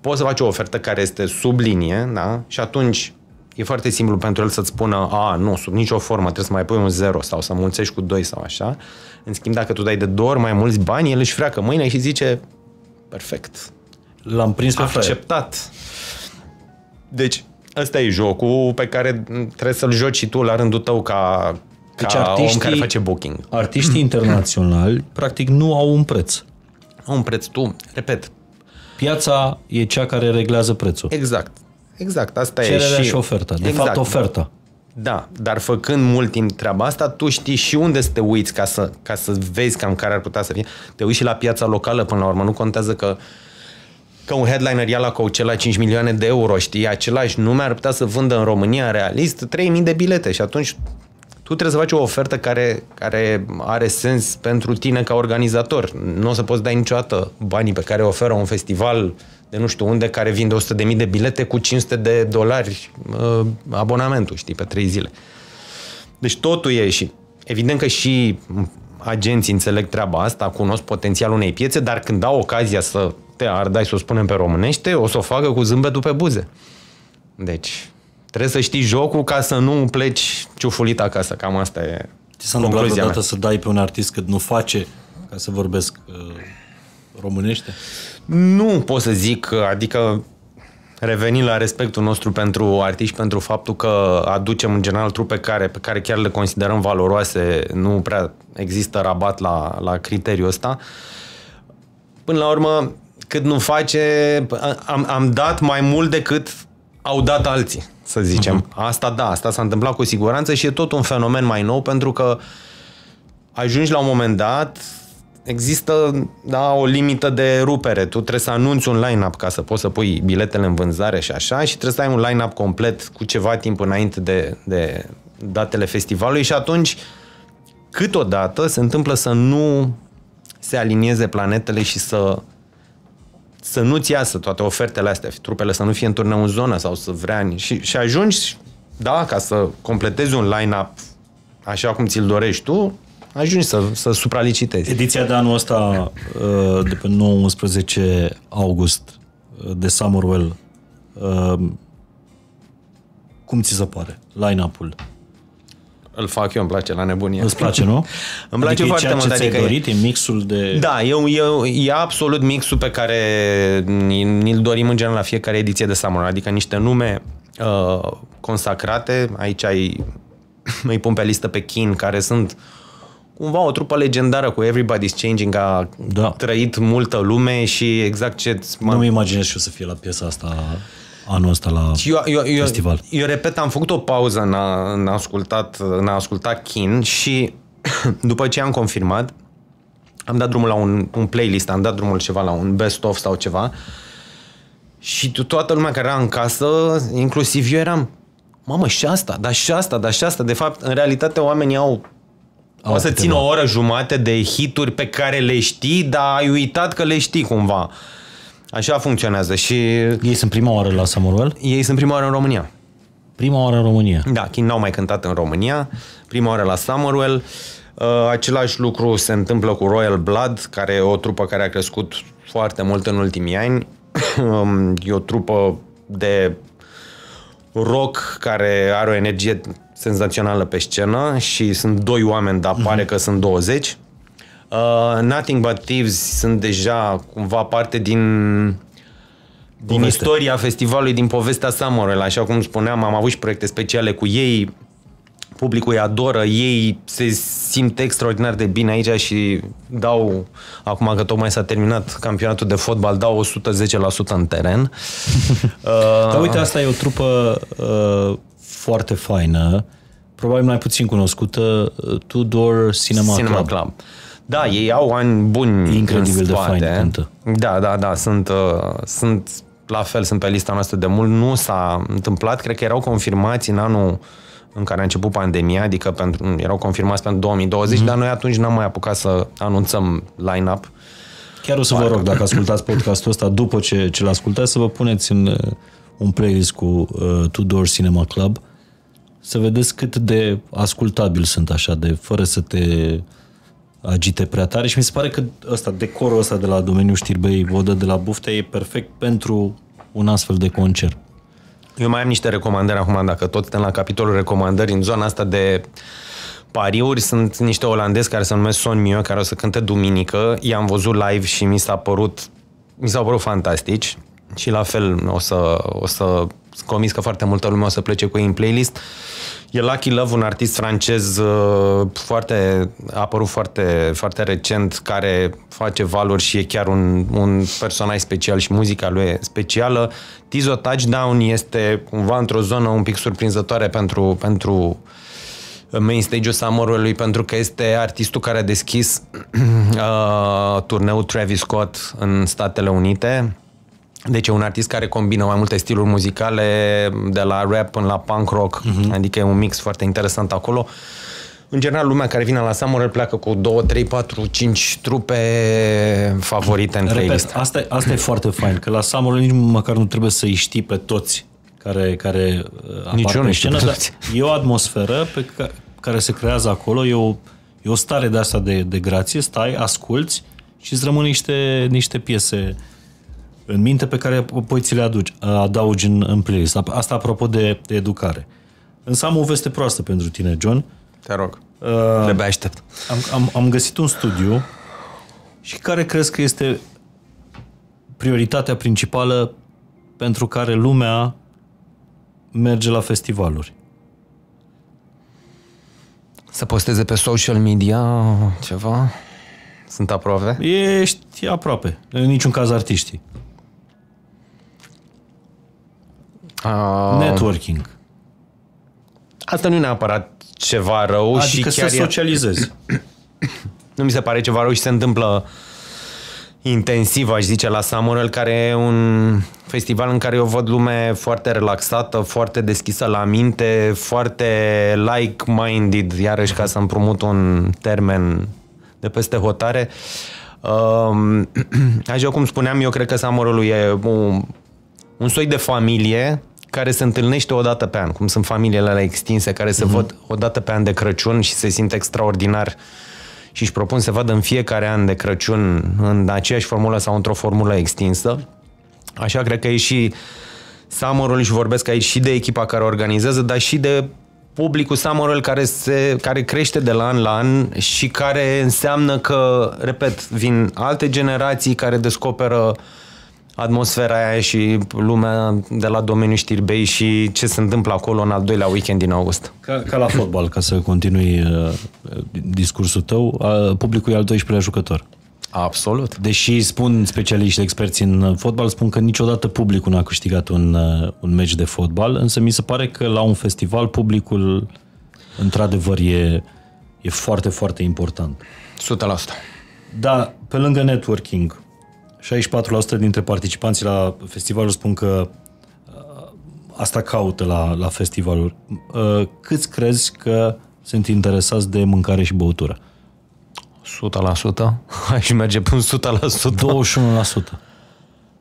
poți să faci o ofertă care este sub linie, da? Și atunci e foarte simplu pentru el să-ți spună, a, nu, sub nicio formă, trebuie să mai pui un 0 sau să mulțești cu 2 sau așa. În schimb, dacă tu dai de două ori mai mulți bani, el își freacă mâine și zice, perfect. L-am prins pe Acceptat. Deci, ăsta e jocul pe care trebuie să-l joci și tu la rândul tău ca, deci ca artiștii, om care face booking. Artiștii [clears throat] internaționali, practic, nu au un preț un preț tu, repet. Piața e cea care reglează prețul. Exact. Exact, asta Cererea e și... și oferta. De exact. fapt, oferta. Da, dar făcând mult timp treaba asta, tu știi și unde să te uiți ca să, ca să vezi cam care ar putea să fie. Te uiți și la piața locală până la urmă. Nu contează că că un headliner ia la Coachella 5 milioane de euro, știi, același nume ar putea să vândă în România realist 3000 de bilete și atunci tu trebuie să faci o ofertă care, care are sens pentru tine ca organizator. Nu o să poți da niciodată banii pe care oferă un festival de nu știu unde, care vinde 100.000 de bilete cu 500 de dolari uh, abonamentul, știi, pe 3 zile. Deci totul e și evident că și agenții înțeleg treaba asta, cunosc potențialul unei piețe, dar când au ocazia să te ardai, să o spunem pe românește, o să o facă cu zâmbetul pe buze. Deci, trebuie să știi jocul ca să nu pleci ciufulit acasă. Cam asta e Ți s-a întâmplat vreodată să dai pe un artist cât nu face, ca să vorbesc uh, românește? Nu pot să zic, adică reveni la respectul nostru pentru artiști, pentru faptul că aducem în general trupe care, pe care chiar le considerăm valoroase, nu prea există rabat la, la criteriul ăsta. Până la urmă, cât nu face, am, am dat mai mult decât au dat alții, să zicem. Uh-huh. Asta da, asta s-a întâmplat cu siguranță și e tot un fenomen mai nou pentru că ajungi la un moment dat, există da, o limită de rupere. Tu trebuie să anunți un line-up ca să poți să pui biletele în vânzare și așa și trebuie să ai un line-up complet cu ceva timp înainte de, de datele festivalului și atunci câteodată se întâmplă să nu se alinieze planetele și să să nu-ți iasă toate ofertele astea, trupele să nu fie în turneu în zonă sau să vrea și, și ajungi, da, ca să completezi un line-up așa cum ți-l dorești tu, ajungi să, să supralicitezi. Ediția de anul ăsta, uh, de pe 19 august, uh, de Summerwell, uh, cum ți se pare line-up-ul? Îl fac eu, îmi place la nebunie. Îți place, nu? [laughs] îmi place adică foarte mult. Adică dorit, e mixul de... Da, e, e, e absolut mixul pe care ni-l dorim în general la fiecare ediție de Summer. Adică niște nume uh, consacrate. Aici ai, [laughs] îi pun pe listă pe Kin, care sunt cumva o trupă legendară cu Everybody's Changing, a da. trăit multă lume și exact ce... Nu mi imaginez și eu să fie la piesa asta anul ăsta la eu, eu, eu, festival. Eu, eu repet, am făcut o pauză în a, în a ascultat, în a ascultat Kin și [coughs] după ce am confirmat, am dat drumul la un, un playlist, am dat drumul ceva la un best-of sau ceva și toată lumea care era în casă, inclusiv eu eram, mamă, și asta, dar și asta, dar și asta. De fapt, în realitate, oamenii au o să țină o oră jumate de hituri pe care le știi, dar ai uitat că le știi cumva. Așa funcționează și... Ei sunt prima oară la Samuel? Ei sunt prima oară în România. Prima oară în România? Da, King n-au mai cântat în România, prima oară la Summerwell. Uh, același lucru se întâmplă cu Royal Blood, care e o trupă care a crescut foarte mult în ultimii ani. Um, e o trupă de rock care are o energie senzațională pe scenă și sunt doi oameni, dar pare mm-hmm. că sunt 20. Uh, Nothing But Thieves sunt deja cumva parte din din Poveste. istoria festivalului, din povestea Summerwell, așa cum spuneam, am avut și proiecte speciale cu ei, publicul îi adoră, ei se simt extraordinar de bine aici și dau, acum că tocmai s-a terminat campionatul de fotbal, dau 110% în teren. [laughs] uh, Dar uite, asta e o trupă uh, foarte faină, probabil mai puțin cunoscută, uh, Tudor Cinema, Cinema Club. Club. Da, ei au ani buni Incredibil în spate. de fain cântă. Da, da, da, sunt, uh, sunt la fel, sunt pe lista noastră de mult. Nu s-a întâmplat, cred că erau confirmați în anul în care a început pandemia, adică pentru, erau confirmați pentru 2020, mm-hmm. dar noi atunci n-am mai apucat să anunțăm line-up. Chiar o să Parcă. vă rog, dacă ascultați podcastul ăsta, după ce, ce l-ascultați, să vă puneți în uh, un playlist cu uh, Tudor Cinema Club, să vedeți cât de ascultabil sunt așa, de fără să te agite prea tare și mi se pare că ăsta, decorul ăsta de la domeniul știrbei vodă de la bufte e perfect pentru un astfel de concert. Eu mai am niște recomandări acum, dacă tot suntem la capitolul recomandări, în zona asta de pariuri sunt niște olandezi care se numesc Son Mio, care o să cânte duminică. I-am văzut live și mi s-a părut, mi s-au părut fantastici și la fel o să, o să convins că foarte multă lume o să plece cu ei în playlist. E Lucky Love, un artist francez uh, foarte, a apărut foarte, foarte recent, care face valuri și e chiar un, un personaj special și muzica lui e specială. Tizo Touchdown este cumva într-o zonă un pic surprinzătoare pentru, pentru main stage-ul Summerwell-ului pentru că este artistul care a deschis [clears throat] uh, turneul Travis Scott în Statele Unite deci e un artist care combină mai multe stiluri muzicale, de la rap până la punk rock, uh-huh. adică e un mix foarte interesant acolo. în general, lumea care vine la Summer pleacă cu 2, 3, 4, 5 trupe favorite în Repet, playlist. asta, e- asta e foarte fain, că la Summer nici măcar nu trebuie să-i știi pe toți care, care uh, apar Nici eu pe nu știu scenă, pe dar toți. e o atmosferă pe ca, care se creează acolo, e o, e o stare de asta de, de grație, stai, asculți și îți rămân niște, niște piese în minte pe care apoi ți le aduci, adaugi în, în playlist. Asta apropo de, de educare. Însă am o veste proastă pentru tine, John. Te rog. Uh, Trebuie aștept. am, am, am găsit un studiu și care crezi că este prioritatea principală pentru care lumea merge la festivaluri? Să posteze pe social media ceva? Sunt aproape? Ești aproape, în niciun caz artiștii. Uh, Networking. Asta nu e neapărat ceva rău Adică și să chiar e- socializezi. nu mi se pare ceva rău și se întâmplă intensiv, aș zice, la Samuel, care e un festival în care eu văd lume foarte relaxată, foarte deschisă la minte, foarte like-minded, iarăși ca să împrumut un termen de peste hotare. Um, așa [clears throat] cum spuneam, eu cred că Summerul e un, un soi de familie care se întâlnește o dată pe an, cum sunt familiile alea extinse, care se văd o dată pe an de Crăciun și se simt extraordinar și își propun să vadă în fiecare an de Crăciun în aceeași formulă sau într-o formulă extinsă. Așa cred că e și Summerul și vorbesc aici și de echipa care organizează, dar și de publicul Summerul care, se, care crește de la an la an și care înseamnă că, repet, vin alte generații care descoperă atmosfera aia și lumea de la domeniul știrbei și ce se întâmplă acolo în al doilea weekend din august. Ca, ca la fotbal, ca să continui uh, discursul tău, uh, publicul e al 12-lea jucător. Absolut. Deși spun specialiști, experți în fotbal, spun că niciodată publicul nu a câștigat un, uh, un meci de fotbal, însă mi se pare că la un festival publicul într-adevăr e, e foarte, foarte important. 100%. Da, pe lângă networking, 64% dintre participanții la festivalul spun că uh, asta caută la, la festivaluri. Uh, Câți crezi că sunt interesați de mâncare și băutură? 100%. [laughs] Aș merge până 100%. 21%.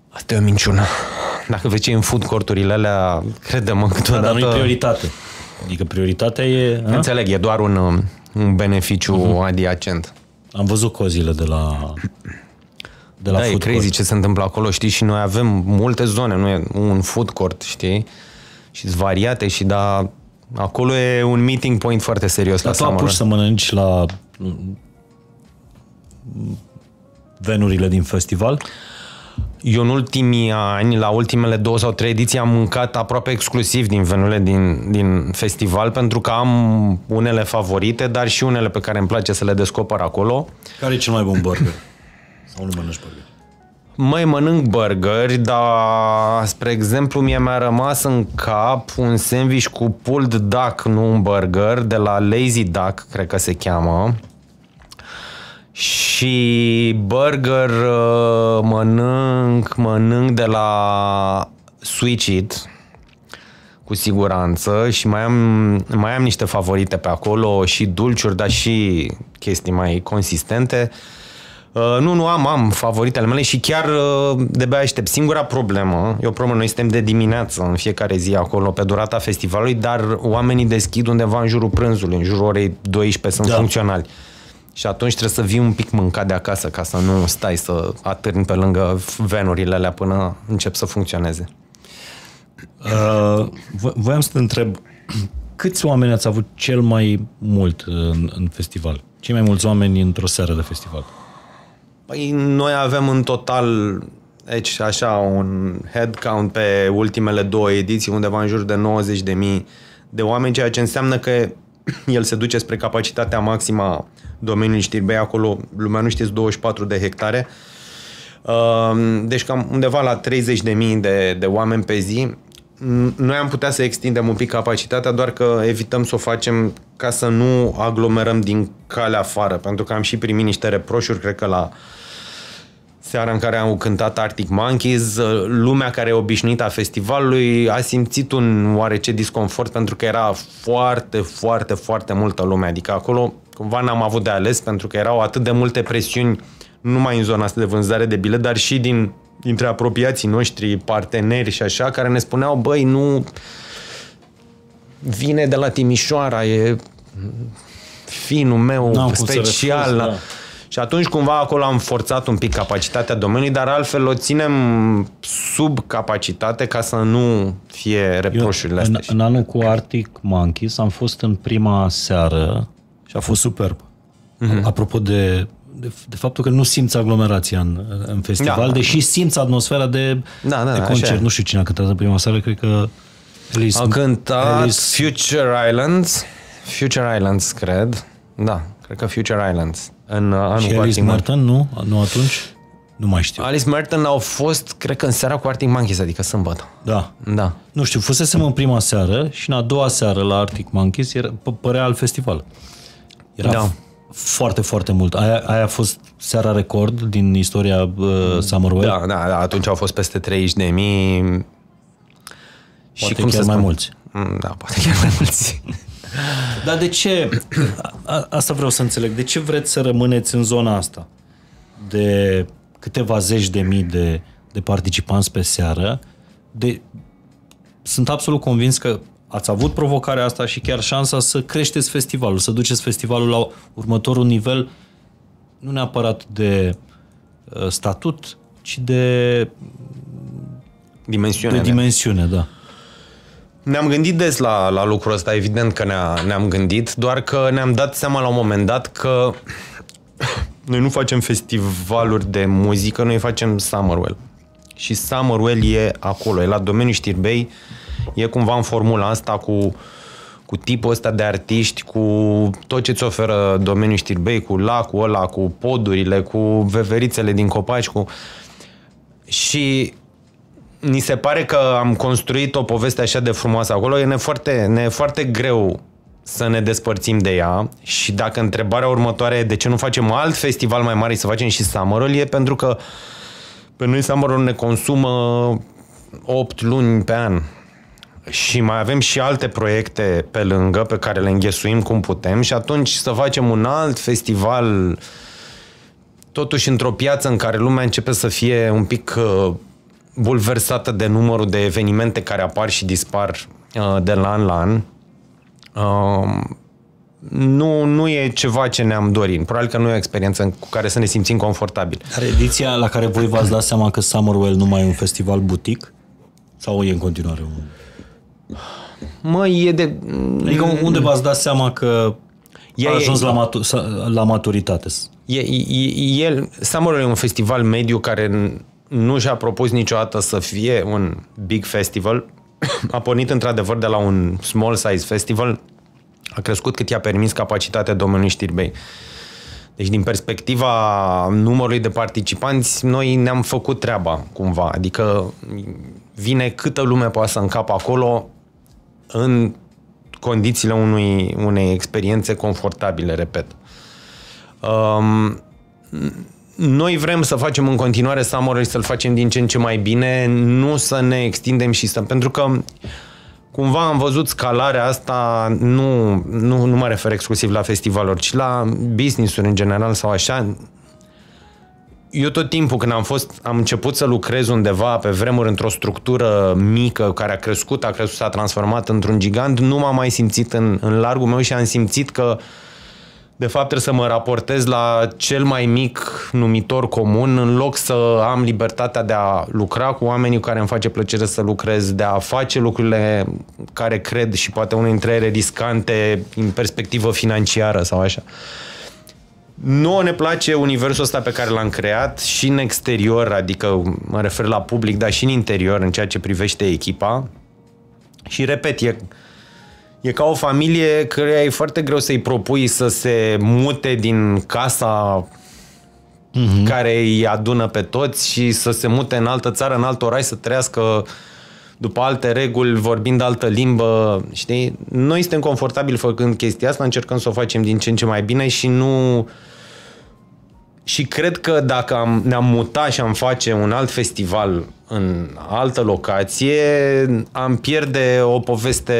Asta e o minciună. Dacă vezi ce e în food courturile alea, crede-mă Da, câteodată... dar nu e prioritate. Adică prioritatea e... a? Înțeleg, e doar un, um, un beneficiu Mhm. uh-huh. adiacent. Am văzut cozile de la de la da, e food crazy court. ce se întâmplă acolo, știi? Și noi avem multe zone, nu e un food court, știi? Și variate și da, acolo e un meeting point foarte serios Dar la tu Summer. apuci să mănânci la venurile din festival? Eu în ultimii ani, la ultimele două sau trei ediții, am mâncat aproape exclusiv din venurile din, din festival, pentru că am unele favorite, dar și unele pe care îmi place să le descoper acolo. Care e cel mai bun burger? [clears throat] Sau nu mănânci burger? Mai mănânc burgeri, dar, spre exemplu, mie mi-a rămas în cap un sandwich cu pulled duck, nu un burger, de la Lazy Duck, cred că se cheamă. Și burger uh, mănânc, mănânc de la Switch It, cu siguranță și mai am, mai am niște favorite pe acolo și dulciuri, dar și chestii mai consistente. Uh, nu, nu am, am favoritele mele și chiar uh, de-abia aștept. Singura problemă, e o problemă, noi suntem de dimineață în fiecare zi acolo pe durata festivalului, dar oamenii deschid undeva în jurul prânzului, în jurul orei 12 sunt Da. da. funcționali. Și atunci trebuie să vii un pic mâncat de acasă ca să nu stai să atârni pe lângă venurile alea până încep să funcționeze. Uh, vo- voiam să te întreb, câți oameni ați avut cel mai mult în, în festival? Cei mai mulți oameni într-o seară de festival? Păi noi avem în total deci așa un head count pe ultimele două ediții undeva în jur de 90 de mii de oameni, ceea ce înseamnă că el se duce spre capacitatea maximă a domeniului știrbei, acolo lumea nu știe 24 de hectare. Um, Deci cam undeva la 30 de mii de, de oameni pe zi. Noi am putea să extindem un pic capacitatea, doar că evităm să o facem ca să nu aglomerăm din calea afară, pentru că am și primit niște reproșuri, cred că la seara în care au cântat Arctic Monkeys, uh, lumea care e obișnuită a festivalului a simțit un oarece disconfort pentru că era foarte, foarte, foarte multă lume. Adică acolo cumva n-am avut de ales pentru că erau atât de multe presiuni nu numai în zona asta de vânzare de bilet, dar și din, dintre apropiații noștri, parteneri și așa, care ne spuneau, băi, nu vine de la Timișoara, e finul meu N-am cum să special. refuz, da. Și atunci cumva acolo am forțat un pic capacitatea domeniului, dar altfel o ținem sub capacitate ca să nu fie reproșurile în, astea. în anul cu Arctic Monkeys am fost în prima seară și a fost superb. Mhm. Mm-hmm. Apropo de, de, de faptul că nu simți aglomerația în, în festival, Da. deși simți atmosfera de, Da, da, de așa concert. e. Nu știu cine a cântat în prima seară, cred că Alice, Au cântat Alice, Future Islands, Future Islands, cred. Da, cred că Future Islands. În uh, anul și cu Alice Arctic Monkeys. Merton, nu? Nu atunci? Nu mai știu. Alice Merton au fost, cred că în seara cu Arctic Monkeys, adică sâmbătă. Da. Da. Nu știu, fusesem în prima seară și în a doua seară la Arctic Monkeys era, p- părea alt festival. Era Da. da. foarte, foarte mult. Aia, aia a fost seara record din istoria uh, Summerwell. Da, da, da, atunci au fost peste 30 de mii. Poate chiar mai mulți. Mm, Da, poate chiar mai mulți. Dar de ce, a, asta vreau să înțeleg, de ce vreți să rămâneți în zona asta de câteva zeci de mii de, de participanți pe seară? De, sunt absolut convins că ați avut provocarea asta și chiar șansa să creșteți festivalul, să duceți festivalul la următorul nivel, nu neapărat de uh, statut, ci de, Dimensiunea. de dimensiune, da. Ne-am gândit des la, la lucrul ăsta, evident că ne-a, ne-am gândit, doar că ne-am dat seama la un moment dat că [coughs] noi nu facem festivaluri de muzică, noi facem Summerwell. Și Summerwell e acolo, e la domeniul Știrbei, e cumva în formula asta cu, cu tipul ăsta de artiști, cu tot ce-ți oferă domeniul Știrbei, cu lacul ăla, cu podurile, cu veverițele din copaci, cu... Și ni se pare că am construit o poveste așa de frumoasă acolo, e ne foarte, ne e foarte greu să ne despărțim de ea. Și dacă întrebarea următoare e de ce nu facem alt festival mai mare și să facem și Summerul, e pentru că pe noi Summerul ne consumă 8 luni pe an. Și mai avem și alte proiecte pe lângă pe care le înghesuim cum putem. Și atunci să facem un alt festival totuși într-o piață în care lumea începe să fie un pic uh, bulversată de numărul de evenimente care apar și dispar uh, de la an la an, uh, nu, nu e ceva ce ne-am dorit. Probabil că nu e o experiență cu care să ne simțim confortabil. Dar ediția la care voi v-ați dat seama că Summerwell nu mai e un festival butic? Sau e în continuare un... Mă, e de... Adică unde v-ați dat seama că E- a ajuns e- la, matu- la maturitate? E, e, el, Summerul e un festival mediu care n- nu și-a propus niciodată să fie un big festival. A pornit într-adevăr de la un small size festival. A crescut cât i-a permis capacitatea domnului Știrbei. Deci din perspectiva numărului de participanți, noi ne-am făcut treaba cumva. Adică vine câtă lume poate să încapă acolo în condițiile unui, unei experiențe confortabile, repet. Um, noi vrem să facem în continuare Summer și să-l facem din ce în ce mai bine, nu să ne extindem și să... Pentru că cumva am văzut scalarea asta, nu, nu, nu mă refer exclusiv la festivaluri, ci la business-uri în general sau așa. Eu tot timpul când am fost, am început să lucrez undeva pe vremuri într-o structură mică care a crescut, a crescut, s-a transformat într-un gigant, nu m-am mai simțit în, în largul meu și am simțit că de fapt trebuie să mă raportez la cel mai mic numitor comun în loc să am libertatea de a lucra cu oamenii cu care îmi face plăcere să lucrez, de a face lucrurile care cred și poate unele dintre ele riscante în perspectivă financiară sau așa. Nu ne place universul ăsta pe care l-am creat și în exterior, adică mă refer la public, dar și în interior în ceea ce privește echipa. Și repet, e, e ca o familie care e foarte greu să-i propui să se mute din casa mm-hmm. care îi adună pe toți și să se mute în altă țară, în alt oraș, să trăiască după alte reguli, vorbind altă limbă, știi? Noi suntem confortabili făcând chestia asta, încercăm să o facem din ce în ce mai bine și nu și cred că dacă am, ne-am mutat și am face un alt festival în altă locație, am pierde o poveste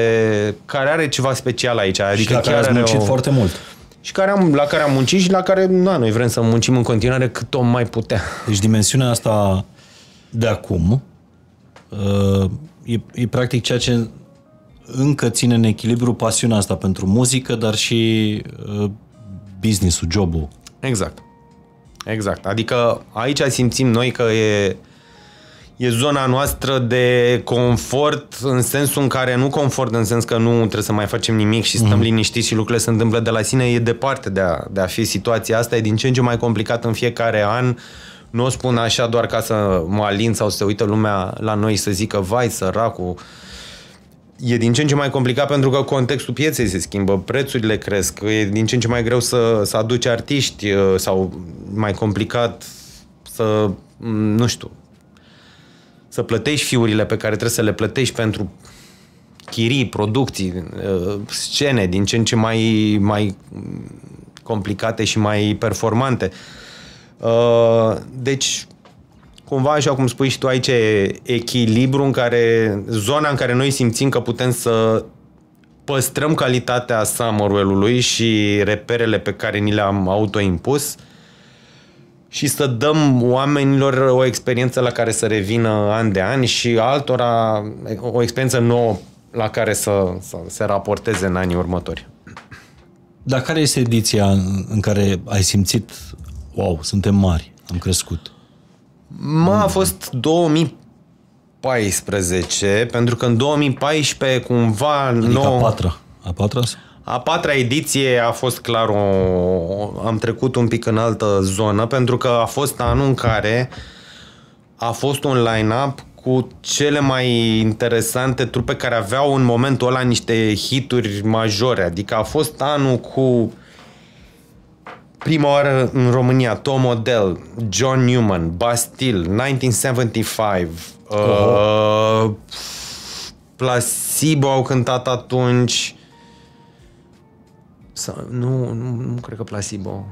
care are ceva special aici. Adică și la care chiar ați are muncit o... foarte mult. Și care am, la care am muncit și la care na, noi vrem să muncim în continuare cât o mai putea. Deci dimensiunea asta de acum uh, e, e practic ceea ce încă ține în echilibru pasiunea asta pentru muzică, dar și uh, business-ul, jobul. Exact. Exact. Adică aici simțim noi că e, e zona noastră de confort în sensul în care nu confort în sens că nu trebuie să mai facem nimic și stăm mm. liniștiți și lucrurile se întâmplă de la sine, e departe de a, de a fi situația asta, e din ce în ce mai complicat în fiecare an. Nu o spun așa doar ca să mă alin sau să se uită lumea la noi să zică vai săracul, e din ce în ce mai complicat pentru că contextul pieței se schimbă, prețurile cresc, e din ce în ce mai greu să, să aduci artiști uh, sau mai complicat să, mm, nu știu, să plătești fiurile pe care trebuie să le plătești pentru chirii, producții, uh, scene din ce în ce mai, mai complicate și mai performante. Uh, deci, cumva, așa cum spui și tu aici, e echilibru în care, zona în care noi simțim că putem să păstrăm calitatea Summerwell-ului și reperele pe care ni le-am autoimpus și să dăm oamenilor o experiență la care să revină an de an și altora o experiență nouă la care să, să se raporteze în anii următori. Dar care este ediția în care ai simțit, wow, suntem mari, am crescut? Mă, a fost 2014, pentru că în 2014 cumva... Adică nou... a patra. A patra? A patra ediție a fost clar o... am trecut un pic în altă zonă, pentru că a fost anul în care a fost un line-up cu cele mai interesante trupe care aveau în momentul ăla niște hituri majore. Adică a fost anul cu prima oară în România, Tom Odell, John Newman, Bastille, 1975, uh, Placebo au cântat atunci. Sau, nu, nu, nu cred că Placebo.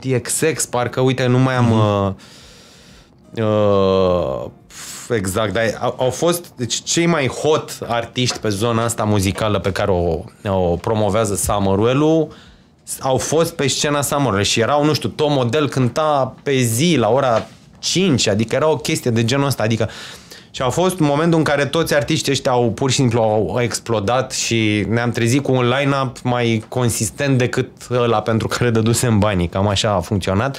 DXX, parcă, uite, nu mai am... Mm-hmm. Uh, uh, exact, dar au, au fost deci, cei mai hot artiști pe zona asta muzicală pe care o, o promovează Summerwell-ul au fost pe scena Summer și erau, nu știu, Tom Model cânta pe zi la ora 5, adică era o chestie de genul ăsta, adică și a fost momentul în care toți artiștii ăștia au pur și simplu au explodat și ne-am trezit cu un line-up mai consistent decât ăla pentru care dădusem banii. Cam așa a funcționat.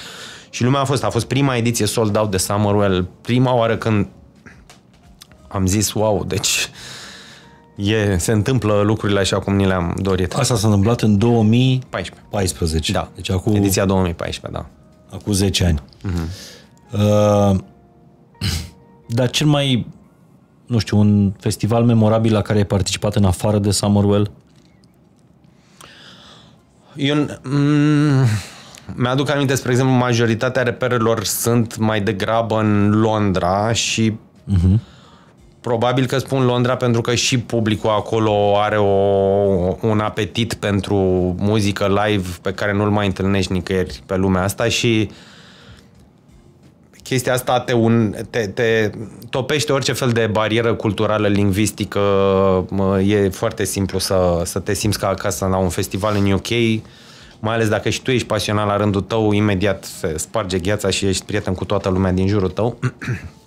Și lumea a fost, a fost prima ediție sold out de Summerwell, prima oară când am zis, wow, deci e, se întâmplă lucrurile așa cum ni le-am dorit. Asta s-a întâmplat în 2014. 14. Da. Deci acum, Ediția 2014, da. acum 10 ani. Uh-huh. Uh, [clears throat] dar cel mai, nu știu, un festival memorabil la care ai participat în afară de Summerwell? Eu mm, mi-aduc aminte, spre exemplu, majoritatea reperelor sunt mai degrabă în Londra și uh-huh. Probabil că spun Londra pentru că și publicul acolo are o, un apetit pentru muzică live pe care nu-l mai întâlnești nicăieri pe lumea asta și chestia asta te, un, te, te topește orice fel de barieră culturală, lingvistică. Mă, E foarte simplu să, să te simți ca acasă la un festival în UK, mai ales dacă și tu ești pasionat la rândul tău, imediat se sparge gheața și ești prieten cu toată lumea din jurul tău. [clears throat]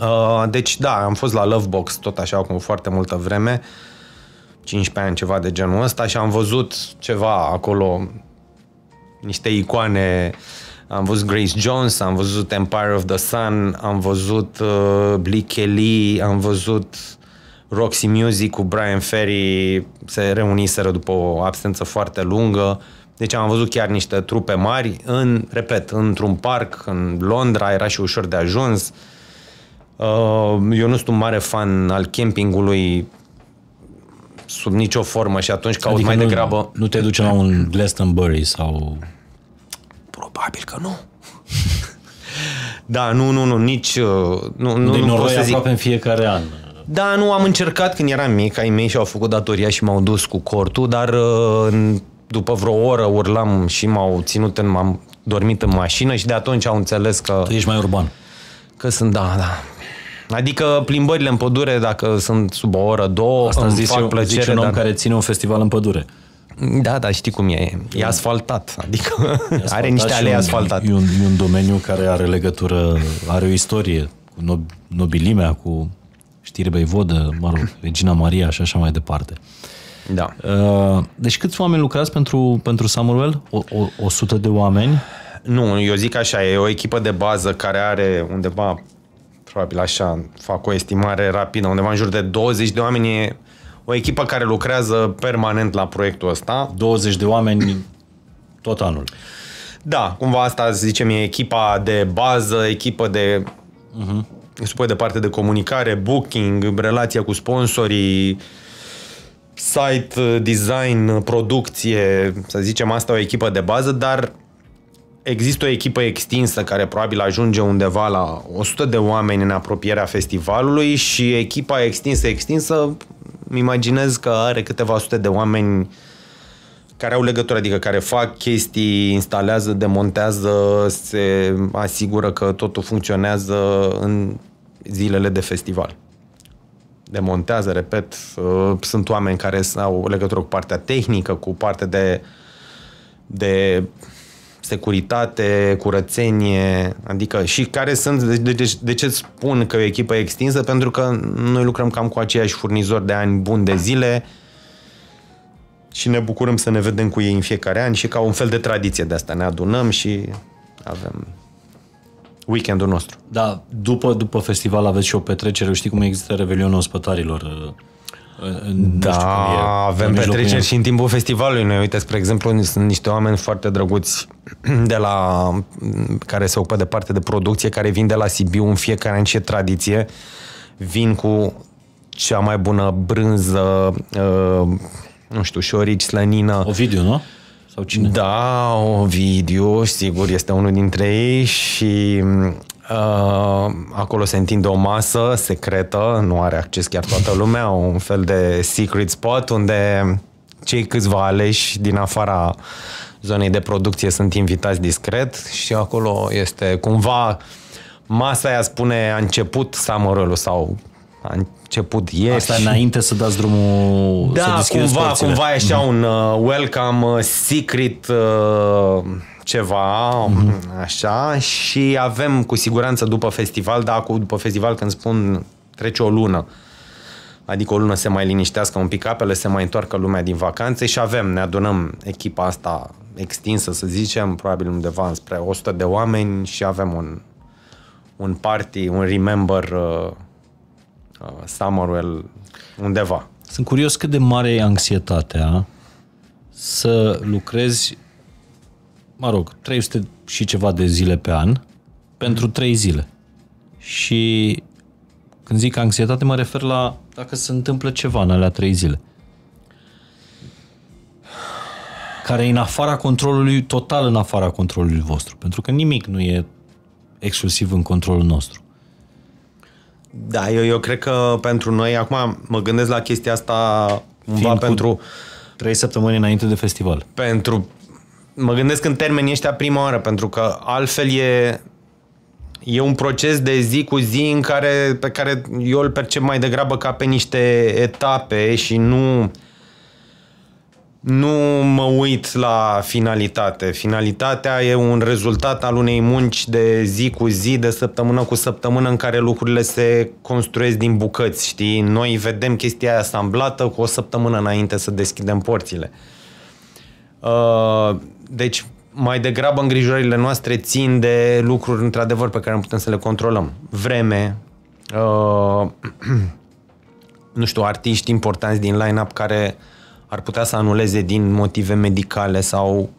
Uh, deci da, am fost la Lovebox tot așa cu foarte multă vreme, 15 ani, ceva de genul ăsta și am văzut ceva acolo, niște icoane am văzut Grace Jones, am văzut Empire of the Sun, am văzut uh, Blee Kelly, am văzut Roxy Music cu Brian Ferry, se reuniseră după o absență foarte lungă. Deci am văzut chiar niște trupe mari, în, repet, într-un parc, în Londra, era și ușor de ajuns. Uh, eu nu sunt un mare fan al campingului sub nicio formă și atunci caut Adică mai nu, degrabă... Nu te duce la un Glastonbury sau... Probabil că nu. [laughs] da, nu, nu, nu, nici... uh, Nu, nu, Deci nu pot noroi să zic. aproape în fiecare an. Da, nu, am încercat când eram mic, ai mei și-au făcut datoria și m-au dus cu cortul, dar uh, în- după vreo oră urlam și m-au ținut în... M-am dormit în mașină și de atunci au înțeles că, Tu ești mai urban. că sunt, da, da. Adică plimbările în pădure, dacă sunt sub o oră, două, Asta îmi zice, fac eu, plăcere, zice un om dar... care ține un festival în pădure. Da, da, știi cum e. E asfaltat. Adică [laughs] are niște și alei un- asfaltate. E un, e un domeniu care are legătură, are o istorie cu nob- nobilimea, cu știrbei vodă, mă rog, Regina Maria și așa mai departe. Da. Uh, Deci câți oameni lucrați pentru, pentru Samuel? O, o, 100 de oameni? Nu, eu zic așa, e o echipă de bază care are undeva, probabil așa, fac o estimare rapidă, undeva în jur de 20 de oameni. E o echipă care lucrează permanent la proiectul ăsta. 20 de oameni tot anul. Da, cumva asta, zicem, e echipa de bază, echipă de uh-huh. supune de parte de comunicare, booking, relația cu sponsorii, site design, producție, să zicem asta o echipă de bază, dar există o echipă extinsă care probabil ajunge undeva la 100 de oameni în apropierea festivalului și echipa extinsă, extinsă, îmi imaginez că are câteva sute de oameni care au legătură, adică care fac chestii, instalează, demontează, se asigură că totul funcționează în zilele de festival. Demontează, repet, uh, sunt oameni care au legătură cu partea tehnică, cu partea de, de securitate, curățenie, adică și care sunt, de, de, de ce spun că e o echipă extinsă? Pentru că noi lucrăm cam cu aceiași furnizori de ani buni de zile, și ne bucurăm să ne vedem cu ei în fiecare an și ca un fel de tradiție de asta ne adunăm și avem weekendul nostru. Da, după, după festival aveți și o petrecere, știi cum există Revelionul Ospătarilor. Uh, în- nu Da, știu cum e, avem în mijlocul petreceri ei. și în timpul festivalului. Noi, uite, spre exemplu, sunt niște oameni foarte drăguți de la, care se ocupă de parte de producție, care vin de la Sibiu în fiecare an și e tradiție. Vin cu cea mai bună brânză, uh, nu știu, șorici, slănină. Ovidiu, nu? Sau cine? Da, Ovidiu, sigur, este unul dintre ei și uh, acolo se întinde o masă secretă, nu are acces chiar toată lumea, un fel de secret spot unde cei câțiva aleși din afara zonei de producție sunt invitați discret și acolo este cumva masa aia spune a început summer sau a început ieri. Asta înainte să dați drumul, să Da, deschideți cumva, porțile. cumva e așa un uh, welcome uh, secret uh, ceva, mm-hmm. așa, și avem cu siguranță după festival, da, cu, după festival când spun trece o lună, adică o lună se mai liniștească un pic apele, se mai întoarcă lumea din vacanțe și avem, ne adunăm echipa asta extinsă, să zicem, probabil undeva spre 100 de oameni și avem un, un party, un remember uh, uh, Summerwell undeva. Sunt curios cât de mare e anxietatea să lucrezi, mă rog, 300 și ceva de zile pe an pentru 3 zile. Și când zic anxietate, mă refer la dacă se întâmplă ceva în alea 3 zile. Care e în afara controlului, total în afara controlului vostru. Pentru că nimic nu e exclusiv în controlul nostru. Da, eu, eu cred că pentru noi, acum mă gândesc la chestia asta cumva Fiind cu- pentru, Trei săptămâni înainte de festival. pentru... Mă gândesc în termenii ăștia prima oară, pentru că altfel e, e un proces de zi cu zi în care, pe care eu îl percep mai degrabă ca pe niște etape și nu nu mă uit la finalitate. Finalitatea e un rezultat al unei munci de zi cu zi, de săptămână cu săptămână, în care lucrurile se construiesc din bucăți, știi? Noi vedem chestia aia asamblată cu o săptămână înainte să deschidem porțile. Uh, Deci, mai degrabă îngrijorările noastre țin de lucruri, într-adevăr, pe care nu putem să le controlăm. Vreme, uh, [clears throat] nu știu, artiști importanți din line-up care ar putea să anuleze din motive medicale sau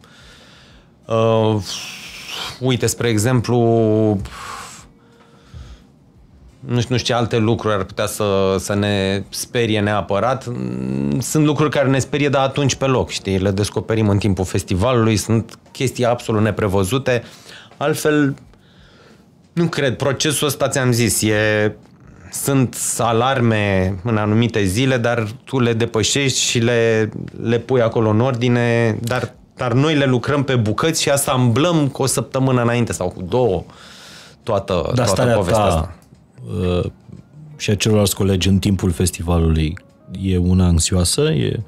uh, uite, spre exemplu nu știu, nu știu ce alte lucruri ar putea să, să ne sperie neapărat. Mm, Sunt lucruri care ne sperie, dar atunci pe loc, știi? Le descoperim în timpul festivalului, sunt chestii absolut neprevăzute. Altfel, nu cred. Procesul ăsta, ți-am zis, e... Sunt alarme în anumite zile, dar tu le depășești și le, le pui acolo în ordine, dar dar noi le lucrăm pe bucăți și asamblăm cu o săptămână înainte sau cu două toată, Dar toată povestea ta, asta. Uh, și a celorlalți colegi în timpul festivalului e una anxioasă? E...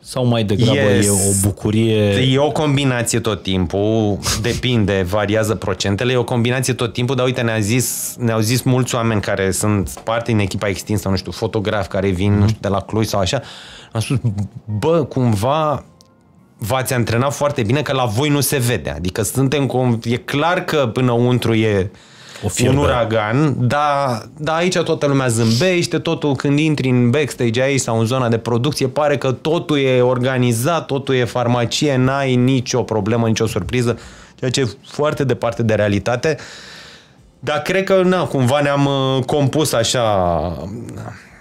Sau mai degrabă Yes. e o bucurie? E o combinație tot timpul, depinde, variază procentele, e o combinație tot timpul, dar uite, ne-a zis, ne-au zis mulți oameni care sunt parte din echipa extinsă, nu știu, fotografi care vin, nu știu, de la Cluj sau așa, am spus, bă, cumva v-ați antrenat foarte bine că la voi nu se vede. Adică suntem, com- e clar că pânăuntru e O fierbe. un uragan, dar, dar aici toată lumea zâmbește, totul când intri în backstage aici sau în zona de producție, pare că totul e organizat, totul e farmacie, n-ai nicio problemă, nicio surpriză, ceea ce e foarte departe de realitate. Dar cred că, na, cumva ne-am uh, compus așa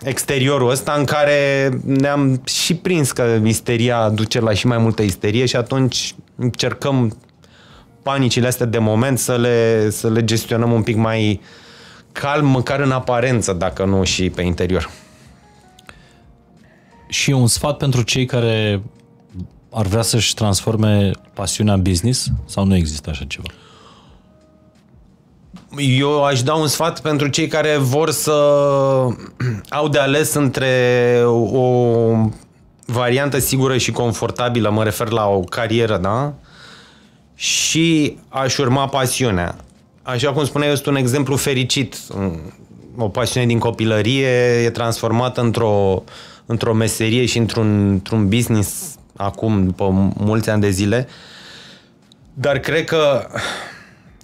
exteriorul ăsta în care ne-am și prins că isteria duce la și mai multă isterie și atunci încercăm panicile astea de moment să le, să le gestionăm un pic mai calm, măcar în aparență, dacă nu și pe interior. Și un sfat pentru cei care ar vrea să-și transforme pasiunea în business? Sau nu există așa ceva? Eu aș da un sfat pentru cei care vor să [clears throat] au de ales între o variantă sigură și confortabilă, mă refer la o carieră, da? Și aș urma pasiunea. Așa cum spuneai, eu sunt un exemplu fericit. O pasiune din copilărie e transformată într-o, într-o meserie și într-un, într-un business acum, după mulți ani de zile. Dar cred că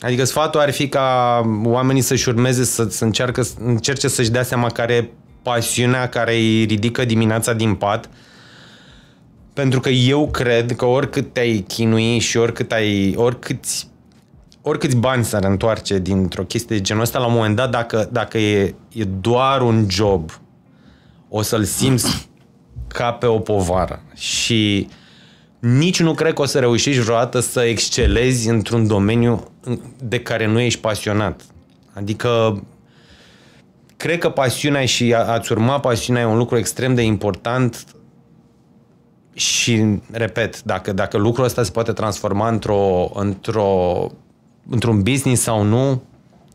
Adică sfatul ar fi ca oamenii să-și urmeze, să, să încearcă, încerce să-și dea seama care e pasiunea care îi ridică dimineața din pat. Pentru că eu cred că oricât te-ai chinui și oricât ai, oricâți, oricâți bani s-ar întoarce dintr-o chestie de genul ăsta, la un moment dat, dacă, dacă e, e doar un job, o să-l simți ca pe o povară. Și nici nu cred că o să reușești vreodată să excelezi într-un domeniu de care nu ești pasionat. Adică cred că pasiunea și a, a-ți urma pasiunea e un lucru extrem de important și, repet, dacă, dacă lucrul ăsta se poate transforma într-o, într-o, într-un business sau nu,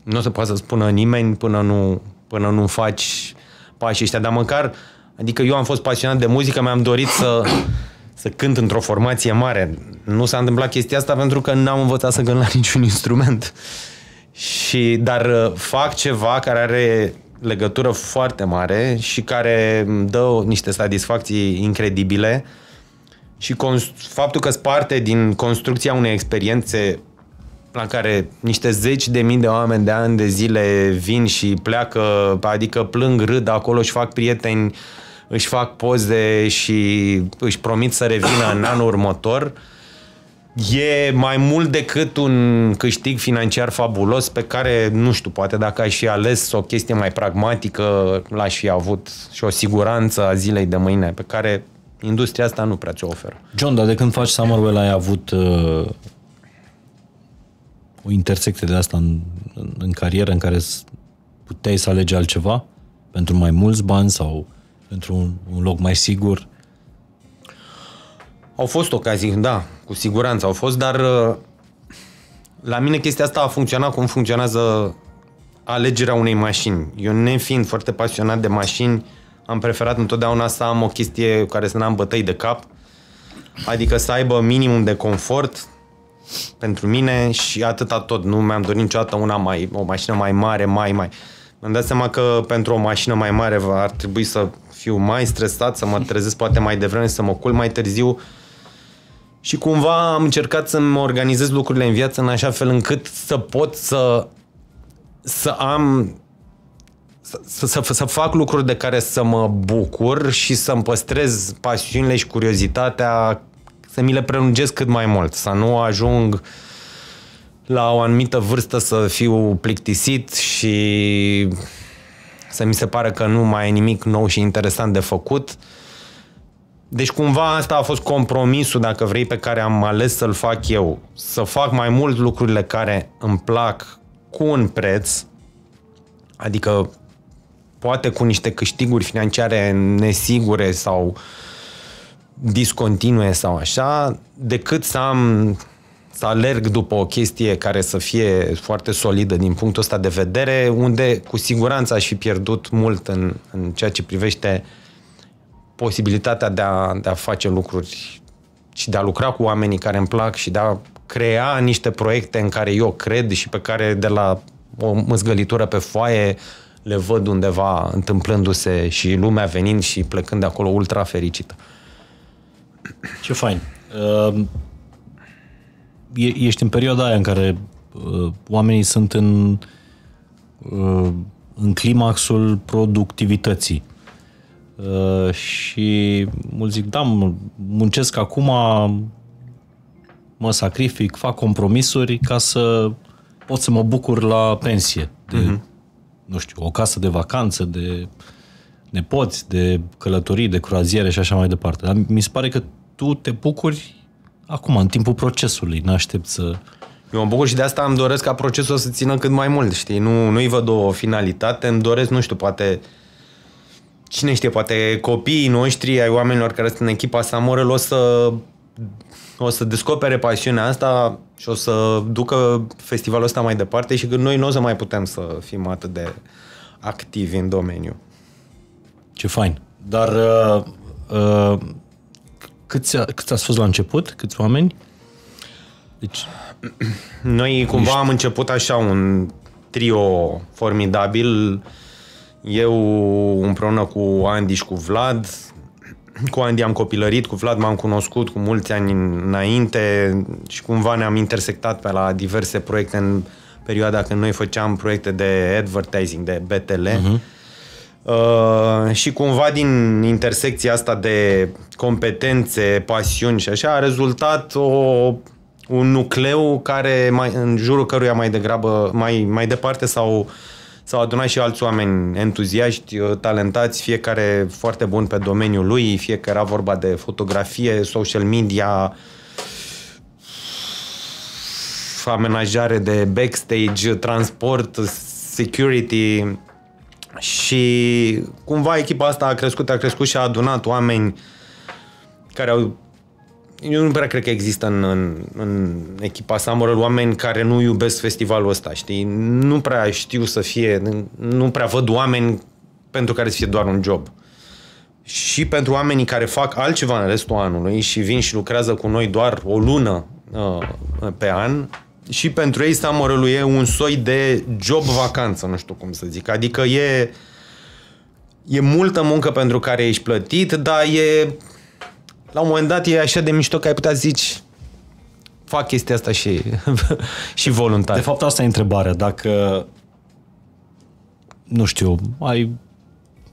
nu o să poate să spună nimeni până nu, până nu faci pașii ăștia, dar măcar, adică eu am fost pasionat de muzică, mi-am dorit să, să cânt într-o formație mare. Nu s-a întâmplat chestia asta pentru că n-am învățat să cânt la [laughs] niciun instrument. Și, dar uh, fac ceva care are legătură foarte mare și care îmi dă niște satisfacții incredibile și faptul că sunt parte din construcția unei experiențe la care niște zeci de mii de oameni de ani de zile vin și pleacă, adică plâng, râd acolo și fac prieteni, își fac poze și își promit să revină în anul următor, e mai mult decât un câștig financiar fabulos pe care, nu știu, poate dacă aș fi ales o chestie mai pragmatică, l-aș fi avut și o siguranță a zilei de mâine pe care industria asta nu prea ți-o oferă. John, dar de când faci Summerwell ai avut uh, o intersecție de asta în, în, în carieră în care puteai să alegi altceva? Pentru mai mulți bani sau pentru un, un loc mai sigur? Au fost ocazii, da, cu siguranță au fost, dar uh, la mine chestia asta a funcționat cum funcționează alegerea unei mașini. Eu, nefiind foarte pasionat de mașini, am preferat întotdeauna să am o chestie care să n-am bătăi de cap, adică să aibă minimum de confort pentru mine și atâta tot. Nu mi-am dorit niciodată una mai, o mașină mai mare, mai, mai. Mi-am dat seama că pentru o mașină mai mare ar trebui să fiu mai stresat, să mă trezesc poate mai devreme, să mă culc mai târziu. Și cumva am încercat să-mi organizez lucrurile în viață în așa fel încât să pot să, să am să, să, să fac lucruri de care să mă bucur și să-mi păstrez pasiunile și curiozitatea, să mi le prelungesc cât mai mult, să nu ajung la o anumită vârstă să fiu plictisit și să mi se pare că nu mai e nimic nou și interesant de făcut. Deci cumva asta a fost compromisul, dacă vrei, pe care am ales să-l fac eu. Să fac mai mult lucrurile care îmi plac cu un preț, adică poate cu niște câștiguri financiare nesigure sau discontinue sau așa, decât să am să alerg după o chestie care să fie foarte solidă din punctul ăsta de vedere, unde cu siguranță aș fi pierdut mult în, în ceea ce privește posibilitatea de a, de a face lucruri și de a lucra cu oamenii care îmi plac și de a crea niște proiecte în care eu cred și pe care de la o măzgălitură pe foaie le văd undeva întâmplându-se și lumea venind și plecând de acolo ultra fericită. Ce fain. Uh, ești în perioada aia în care uh, oamenii sunt în, uh, în climaxul productivității. Uh, și mulți zic, da, muncesc acum, mă sacrific, fac compromisuri ca să pot să mă bucur la pensie de, uh-huh. Nu știu, o casă de vacanță, de nepoți, de călătorii, de croaziere și așa mai departe. Dar mi se pare că tu te bucuri acum, în timpul procesului, n-aștept să... Eu mă bucur și de asta îmi doresc ca procesul să țină cât mai mult, știi? Nu, nu-i văd o finalitate, îmi doresc, nu știu, poate cine știe, poate copiii noștri, ai oamenilor care sunt în echipa Samorel, o să, o să descopere pasiunea asta și o să ducă festivalul ăsta mai departe și când noi nu o să mai putem să fim atât de activi în domeniu. Ce fain. Dar uh, uh, câți, câți ați fost la început? Câți oameni? Deci... [clears throat] Noi cumva ești... am început așa un trio formidabil eu împreună cu Andy și cu Vlad, cu Andy am copilărit, cu Vlad m-am cunoscut cu mulți ani înainte și cumva ne-am intersectat pe la diverse proiecte în perioada când noi făceam proiecte de advertising, de BTL. Uh-huh. Mhm. Uh, și cumva din intersecția asta de competențe, pasiuni și așa a rezultat o, un nucleu care mai, în jurul căruia mai degrabă, mai, mai departe sau uh, S-au adunat și alți oameni entuziaști, uh, talentați, fiecare foarte bun pe domeniul lui, fie că era vorba de fotografie, social media, amenajare de backstage, transport, security. Și cumva echipa asta a crescut, a crescut și a adunat oameni care au eu nu prea cred că există în, în, în echipa Summerall oameni care nu iubesc festivalul ăsta, știi? Nu prea știu să fie, nu prea văd oameni pentru care să fie doar un job. Și pentru oamenii care fac altceva în restul anului și vin și lucrează cu noi doar o lună uh, pe an, și pentru ei Summerall e un soi de job-vacanță, nu știu cum să zic. Adică e, e multă muncă pentru care ești plătit, dar e la un moment dat e așa de mișto că ai putea zici fac chestia asta și, [laughs] și voluntar. De fapt, asta e întrebarea. Dacă, nu știu, ai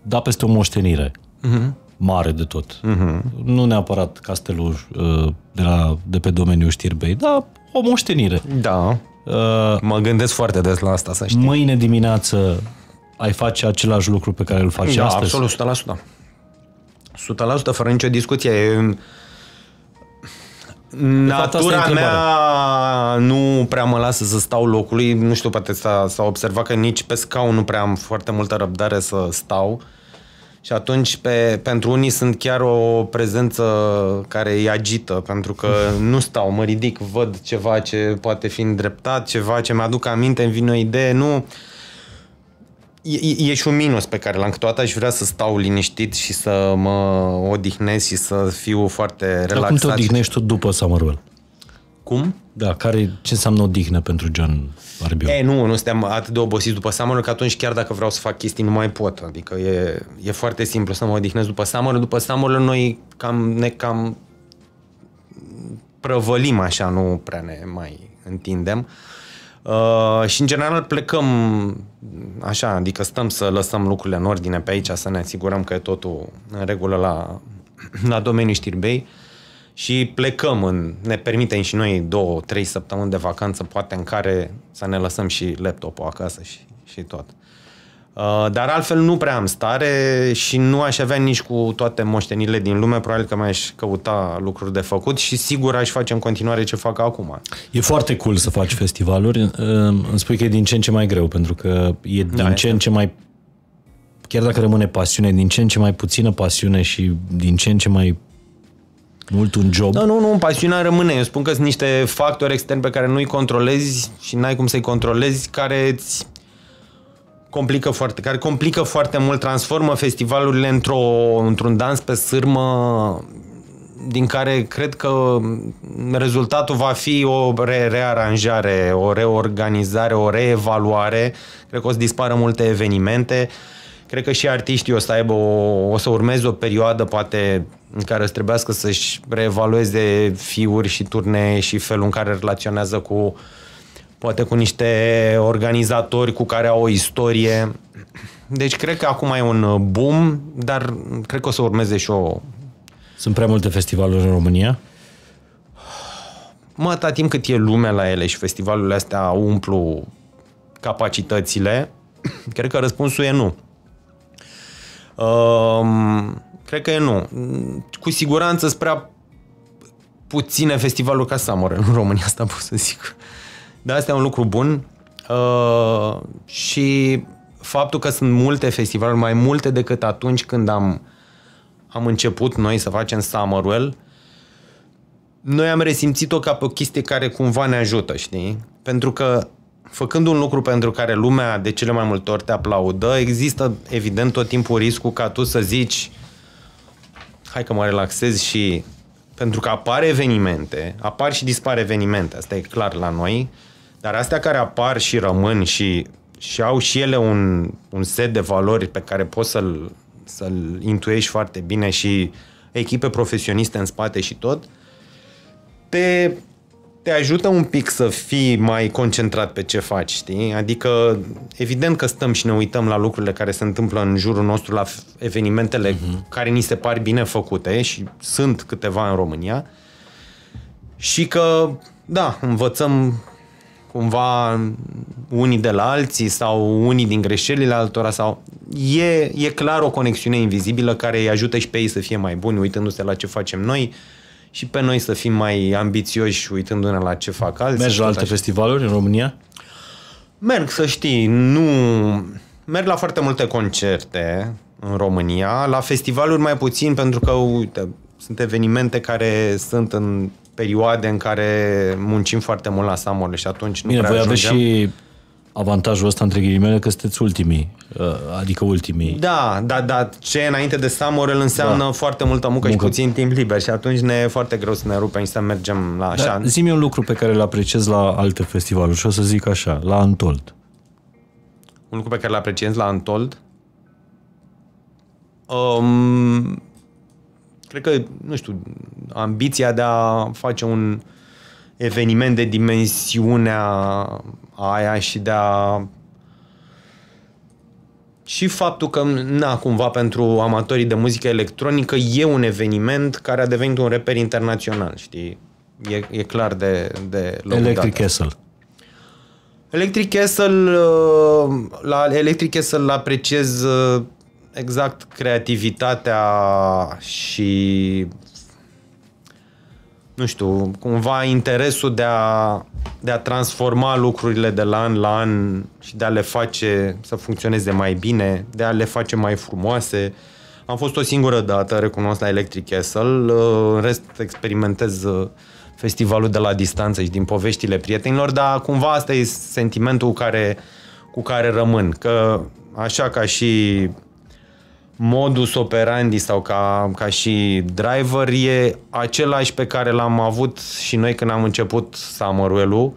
da peste o moștenire uh-huh. mare de tot. Uh-huh. Nu neapărat castelul uh, de, la, de pe domeniul știrbei, dar o moștenire. Da. Uh, mă gândesc foarte des la asta, să știi. Mâine dimineață ai face același lucru pe care îl faci da, astăzi? absolut, 100%. 100% fără nicio discuție. E, Natura mea nu prea mă lasă să stau locului. Nu știu, poate s-a, s-a observat că nici pe scaun nu prea am foarte multă răbdare să stau. Și atunci, pe, pentru unii sunt chiar o prezență care îi agită, pentru că [laughs] nu stau, mă ridic, văd ceva ce poate fi îndreptat, ceva ce mi-aduc aminte, îmi vine o idee, nu E, e și un minus pe care l-am câteodată aș vrea să stau liniștit și să mă odihnesc și să fiu foarte relaxat. Dar cum te odihnești tu după Summerwell? Cum? Da, care, ce înseamnă odihnă pentru John Barbiu? E, nu, nu suntem atât de obosiți după Summerwell că atunci chiar dacă vreau să fac chestii nu mai pot. Adică e, e foarte simplu să mă odihnesc după Summerwell. După Summerwell noi cam, ne cam prăvălim așa, nu prea ne mai întindem. Uh, Uh, și în general plecăm așa, adică stăm să lăsăm lucrurile în ordine pe aici, să ne asigurăm că e totul în regulă la, la domeniul știrbei și plecăm, în, ne permitem și noi două, trei săptămâni de vacanță, poate în care să ne lăsăm și laptopul acasă și, și tot. Uh, dar altfel nu prea am stare și nu aș avea nici cu toate moștenile din lume, probabil că mai-aș căuta lucruri de făcut și sigur aș face în continuare ce fac acum. E foarte cool să faci festivaluri, uh, îmi spui că e din ce în ce mai greu, pentru că e din da, ce în ce mai chiar dacă rămâne pasiune, din ce în ce mai puțină pasiune și din ce în ce mai mult un job. Da, nu, nu, pasiunea rămâne. Eu spun că sunt niște factori externi pe care nu-i controlezi și n-ai cum să-i controlezi, care îți complică foarte, care complică foarte mult, transformă festivalurile într-o, într-un dans pe sârmă din care cred că rezultatul va fi o re- rearanjare, o reorganizare, o reevaluare. Cred că o să dispară multe evenimente. Cred că și artiștii o să aibă o, o să urmeze o perioadă poate în care să trebuiască să-și reevalueze fiuri și turnee și felul în care relaționează cu poate cu niște organizatori cu care au o istorie. Deci cred că acum e un boom, dar cred că o să urmeze și o... Sunt prea multe festivaluri în România? Mă, atâta timp cât e lumea la ele și festivalurile astea umplu capacitățile, [clears throat] cred că răspunsul e nu. Um, cred că e nu. Cu siguranță sunt prea puține festivaluri ca Summer în România, asta pot să zic. Dar asta e un lucru bun uh, și faptul că sunt multe festivaluri, mai multe decât atunci când am, am început noi să facem Summerwell, noi am resimțit-o ca pe o chestie care cumva ne ajută, știi? Pentru că făcând un lucru pentru care lumea de cele mai multe ori te aplaudă, există evident tot timpul riscul ca tu să zici hai că mă relaxez și pentru că apar evenimente, apar și dispar evenimente, asta e clar la noi, dar astea care apar și rămân și, și au și ele un, un set de valori pe care poți să-l, să-l intuiești foarte bine și echipe profesioniste în spate și tot, te, te ajută un pic să fii mai concentrat pe ce faci, știi? Adică, evident că stăm și ne uităm la lucrurile care se întâmplă în jurul nostru, la evenimentele uh-huh. care ni se par bine făcute și sunt câteva în România și că, da, învățăm cumva unii de la alții sau unii din greșelile altora sau e, e clar o conexiune invizibilă care îi ajută și pe ei să fie mai buni uitându-se la ce facem noi și pe noi să fim mai ambițioși uitându-ne la ce fac alții. Mergi la alte așa. festivaluri în România? Merg, să știi, nu... Merg la foarte multe concerte în România, la festivaluri mai puțin pentru că, uite, sunt evenimente care sunt în perioade în care muncim foarte mult la Samorle și atunci nu Bine, prea voi ajungem. aveți și avantajul ăsta între ghilimele că sunteți ultimii, uh, adică ultimii. Da, da, da. Ce e înainte de Samorel înseamnă da. foarte multă muncă, muncă și puțin timp liber și atunci ne e foarte greu să ne rupem și să mergem la așa. Dar zi-mi un lucru pe care îl apreciez la alte festivaluri și o să zic așa, la Antold. Un lucru pe care îl apreciez la Antold? Um, cred că, nu știu, ambiția de a face un eveniment de dimensiunea aia și de a și faptul că, na, cumva pentru amatorii de muzică electronică e un eveniment care a devenit un reper internațional, știi? E, e clar de, de Electric Castle. Electric Castle, uh, la Electric Castle apreciez uh, exact creativitatea și nu știu, cumva interesul de a, de a transforma lucrurile de la an la an și de a le face să funcționeze mai bine, de a le face mai frumoase. Am fost o singură dată, recunosc, la Electric Castle, în rest experimentez festivalul de la distanță și din poveștile prietenilor, dar cumva asta e sentimentul cu care, cu care rămân, că așa ca și modus operandi sau ca, ca și driver e același pe care l-am avut și noi când am început Summerwell-ul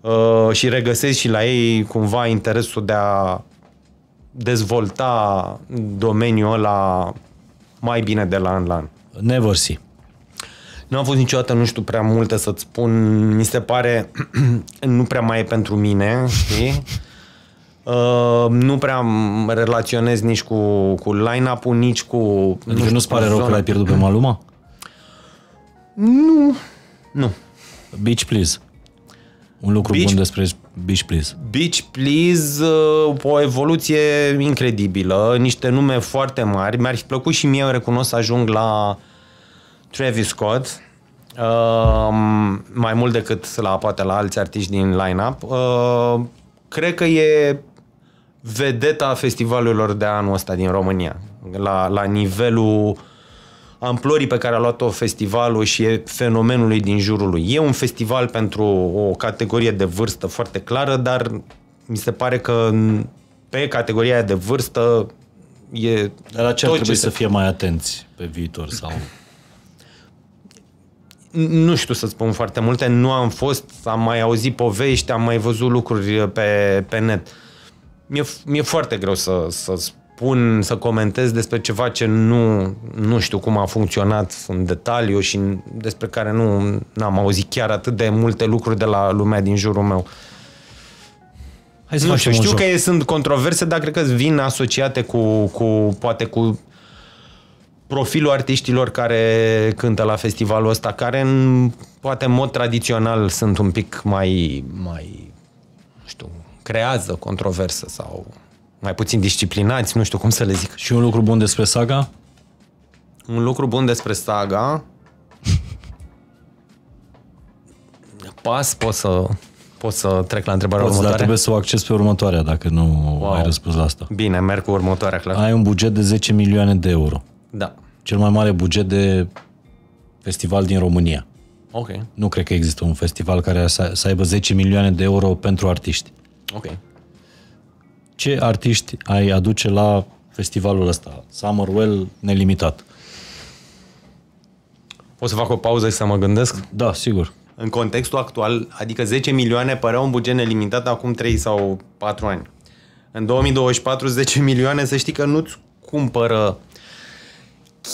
uh, și regăsesc și la ei cumva interesul de a dezvolta domeniul ăla mai bine de la an la an. Never see. Nu am fost niciodată, nu știu prea multe să-ți spun, mi se pare, [clears throat] nu prea mai e pentru mine, știi? Uh, nu prea mă relaționez nici cu, cu line-up-ul, nici cu... Adică nu-ți pare rău că l-ai pierdut pe Maluma? Nu, nu. Beach Please. Un lucru Beach- bun despre Beach Please. Beach Please, uh, o evoluție incredibilă, niște nume foarte mari. Mi-ar fi plăcut și mie, recunosc, să ajung la Travis Scott, uh, mai mult decât la poate la alți artiști din line-up. Uh, cred că e vedeta festivalurilor de anul ăsta din România. La, la nivelul amplorii pe care a luat-o festivalul și e fenomenului din jurul lui. E un festival pentru o categorie de vârstă foarte clară, dar mi se pare că pe categoria de vârstă e Dar la ce ar tot trebui se să fie mai atenți pe viitor? sau? nu știu să spun foarte multe, nu am fost, am mai auzit povești, am mai văzut lucruri pe, pe net. Mi-e, mi-e foarte greu să, să spun, să comentez despre ceva ce nu, nu știu cum a funcționat în detaliu și despre care nu am auzit chiar atât de multe lucruri de la lumea din jurul meu. Hai să Nu facem știu, un știu joc. că sunt controverse, dar cred că vin asociate cu, cu poate cu profilul artiștilor care cântă la festivalul ăsta, care în, poate în mod tradițional sunt un pic mai, mai nu știu, creează controversă sau mai puțin disciplinați, nu știu cum să le zic. Și un lucru bun despre saga? Un lucru bun despre saga pas, pot să, pot să trec la întrebarea Poți, dar următoare? trebuie să o acces pe următoarea dacă nu Wow. ai răspuns la asta. Bine, merg cu următoarea, clar. Ai un buget de 10 milioane de euro. Da. Cel mai mare buget de festival din România. Ok, Nu cred că există un festival care să, să aibă 10 milioane de euro pentru artiști. Ok. Ce artiști ai aduce la festivalul ăsta? Summerwell nelimitat. O să fac o pauză și să mă gândesc? Da, sigur. În contextul actual, adică 10 milioane părea un buget nelimitat acum 3 sau 4 ani. În 2024, 10 milioane, să știi că nu-ți cumpără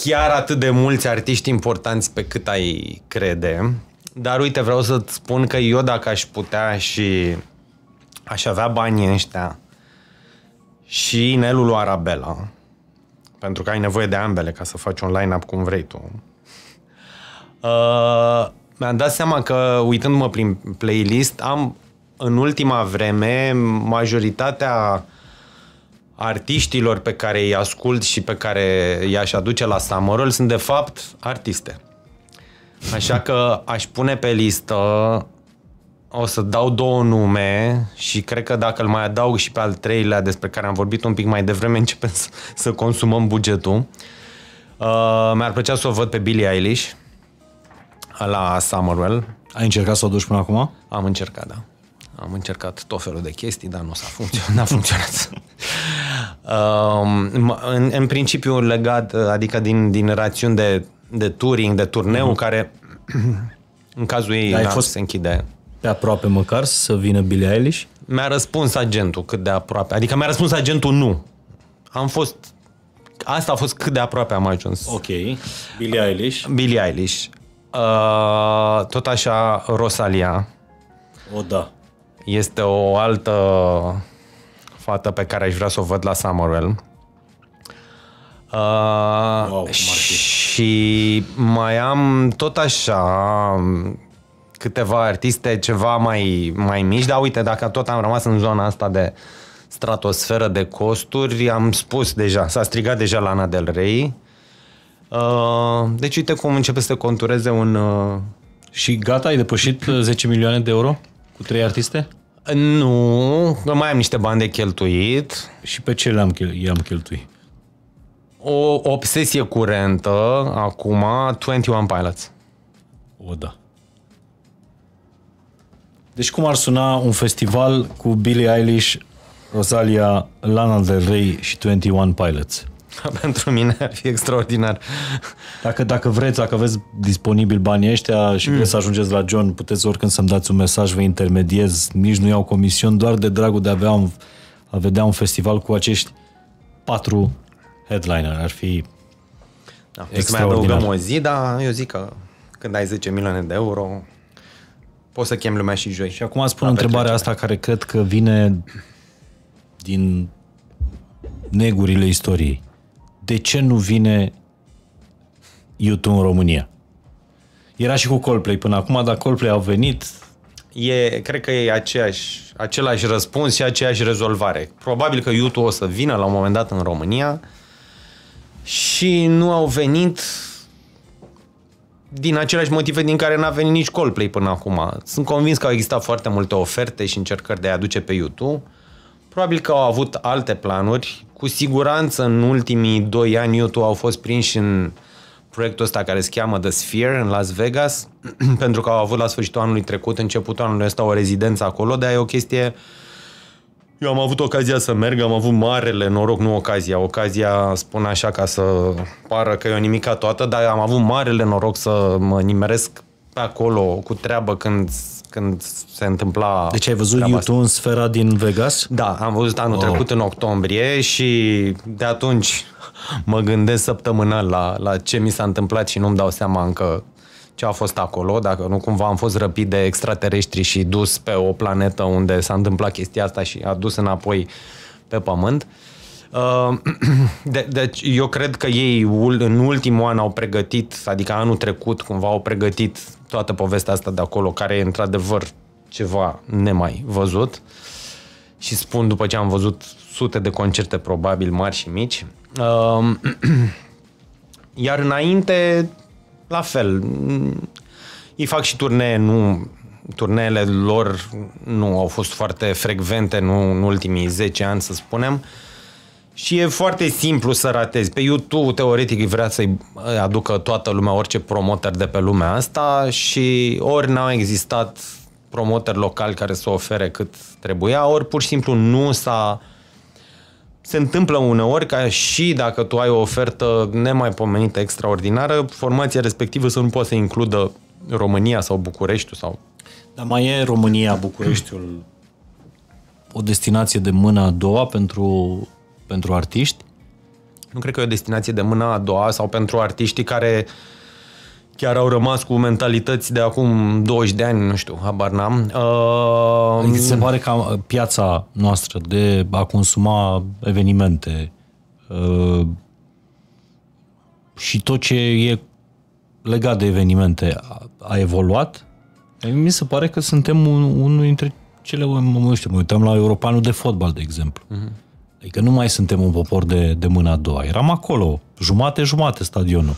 chiar atât de mulți artiști importanți pe cât ai crede. Dar uite, vreau să-ți spun că eu dacă aș putea și aș avea banii ăștia și inelul lui Arabella, pentru că ai nevoie de ambele ca să faci un line-up cum vrei tu, Uh, mi-am dat seama că, uitându-mă prin playlist, am în ultima vreme majoritatea artiștilor pe care îi ascult și pe care i-aș aduce la Summerall sunt de fapt artiste. Așa că aș pune pe listă, o să dau două nume și cred că dacă îl mai adaug și pe al treilea despre care am vorbit un pic mai devreme, [laughs] începem să, să consumăm bugetul. Uh, mi-ar plăcea să o văd pe Billie Eilish la Summerwell. Ai încercat să o duci până acum? Am încercat, da. Am încercat tot felul de chestii, dar nu s-a funcționat, n-a funcționat. [laughs] um, în, în principiu legat, adică din, din rațiuni de, de touring, de turneu, uh-huh. care [clears throat] în cazul ei Ai da, fost- se închide. Pe aproape măcar să vină Billie Eilish? Mi-a răspuns agentul cât de aproape. Adică mi-a răspuns agentul nu. Am fost... Asta a fost cât de aproape am ajuns. Ok. Billie Eilish. Billie Eilish. Uh, tot așa Rosalia. O, da. Este o altă fată pe care aș vrea să o văd la Summerwell. Uh, cum ar fi. și mai am tot așa câteva artiste ceva mai, mai mici, dar uite, dacă tot am rămas în zona asta de stratosferă de costuri, am spus deja, s-a strigat deja Lana Del Rey. Uh, deci uite cum începe să se contureze un, uh, Și gata, ai depășit uh, 10 milioane de euro cu trei artiste? Nu, că mai am niște bani de cheltuit. Și pe ce le-am chel- i-am cheltuit? O obsesie curentă, acum, 21 Pilots. O, da. Deci cum ar suna un festival cu Billie Eilish, Rosalia, Lana Del Rey și 21 Pilots? [laughs] Pentru mine ar fi extraordinar. Dacă, dacă vreți, dacă aveți disponibil banii ăștia și vreți să ajungeți la John, puteți oricând să-mi dați un mesaj, vă intermediez, nici nu iau comision, doar de dragul de a, avea un, a vedea un festival cu acești patru headliner. Ar fi Da, să mai Extraordinar. adăugăm o zi, dar eu zic că când ai 10 milioane de euro, poți să chem lumea și joi. Și acum spun La întrebarea petrecere. asta care cred că vine din negurile istoriei. De ce nu vine YouTube în România? Era și cu Coldplay până acum, dar Coldplay au venit, E, cred că e aceeași, același răspuns și aceeași rezolvare. Probabil că YouTube o să vină la un moment dat în România și nu au venit din aceleași motive din care n-a venit nici Coldplay până acum. Sunt convins că au existat foarte multe oferte și încercări de a aduce pe YouTube. Probabil că au avut alte planuri. Cu siguranță în ultimii doi ani YouTube au fost prinși în proiectul ăsta care se cheamă The Sphere în Las Vegas, [clears throat] pentru că au avut la sfârșitul anului trecut, începutul anului ăsta, o rezidență acolo, dar e o chestie... Eu am avut ocazia să merg, am avut marele noroc, nu ocazia, ocazia spun așa ca să pară că e o nimica toată, dar am avut marele noroc să mă nimeresc pe acolo cu treabă când când se întâmpla Deci ai văzut YouTube în sfera din Vegas? Da, am văzut anul oh. trecut în octombrie și de atunci mă gândesc săptămânal la, la ce mi s-a întâmplat și nu-mi dau seama încă ce a fost acolo, dacă nu cumva am fost răpit de extraterestri și dus pe o planetă unde s-a întâmplat chestia asta și a dus înapoi pe pământ. Uh, [clears throat] de, deci eu cred că ei în ultimul an au pregătit, adică anul trecut cumva au pregătit toată povestea asta de acolo, care e într-adevăr ceva nemai văzut. Și spun după ce am văzut sute de concerte probabil mari și mici. Um, [clears throat] iar înainte, la fel, îi fac și turnee, nu, turneele lor nu au fost foarte frecvente nu, în ultimii 10 ani, să spunem. Și e foarte simplu să ratezi. Pe YouTube, teoretic, vrea să-i aducă toată lumea, orice promoter de pe lumea asta și ori n-au existat promoter local care să ofere cât trebuia, ori pur și simplu nu s-a se întâmplă uneori ca și dacă tu ai o ofertă nemaipomenită extraordinară, formația respectivă să nu poată să includă România sau Bucureștiul sau... Dar mai e România, Bucureștiul o destinație de mână a doua pentru, pentru artiști? Nu cred că e o destinație de mână a doua sau pentru artiștii care uh, chiar au rămas cu mentalități de acum 20 de ani, nu știu, habar n-am. Uh, adică se pare că piața noastră de a consuma evenimente uh, și tot ce e legat de evenimente a, a evoluat. Mi se pare că suntem un, unul dintre cele, nu știu, mă uităm la europanul de fotbal, de exemplu. Uh-huh. Adică nu mai suntem un popor de, de mâna a doua. Eram acolo, jumate-jumate stadionul.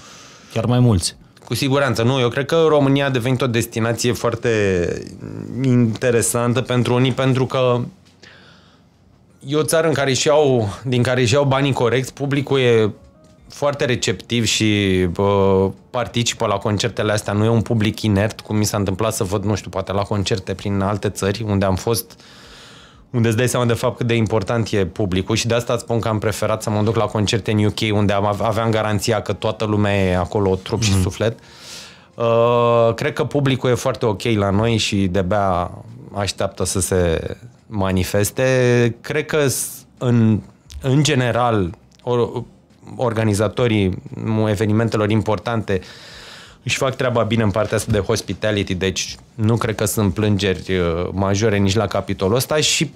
Chiar mai mulți. Cu siguranță, nu. Eu cred că România a devenit o destinație foarte interesantă pentru unii, pentru că e o țară în care și au, din care și au banii corecți, publicul e foarte receptiv și bă, participă la concertele astea. Nu e un public inert, cum mi s-a întâmplat să văd, nu știu, poate la concerte prin alte țări, unde am fost uh, unde îți dai seama de fapt cât de important e publicul și de asta îți spun că am preferat să mă duc la concerte în UK unde aveam garanția că toată lumea e acolo, trup mm. și mhm. suflet. Uh, cred că publicul e foarte ok la noi și de-abia așteaptă să se manifeste. Cred că în, în general or, organizatorii evenimentelor importante uh, își fac treaba bine în partea asta de hospitality, deci nu cred că sunt plângeri uh, majore nici la capitolul ăsta și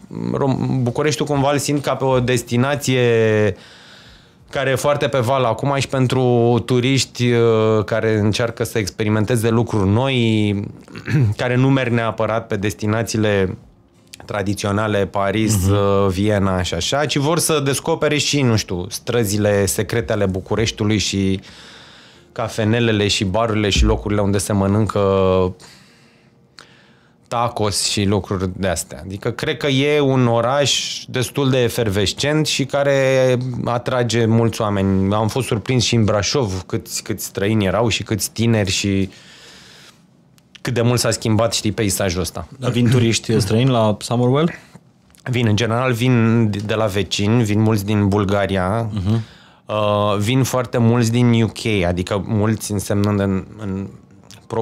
Bucureștiul cumva îl simt ca pe o destinație care e foarte pe val acum și pentru turiști uh, care încearcă să experimenteze lucruri noi, [clears throat] care nu merg neapărat pe destinațiile tradiționale, Paris, uh-huh. Viena și așa, ci vor să descopere și, nu știu, străzile secrete ale Bucureștiului și uh, cafenelele și barurile și locurile unde se mănâncă tacos și lucruri de astea. Adică cred că e un oraș destul de efervescent și care atrage mulți oameni. Am fost surprins și în Brașov câți, câți străini erau și câți tineri și cât de mult s-a schimbat, știi, peisajul ăsta. Dar vin turiști străini la Summerwell? Vin, în general vin de la vecini, vin mulți din Bulgaria, uh-huh. Uh, vin foarte mulți din UK, adică mulți însemnând în, în,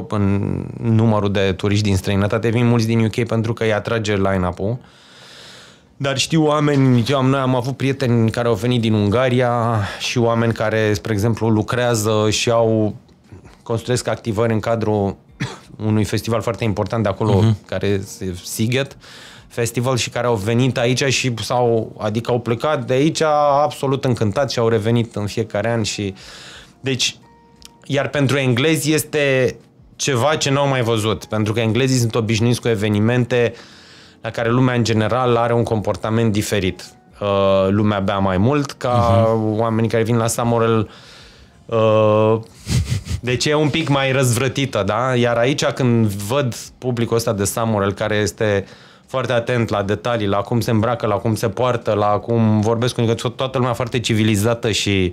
în numărul de turiști din străinătate, vin mulți din UK pentru că îi atrage line-up-ul. Dar știu oameni, am, noi am avut prieteni care au venit din Ungaria și oameni care, spre exemplu, lucrează și au construiesc activări în cadrul [coughs] unui festival foarte important de acolo, uh-huh. care este Siget. Uh, festival și care au venit aici și sau adică au plecat de aici absolut încântați și au revenit în fiecare an și deci iar pentru englezi este ceva ce n-au mai văzut, pentru că englezii sunt obișnuiți cu evenimente la care lumea în general are un comportament diferit. Uh, lumea bea mai mult ca uh-huh. oamenii care vin la Samorel uh, deci e un pic mai răzvrătită, da? Iar aici când văd publicul ăsta de Samorel care este uh, foarte atent la detalii, la cum se îmbracă, la cum se poartă, la cum vorbesc cu toată lumea foarte civilizată și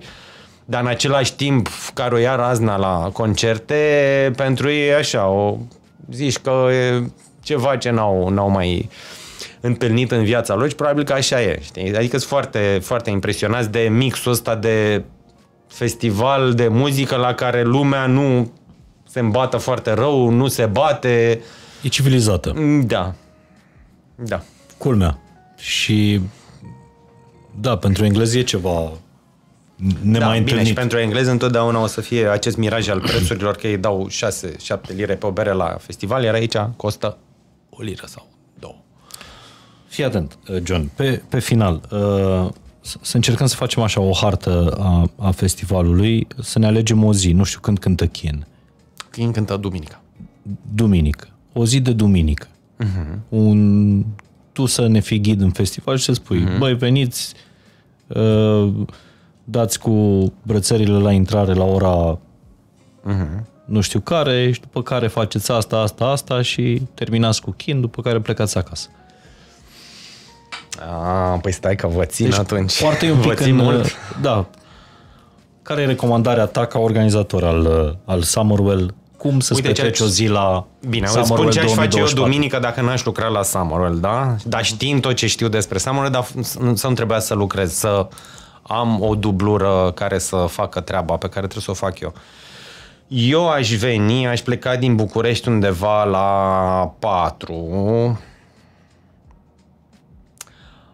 dar în același timp care o ia razna la concerte, pentru ei e așa, o, zici că e ceva ce n-au, n-au mai întâlnit în viața lor și probabil că așa e. Știi? Adică sunt foarte, foarte impresionați de mixul ăsta de festival de muzică la care lumea nu se îmbată foarte rău, nu se bate. E civilizată. Da. Da. Culmea. Și da, pentru engleză e ceva nemai da, întâlnit. bine, și pentru englezi întotdeauna o să fie acest miraj al prețurilor, că ei dau 6-7 lire pe o bere la festival, iar aici costă o liră sau două. Fii atent, uh, John, pe, pe final, uh, să încercăm să facem așa o hartă a, a festivalului, să ne alegem o zi, nu știu când cântă Chin. Chin cântă duminica. Duminică. O zi de duminică. Uh-huh. Un, tu să ne fii ghid în festival și să spui, uh-huh. băi, veniți, uh, dați cu brățările la intrare la ora uh-huh. nu știu care și după care faceți asta, asta, asta și terminați cu chin, după care plecați acasă. Ah, păi stai că vă țin deci, atunci. Foarte un pic vă țin în, mult. Da. Care e recomandarea ta ca organizator al, al Summerwell? Cum să-ți Uite, petreci ce- o zi la Bine, îți Summerwell spun ce aș face eu 2024? duminică dacă n-aș lucra la Summerwell, da? Dar știind tot ce știu despre Summerwell, dar să să nu trebuia să lucrez, să am o dublură care să facă treaba pe care trebuie să o fac eu. Eu aș veni, aș pleca din București undeva la 4.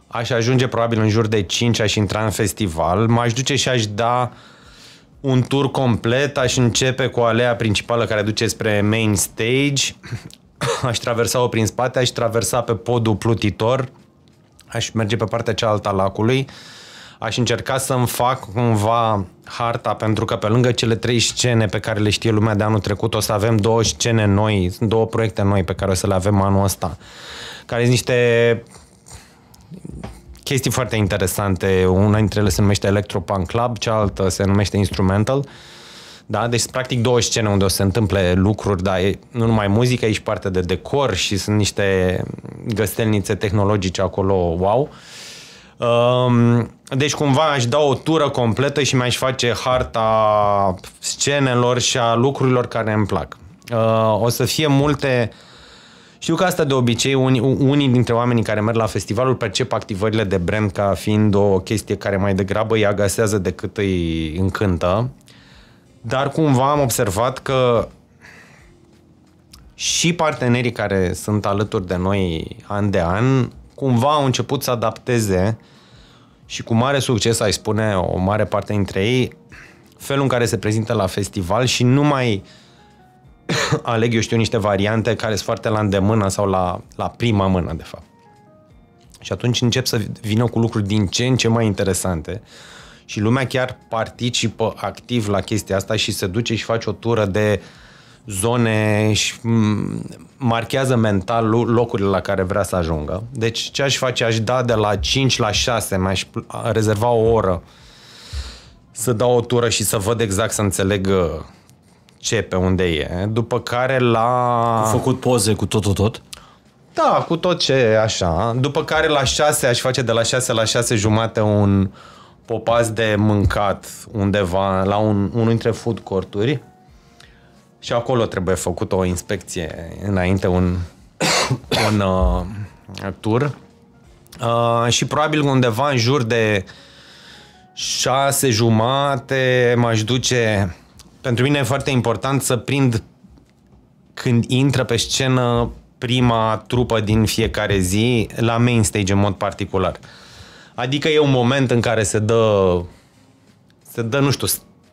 Aș ajunge probabil în jur de 5, aș intra în festival, m-aș duce și aș da un tur complet, aș începe cu alea principală care duce spre main stage, [coughs] aș traversa-o prin spate, aș traversa pe podul plutitor, aș merge pe partea cealaltă a lacului, aș încerca să-mi fac cumva harta, pentru că pe lângă cele trei scene pe care le știe lumea de anul trecut, o să avem două scene noi, două proiecte noi pe care o să le avem anul ăsta, care sunt niște chestii foarte interesante. Una dintre ele se numește Electropunk Club, cealaltă se numește Instrumental. Da? Deci, practic, două scene unde o să se întâmple lucruri, dar e nu numai muzică, e și parte de decor și sunt niște găstelnițe tehnologice acolo, wow. Um, deci, cumva, aș da o tură completă și mi-aș face harta scenelor și a lucrurilor care îmi plac. Uh, o să fie multe... Știu că asta de obicei, unii, unii dintre oamenii care merg la festivalul percep activările de brand ca fiind o chestie care mai degrabă îi agasează decât îi încântă. Dar cumva am observat că și partenerii care sunt alături de noi an de an, cumva au început să adapteze și cu mare succes, ai spune, o mare parte dintre ei, felul în care se prezintă la festival și nu mai [coughs] aleg, eu știu, niște variante care sunt foarte la îndemână sau la, la prima mână, de fapt. Și atunci încep să vină cu lucruri din ce în ce mai interesante și lumea chiar participă activ la chestia asta și se duce și face o tură de zone și m, marchează mental lo- locurile la care vrea să ajungă. Deci ce aș face? Aș da de la 5 la 6, mi-aș pl- rezerva o oră să dau o tură și să văd exact, să înțeleg uh, ce pe unde e. După care la... Au făcut poze cu tot, tot, tot? Da, cu tot ce e așa. După care la 6 aș face de la 6 la 6 jumate un popaz de mâncat undeva la un, unul dintre food courturi. Și acolo trebuie făcut o inspecție înainte, un, [coughs] un uh, tur. Uh, și probabil undeva în jur de șase jumate m-aș duce... Pentru mine e foarte important să prind când intră pe scenă prima trupă din fiecare zi la main stage în mod particular. Adică e un moment în care se dă, se dă, nu știu,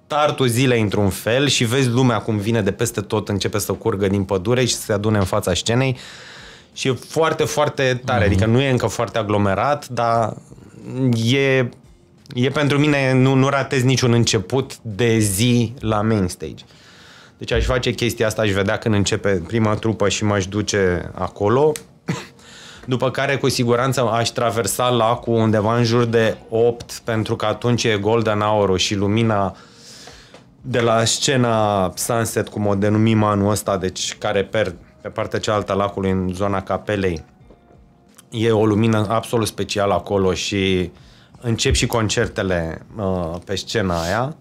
startul zilei într-un fel și vezi lumea cum vine de peste tot, începe să curgă din pădure și să se adune în fața scenei și e foarte, foarte tare. Mm-hmm. Adică nu e încă foarte aglomerat, dar e, e pentru mine, nu, nu ratez niciun început de zi la main stage. Deci aș face chestia asta, aș vedea când începe prima trupă și m-aș duce acolo. [coughs] După care, cu siguranță, aș traversa lacul undeva în jur de 8, pentru că atunci e golden hour și lumina de la scena Sunset, cum o denumim anul ăsta, deci care per, pe partea cealaltă a lacului, în zona capelei, e o lumină absolut specială acolo și încep și concertele uh, pe scena aia.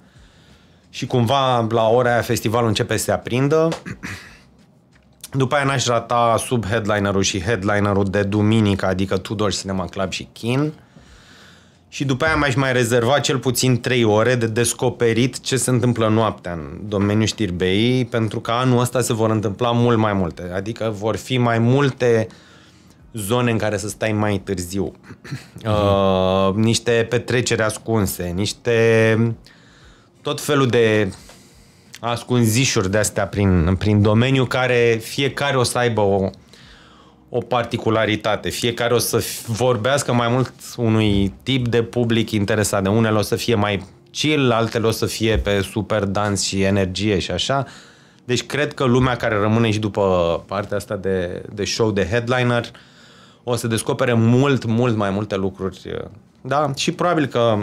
și cumva la ora aia festivalul începe să se aprindă. [clears throat] După aia n-aș rata sub headlinerul și headlinerul de duminică, adică Tudor Cinema Club și Kin. Și după aia mi-aș mai rezerva cel puțin 3 ore de descoperit ce se întâmplă noaptea în domeniul știrbei, pentru că anul ăsta se vor întâmpla mult mai multe. Adică vor fi mai multe zone în care să stai mai târziu. [clears throat] Uh, niște petreceri ascunse, niște tot felul de ascunzișuri de astea prin, prin domeniu care fiecare o să aibă o, o particularitate. Fiecare o să vorbească mai mult unui tip de public interesat. De unele o să fie mai chill, altele o să fie pe super dans și energie și așa. Deci cred că lumea care rămâne și după partea asta de, de show de headliner o să descopere mult, mult mai multe lucruri. Da, și probabil că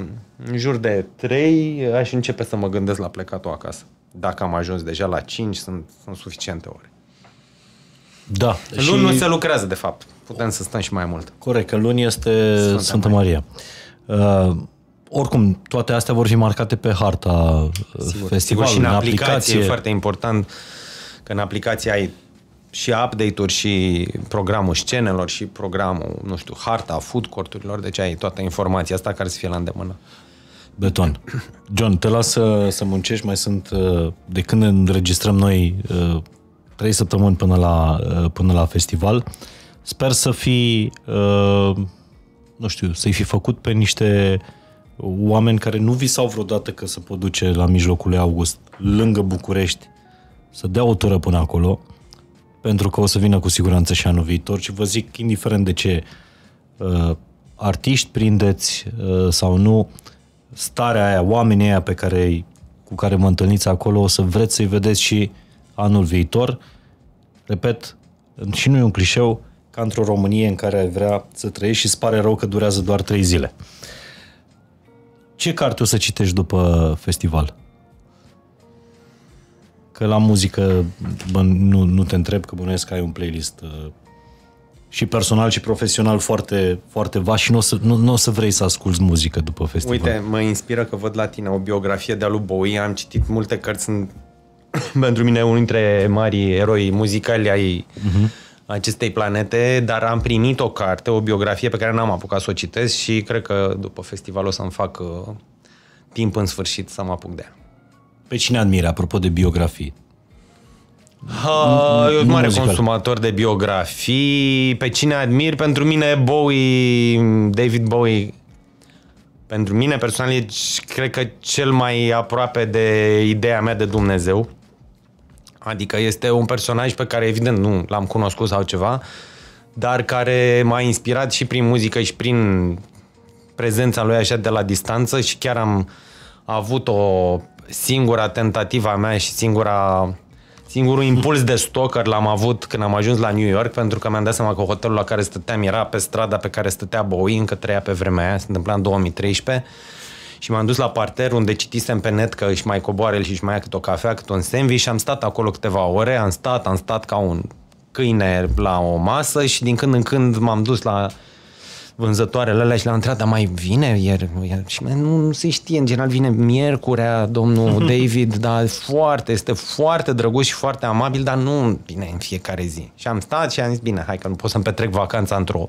în jur de 3 aș începe să mă gândesc la plecatul acasă. Dacă am ajuns deja la 5, sunt, sunt suficiente ore. Da. În luni nu se lucrează, de fapt. Putem să stăm și mai mult. Corect, că luni este Sfânta, Sfânta Maria. Maria. Uh, oricum, toate astea vor fi marcate pe harta sigur, festivalului, sigur, și în, în aplicație. aplicație. E foarte important că în aplicație ai și update-uri și programul scenelor și programul, nu știu, harta food court-urilor, deci ai toată informația asta care să fie la îndemână. Beton. John, te las să, să muncești, mai sunt, uh, de când înregistrăm noi, uh, trei săptămâni până la, uh, până la festival. Sper să fi, nu știu, să-i fi făcut pe niște oameni care nu visau vreodată că se pot duce la mijlocul lui august, lângă București, să dea o tură până acolo, pentru că o să vină cu siguranță și anul viitor și vă zic, indiferent de ce artiști prindeți sau nu, starea aia, oamenii aia pe care, cu care mă întâlniți acolo, o să vreți să-i vedeți și anul viitor. Repet, și nu e un clișeu, ca într-o Românie în care ai vrea să trăiești și îți pare rău că durează doar trei zile. Ce carte o să citești după festival? Că la muzică bă, nu, nu te întreb, că bănuiesc că ai un playlist uh, și personal și profesional foarte, foarte vast și nu o, să, nu, nu o să vrei să asculți muzică după festival. Uite, mă inspiră că văd la tine o biografie de-a lui Bowie, am citit multe cărți, sunt [coughs] pentru mine unul dintre marii eroi muzicali ai uh-huh. acestei planete, dar am primit o carte, o biografie pe care n-am apucat să o citesc și cred că după festival o să-mi fac uh, timp în sfârșit să mă apuc de ea. Pe cine admiri, apropo de biografii? Ha, eu sunt mare muzical. consumator de biografii. Pe cine admir? Pentru mine Bowie, David Bowie, pentru mine personal e, cred că cel mai aproape de ideea mea de Dumnezeu. Adică este un personaj pe care evident nu l-am cunoscut sau ceva, dar care m-a inspirat și prin muzică și prin prezența lui așa de la distanță și chiar am avut o singura tentativă a mea și singura Singurul impuls de stalker l-am avut când am ajuns la New York, pentru că mi-am dat seama că hotelul la care stăteam era pe strada pe care stătea Bowie, încă trăia pe vremea aia, se întâmpla în 2013. Și m-am dus la parter unde citisem pe net că își mai coboare el și își mai ia câte o cafea, câte un sandwich și am stat acolo câteva ore, am stat, am stat ca un câine la o masă și din când în când m-am dus la vânzătoarele alea și le-am întrebat, dar mai vine ieri? Și nu, nu se știe, în general vine miercurea domnul [laughs] David, dar foarte, este foarte drăguț și foarte amabil, dar nu vine în fiecare zi. Și am stat și am zis, bine, hai că nu pot să-mi petrec vacanța într-o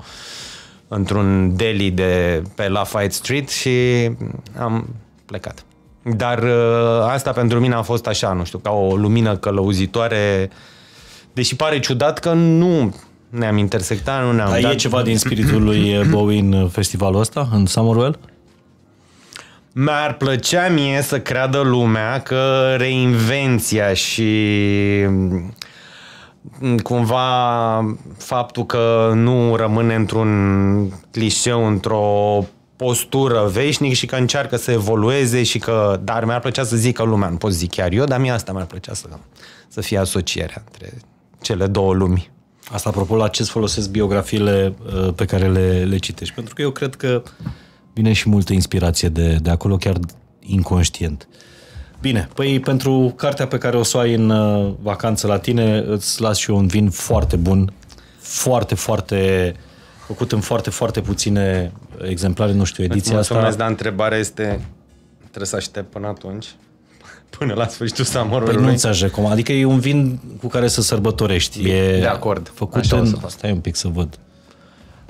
într-un deli de pe Lafayette Street și am plecat. Dar uh, asta pentru mine a fost așa, nu știu, ca o lumină călăuzitoare, deși pare ciudat că nu ne-am intersectat, nu ne-am Dar dat. e ceva din spiritul lui Bowie în festivalul ăsta, în Summerwell? Mi-ar plăcea mie să creadă lumea că reinvenția și mm, cumva faptul că nu rămâne într-un clișeu, într-o postură veșnic și că încearcă să evolueze și că, dar mi-ar plăcea să zică lumea, nu pot zic chiar eu, dar mie asta mi-ar plăcea să, să fie asocierea între cele două lumi. Asta apropo la ce folosesc biografiile uh, pe care le, le citești. Pentru că eu cred că vine și multă inspirație de, de acolo, chiar inconștient. Bine, păi pentru cartea pe care o să o ai în uh, vacanță la tine, îți las și eu un vin foarte bun, foarte, foarte făcut în foarte, foarte puține exemplare, nu știu, ediția asta. Mulțumesc, dar întrebarea este, trebuie să aștept până atunci, până la sfârșitul Păi summerului. nu ți-aș recomand. Adică e un vin cu care să sărbătorești. E de acord. Făcut Așa o în... să fac. Stai un pic să văd.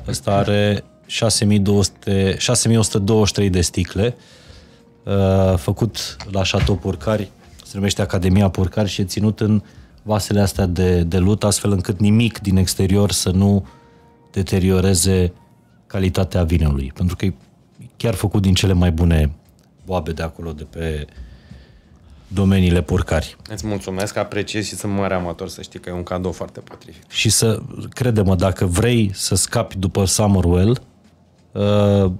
Ăsta are 6200, 6123 de sticle. Uh, făcut la Chateau Purcari. Se numește Academia Purcari și e ținut în vasele astea de, de lut, astfel încât nimic din exterior să nu deterioreze calitatea vinului. Pentru că e chiar făcut din cele mai bune boabe de acolo, de pe domeniile purcari. Îți mulțumesc, apreciez și sunt mare amator să știi că e un cadou foarte potrivit. Și să, crede-mă, dacă vrei să scapi după Summerwell, uh,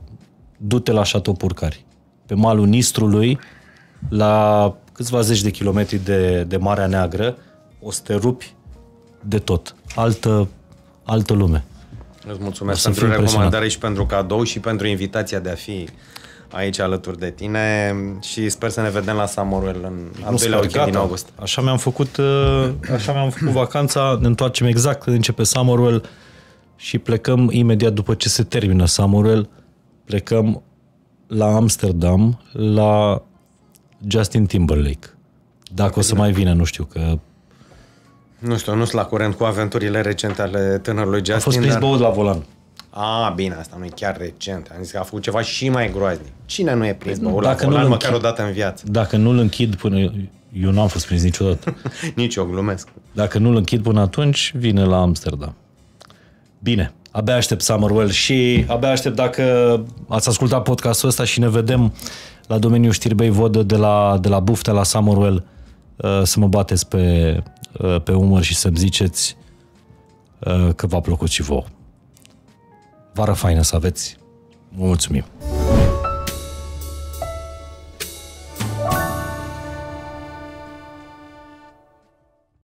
du-te la Chateau Purcari. Pe malul Nistrului, la câțiva zeci de kilometri de, de Marea Neagră, o să te rupi de tot. Altă, altă lume. Îți O mulțumesc să pentru fiu impresionat. recomandare și pentru cadou și pentru invitația de a fi aici alături de tine și sper să ne vedem la Summerwell în al Nu doilea sper, weekend din gata. august. Așa mi-am făcut, uh, așa mi-am făcut vacanța, ne întoarcem exact când începe Summerwell și plecăm imediat după ce se termină Summerwell, plecăm la Amsterdam, la Justin Timberlake. Dacă o să mai vină, nu știu, că Nu știu, nu sunt la curent cu aventurile recente ale tânărului Justin. a fost prins dar... băut la volan. A, bine, asta nu e chiar recent. Am zis că a făcut ceva și mai groaznic. Cine nu e prins băut la Dacă volan nu-l măcar o închid- dată în viață? Dacă nu-l închid până... Eu n-am fost prins niciodată. [laughs] Nici eu glumesc. Dacă nu-l închid până atunci, vine la Amsterdam. Bine, abia aștept Summerwell și abia aștept dacă ați ascultat podcastul ăsta și ne vedem la domeniul știrbei vodă de la, de la Buftea la Summerwell uh, să mă bateți pe, uh, pe umăr și să-mi ziceți uh, că v-a plăcut și vouă. Vară faină să aveți. Vă mulțumim!